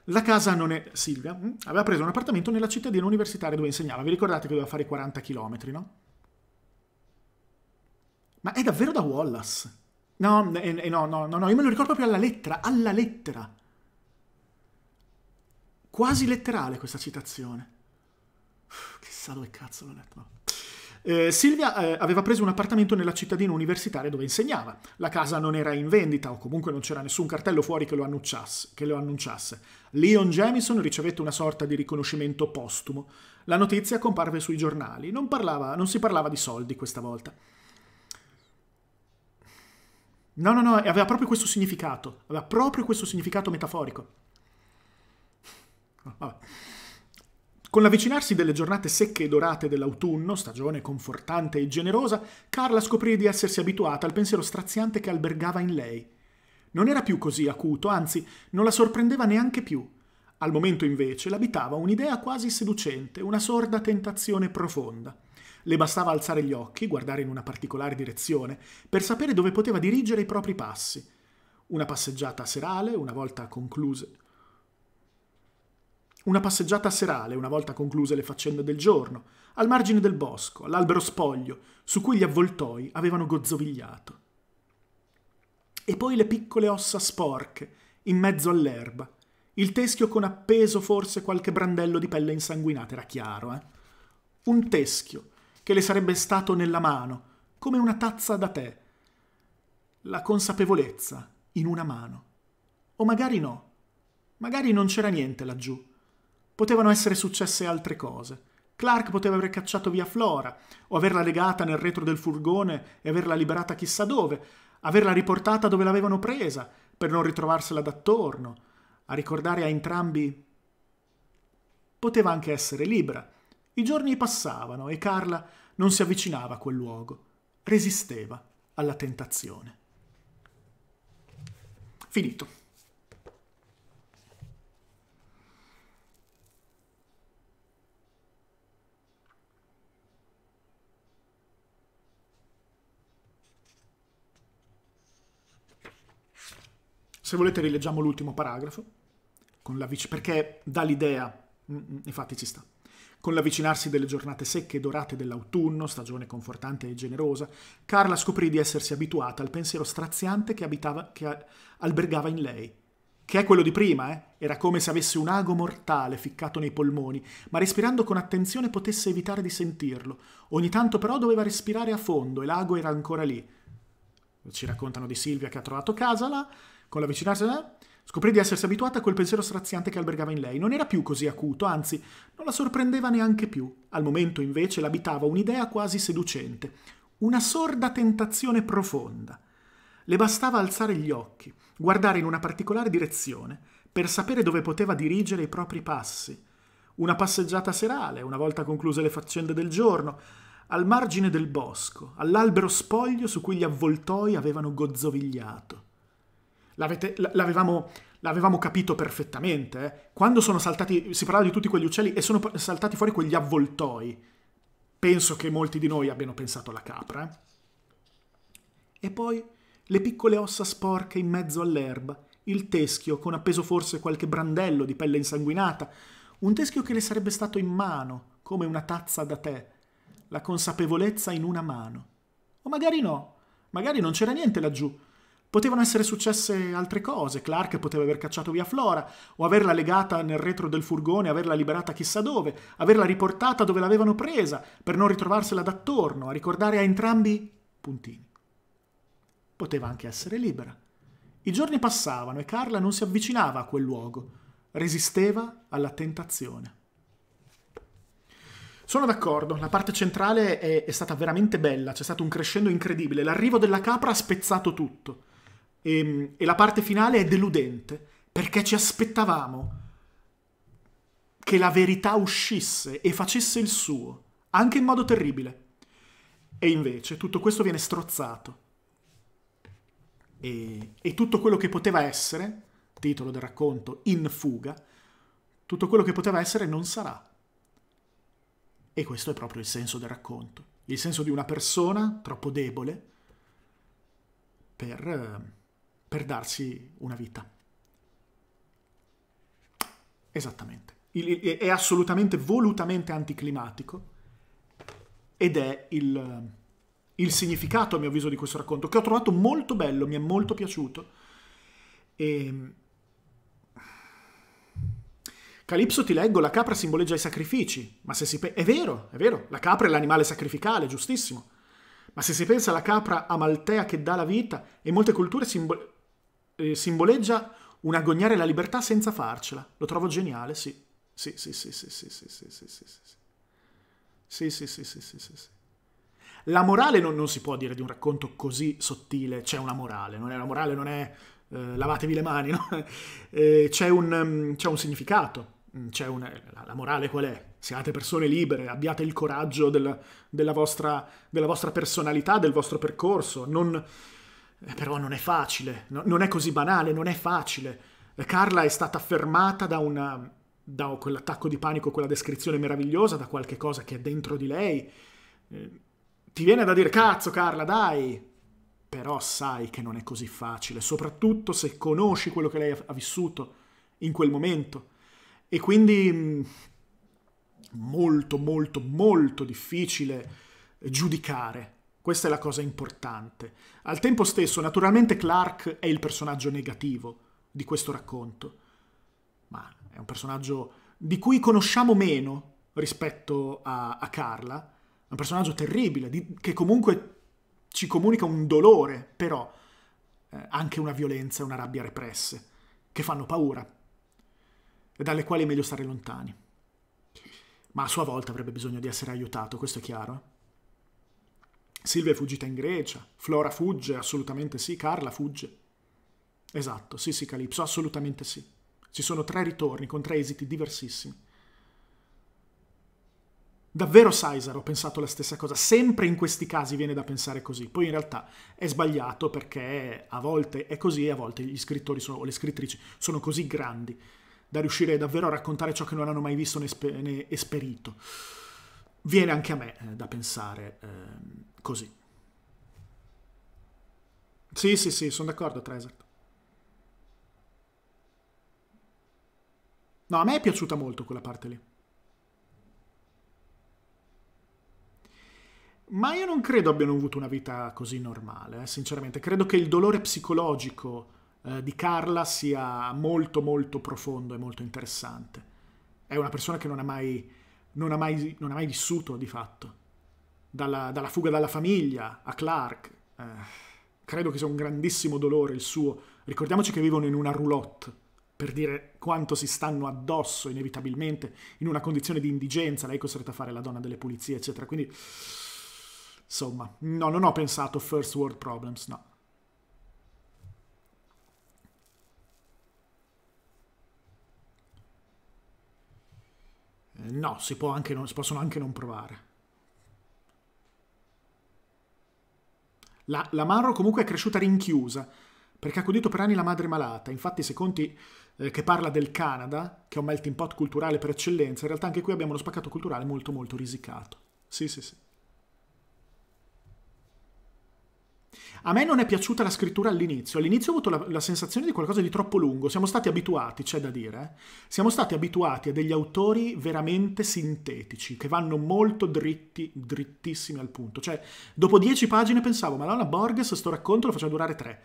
La casa non è... Silvia hm, aveva preso un appartamento nella cittadina universitaria dove insegnava. Vi ricordate che doveva fare 40 km, no? Ma è davvero da Wallace? No, eh, eh, no, no, no, no, io me lo ricordo proprio alla lettera, alla lettera. Quasi letterale questa citazione. chissà dove cazzo l'ho letto. No. Eh, Silvia eh, aveva preso un appartamento nella cittadina universitaria dove insegnava. La casa non era in vendita o comunque non c'era nessun cartello fuori che lo, annunciasse, che lo annunciasse. Leon Jamison ricevette una sorta di riconoscimento postumo. La notizia comparve sui giornali. Non, parlava, non si parlava di soldi questa volta. No, no, no, aveva proprio questo significato, aveva proprio questo significato metaforico. (laughs) Vabbè. Con l'avvicinarsi delle giornate secche e dorate dell'autunno, stagione confortante e generosa, Carla scoprì di essersi abituata al pensiero straziante che albergava in lei. Non era più così acuto, anzi, non la sorprendeva neanche più. Al momento invece l'abitava un'idea quasi seducente, una sorda tentazione profonda. Le bastava alzare gli occhi, guardare in una particolare direzione, per sapere dove poteva dirigere i propri passi. Una passeggiata serale, una volta concluse. Una passeggiata serale, una volta concluse le faccende del giorno, al margine del bosco, all'albero spoglio, su cui gli avvoltoi avevano gozzovigliato. E poi le piccole ossa sporche, in mezzo all'erba, il teschio con appeso forse qualche brandello di pelle insanguinata, era chiaro, eh? Un teschio, che le sarebbe stato nella mano, come una tazza da tè. La consapevolezza in una mano. O magari no. Magari non c'era niente laggiù. Potevano essere successe altre cose. Clark poteva aver cacciato via Flora, o averla legata nel retro del furgone e averla liberata chissà dove, averla riportata dove l'avevano presa, per non ritrovarsela d'attorno, a ricordare a entrambi. Poteva anche essere libera, i giorni passavano e Carla non si avvicinava a quel luogo. resisteva alla tentazione. Finito. Se volete rileggiamo l'ultimo paragrafo, vic- perché dà l'idea, mm, mm, infatti ci sta, con l'avvicinarsi delle giornate secche e dorate dell'autunno, stagione confortante e generosa, Carla scoprì di essersi abituata al pensiero straziante che, abitava, che albergava in lei. Che è quello di prima, eh? Era come se avesse un ago mortale ficcato nei polmoni, ma respirando con attenzione potesse evitare di sentirlo. Ogni tanto però doveva respirare a fondo e l'ago era ancora lì. Ci raccontano di Silvia che ha trovato casa là, con l'avvicinarsi scoprì di essersi abituata a quel pensiero straziante che albergava in lei. Non era più così acuto, anzi, non la sorprendeva neanche più. Al momento, invece, l'abitava un'idea quasi seducente, una sorda tentazione profonda. Le bastava alzare gli occhi, guardare in una particolare direzione, per sapere dove poteva dirigere i propri passi. Una passeggiata serale, una volta concluse le faccende del giorno, al margine del bosco, all'albero spoglio su cui gli avvoltoi avevano gozzovigliato. L'avevamo, l'avevamo, capito perfettamente. Eh? Quando sono saltati, si parlava di tutti quegli uccelli e sono saltati fuori quegli avvoltoi. Penso che molti di noi abbiano pensato alla capra. Eh? E poi le piccole ossa sporche in mezzo all'erba, il teschio con appeso forse qualche brandello di pelle insanguinata, un teschio che le sarebbe stato in mano, come una tazza da tè, la consapevolezza in una mano. O magari no, magari non c'era niente laggiù, Potevano essere successe altre cose. Clark poteva aver cacciato via Flora, o averla legata nel retro del furgone, averla liberata chissà dove, averla riportata dove l'avevano presa, per non ritrovarsela d'attorno, a ricordare a entrambi puntini. Poteva anche essere libera. I giorni passavano e Carla non si avvicinava a quel luogo, resisteva alla tentazione. Sono d'accordo, la parte centrale è, è, stata veramente bella, c'è stato un crescendo incredibile, l'arrivo della capra ha spezzato tutto. E, ehm, e la parte finale è deludente, perché ci aspettavamo che la verità uscisse e facesse il suo, anche in modo terribile. E invece tutto questo viene strozzato. E, e, tutto quello che poteva essere, titolo del racconto, in fuga, tutto quello che poteva essere non sarà. E questo è proprio il senso del racconto, il senso di una persona troppo debole per per darsi una vita. Esattamente. È assolutamente, volutamente anticlimatico ed è il, il significato, a mio avviso, di questo racconto, che ho trovato molto bello, mi è molto piaciuto. E... Calipso ti leggo, la capra simboleggia i sacrifici, ma se si pensa... È vero, è vero, la capra è l'animale sacrificale, giustissimo. Ma se si pensa alla capra amaltea che dà la vita, in molte culture simbol eh, simboleggia un agognare la libertà senza farcela. Lo trovo geniale, sì. Sì, sì, sì, sì, sì, sì, sì, sì, sì, sì. Sì, sì, sì, sì, sì, sì. La morale non, non si può dire di un racconto così sottile, c'è una morale, non è la morale, non è eh, lavatevi le mani, no? eh, c'è, un, um, c'è un significato, c'è un, la, morale qual è? Siate persone libere, abbiate il coraggio del, della, vostra, della vostra personalità, del vostro percorso, non, eh, però non è facile, no, non è così banale, non è facile. Carla è stata fermata da, una, da quell'attacco di panico, quella descrizione meravigliosa, da qualche cosa che è dentro di lei. Eh, ti viene da dire, cazzo Carla, dai! Però sai che non è così facile, soprattutto se conosci quello che lei ha vissuto in quel momento. E quindi mm, molto, molto, molto difficile giudicare questa è la cosa importante. Al tempo stesso, naturalmente Clark è il personaggio negativo di questo racconto, ma è un personaggio di cui conosciamo meno rispetto a, a Carla, è un personaggio terribile, di, che comunque ci comunica un dolore, però eh, anche una violenza e una rabbia represse, che fanno paura e dalle quali è meglio stare lontani. Ma a sua volta avrebbe bisogno di essere aiutato, questo è chiaro. Silvia è fuggita in Grecia, Flora fugge, assolutamente sì, Carla fugge. Esatto, sì sì Calipso, assolutamente sì. Ci sono tre ritorni con tre esiti diversissimi. Davvero Caesar ho pensato la stessa cosa, sempre in questi casi viene da pensare così, poi in realtà è sbagliato perché a volte è così e a volte gli scrittori sono, o le scrittrici sono così grandi da riuscire davvero a raccontare ciò che non hanno mai visto né, esper- né esperito. Viene anche a me eh, da pensare eh, così. Sì, sì, sì, sono d'accordo, Tresert. No, a me è piaciuta molto quella parte lì. Ma io non credo abbiano avuto una vita così normale, eh, sinceramente. Credo che il dolore psicologico eh, di Carla sia molto molto profondo e molto interessante. È una persona che non ha mai, non ha mai, non ha mai vissuto di fatto. Dalla, dalla, fuga dalla famiglia a Clark. Eh, credo che sia un grandissimo dolore il suo. Ricordiamoci che vivono in una roulotte, per dire quanto si stanno addosso inevitabilmente in una condizione di indigenza. Lei è costretta a fare la donna delle pulizie, eccetera. Quindi Insomma, no, non ho pensato first world problems, no. Eh, no, si, anche non, si possono anche non provare. La, la Marro comunque è cresciuta rinchiusa, perché ha accudito per anni la madre malata. Infatti, se conti eh, che parla del Canada, che è un melting pot culturale per eccellenza, in realtà anche qui abbiamo uno spaccato culturale molto molto risicato. Sì, sì, sì. A me non è piaciuta la scrittura all'inizio. All'inizio ho avuto la, la, sensazione di qualcosa di troppo lungo. Siamo stati abituati, c'è da dire, eh? siamo stati abituati a degli autori veramente sintetici, che vanno molto dritti, drittissimi al punto. Cioè, dopo dieci pagine pensavo, ma allora Borges sto racconto lo faceva durare tre.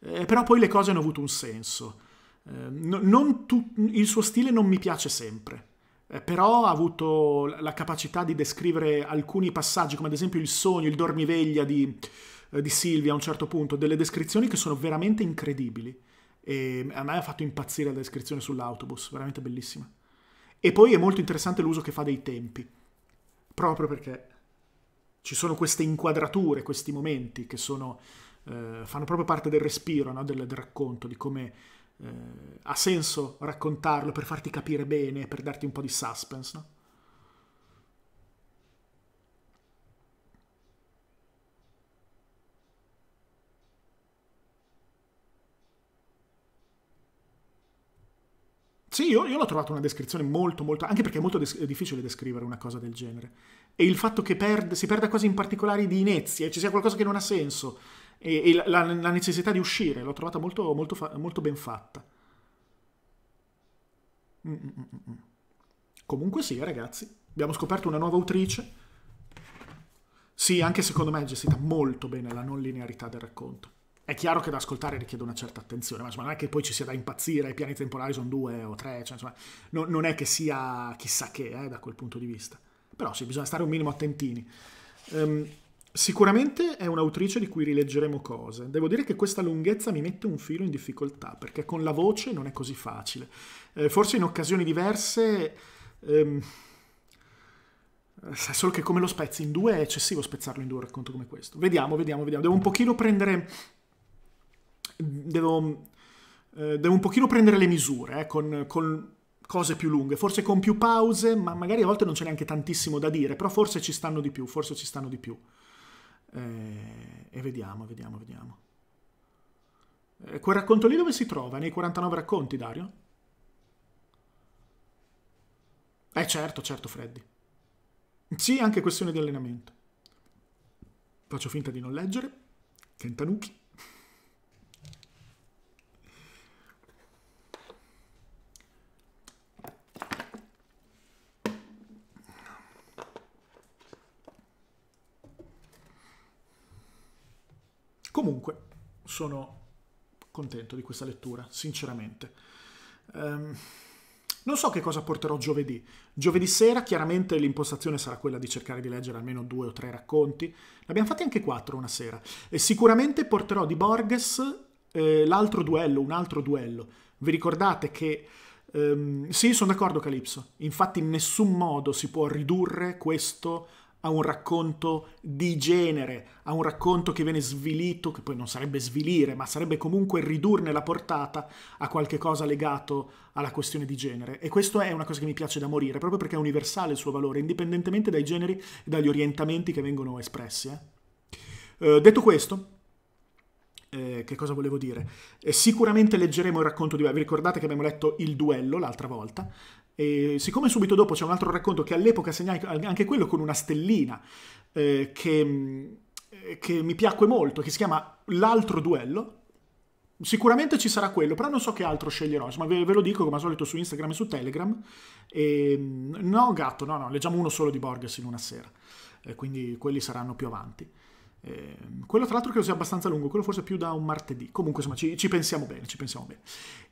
Eh, però poi le cose hanno avuto un senso. Eh, no, tu, il suo stile non mi piace sempre. Eh, però ha avuto la capacità di descrivere alcuni passaggi, come ad esempio il sogno, il dormiveglia di, eh, di Silvia a un certo punto, delle descrizioni che sono veramente incredibili. E a me ha fatto impazzire la descrizione sull'autobus, veramente bellissima. E poi è molto interessante l'uso che fa dei tempi, proprio perché ci sono queste inquadrature, questi momenti che sono, eh, fanno proprio parte del respiro, no? del, del, racconto, di come eh, ha senso raccontarlo per farti capire bene, per darti un po' di suspense. No? Sì, io, io, l'ho trovato una descrizione molto, molto... anche perché è molto des- difficile descrivere una cosa del genere. E il fatto che perde, si perda quasi in particolari di inezie, ci sia qualcosa che non ha senso, e, e la, la, necessità di uscire, l'ho trovata molto, molto, fa- molto ben fatta. Mm-mm-mm. Comunque sì, ragazzi, abbiamo scoperto una nuova autrice. Sì, anche secondo me è gestita molto bene la non linearità del racconto. È chiaro che da ascoltare richiede una certa attenzione, ma insomma, non è che poi ci sia da impazzire, i piani temporali sono due o tre, cioè, insomma, no, non è che sia chissà che eh, da quel punto di vista. Però sì, bisogna stare un minimo attentini. Um, sicuramente è un'autrice di cui rileggeremo cose. Devo dire che questa lunghezza mi mette un filo in difficoltà, perché con la voce non è così facile. Eh, forse in occasioni diverse... Um, solo che come lo spezzi in due è eccessivo spezzarlo in due un racconto come questo. Vediamo, vediamo, vediamo. Devo un pochino prendere devo, eh, devo un pochino prendere le misure eh, con, con, cose più lunghe, forse con più pause, ma magari a volte non c'è neanche tantissimo da dire, però forse ci stanno di più, forse ci stanno di più. Eh, e vediamo, vediamo, vediamo. Eh, quel racconto lì dove si trova? Nei 49 racconti, Dario? Eh certo, certo, Freddy. Sì, anche questione di allenamento. Faccio finta di non leggere. Kentanuki. Comunque, sono contento di questa lettura, sinceramente. Um, non so che cosa porterò giovedì. Giovedì sera chiaramente l'impostazione sarà quella di cercare di leggere almeno due o tre racconti. Ne abbiamo fatti anche quattro una sera. E sicuramente porterò di Borges eh, l'altro duello, un altro duello. Vi ricordate che... Um, sì, sono d'accordo Calipso. Infatti in nessun modo si può ridurre questo a un racconto di genere, a un racconto che viene svilito, che poi non sarebbe svilire, ma sarebbe comunque ridurne la portata a qualche cosa legato alla questione di genere. E questo è una cosa che mi piace da morire, proprio perché è universale il suo valore, indipendentemente dai generi e dagli orientamenti che vengono espressi. Eh? Uh, detto questo, eh, che cosa volevo dire? Eh, sicuramente leggeremo il racconto di... Vi ricordate che abbiamo letto Il duello l'altra volta? E siccome subito dopo c'è un altro racconto che all'epoca segnai anche quello con una stellina eh, che, eh, che mi piacque molto, che si chiama L'altro duello, Sicuramente ci sarà quello, però non so che altro sceglierò. Insomma, ve, ve, lo dico come al solito su Instagram e su Telegram. E, no, gatto, no, no, leggiamo uno solo di Borges in una sera. E quindi quelli saranno più avanti. E, quello tra l'altro credo sia abbastanza lungo, quello forse più da un martedì. Comunque, insomma, ci, ci pensiamo bene, ci pensiamo bene.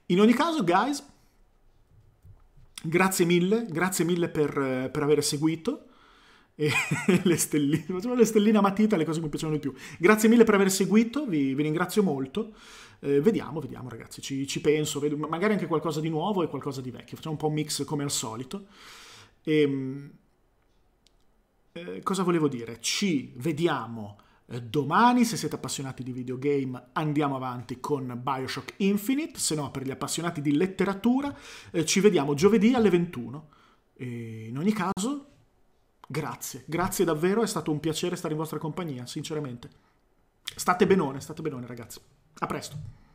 In ogni caso, guys, Grazie mille, grazie mille per, per aver seguito. (laughs) E le stelline, facciamo le stelline a matita, le cose che mi piacciono di più. Grazie mille per aver seguito, vi, vi ringrazio molto. Eh, vediamo, vediamo ragazzi, ci, ci penso, vedo, magari anche qualcosa di nuovo e qualcosa di vecchio. Facciamo un po' un mix come al solito. E, ehm, eh, cosa volevo dire? Ci vediamo eh, domani, se siete appassionati di videogame, andiamo avanti con Bioshock Infinite, se no per gli appassionati di letteratura eh, ci vediamo giovedì alle 21. E in ogni caso, grazie, grazie davvero, è stato un piacere stare in vostra compagnia, sinceramente. State benone, state benone ragazzi. A presto.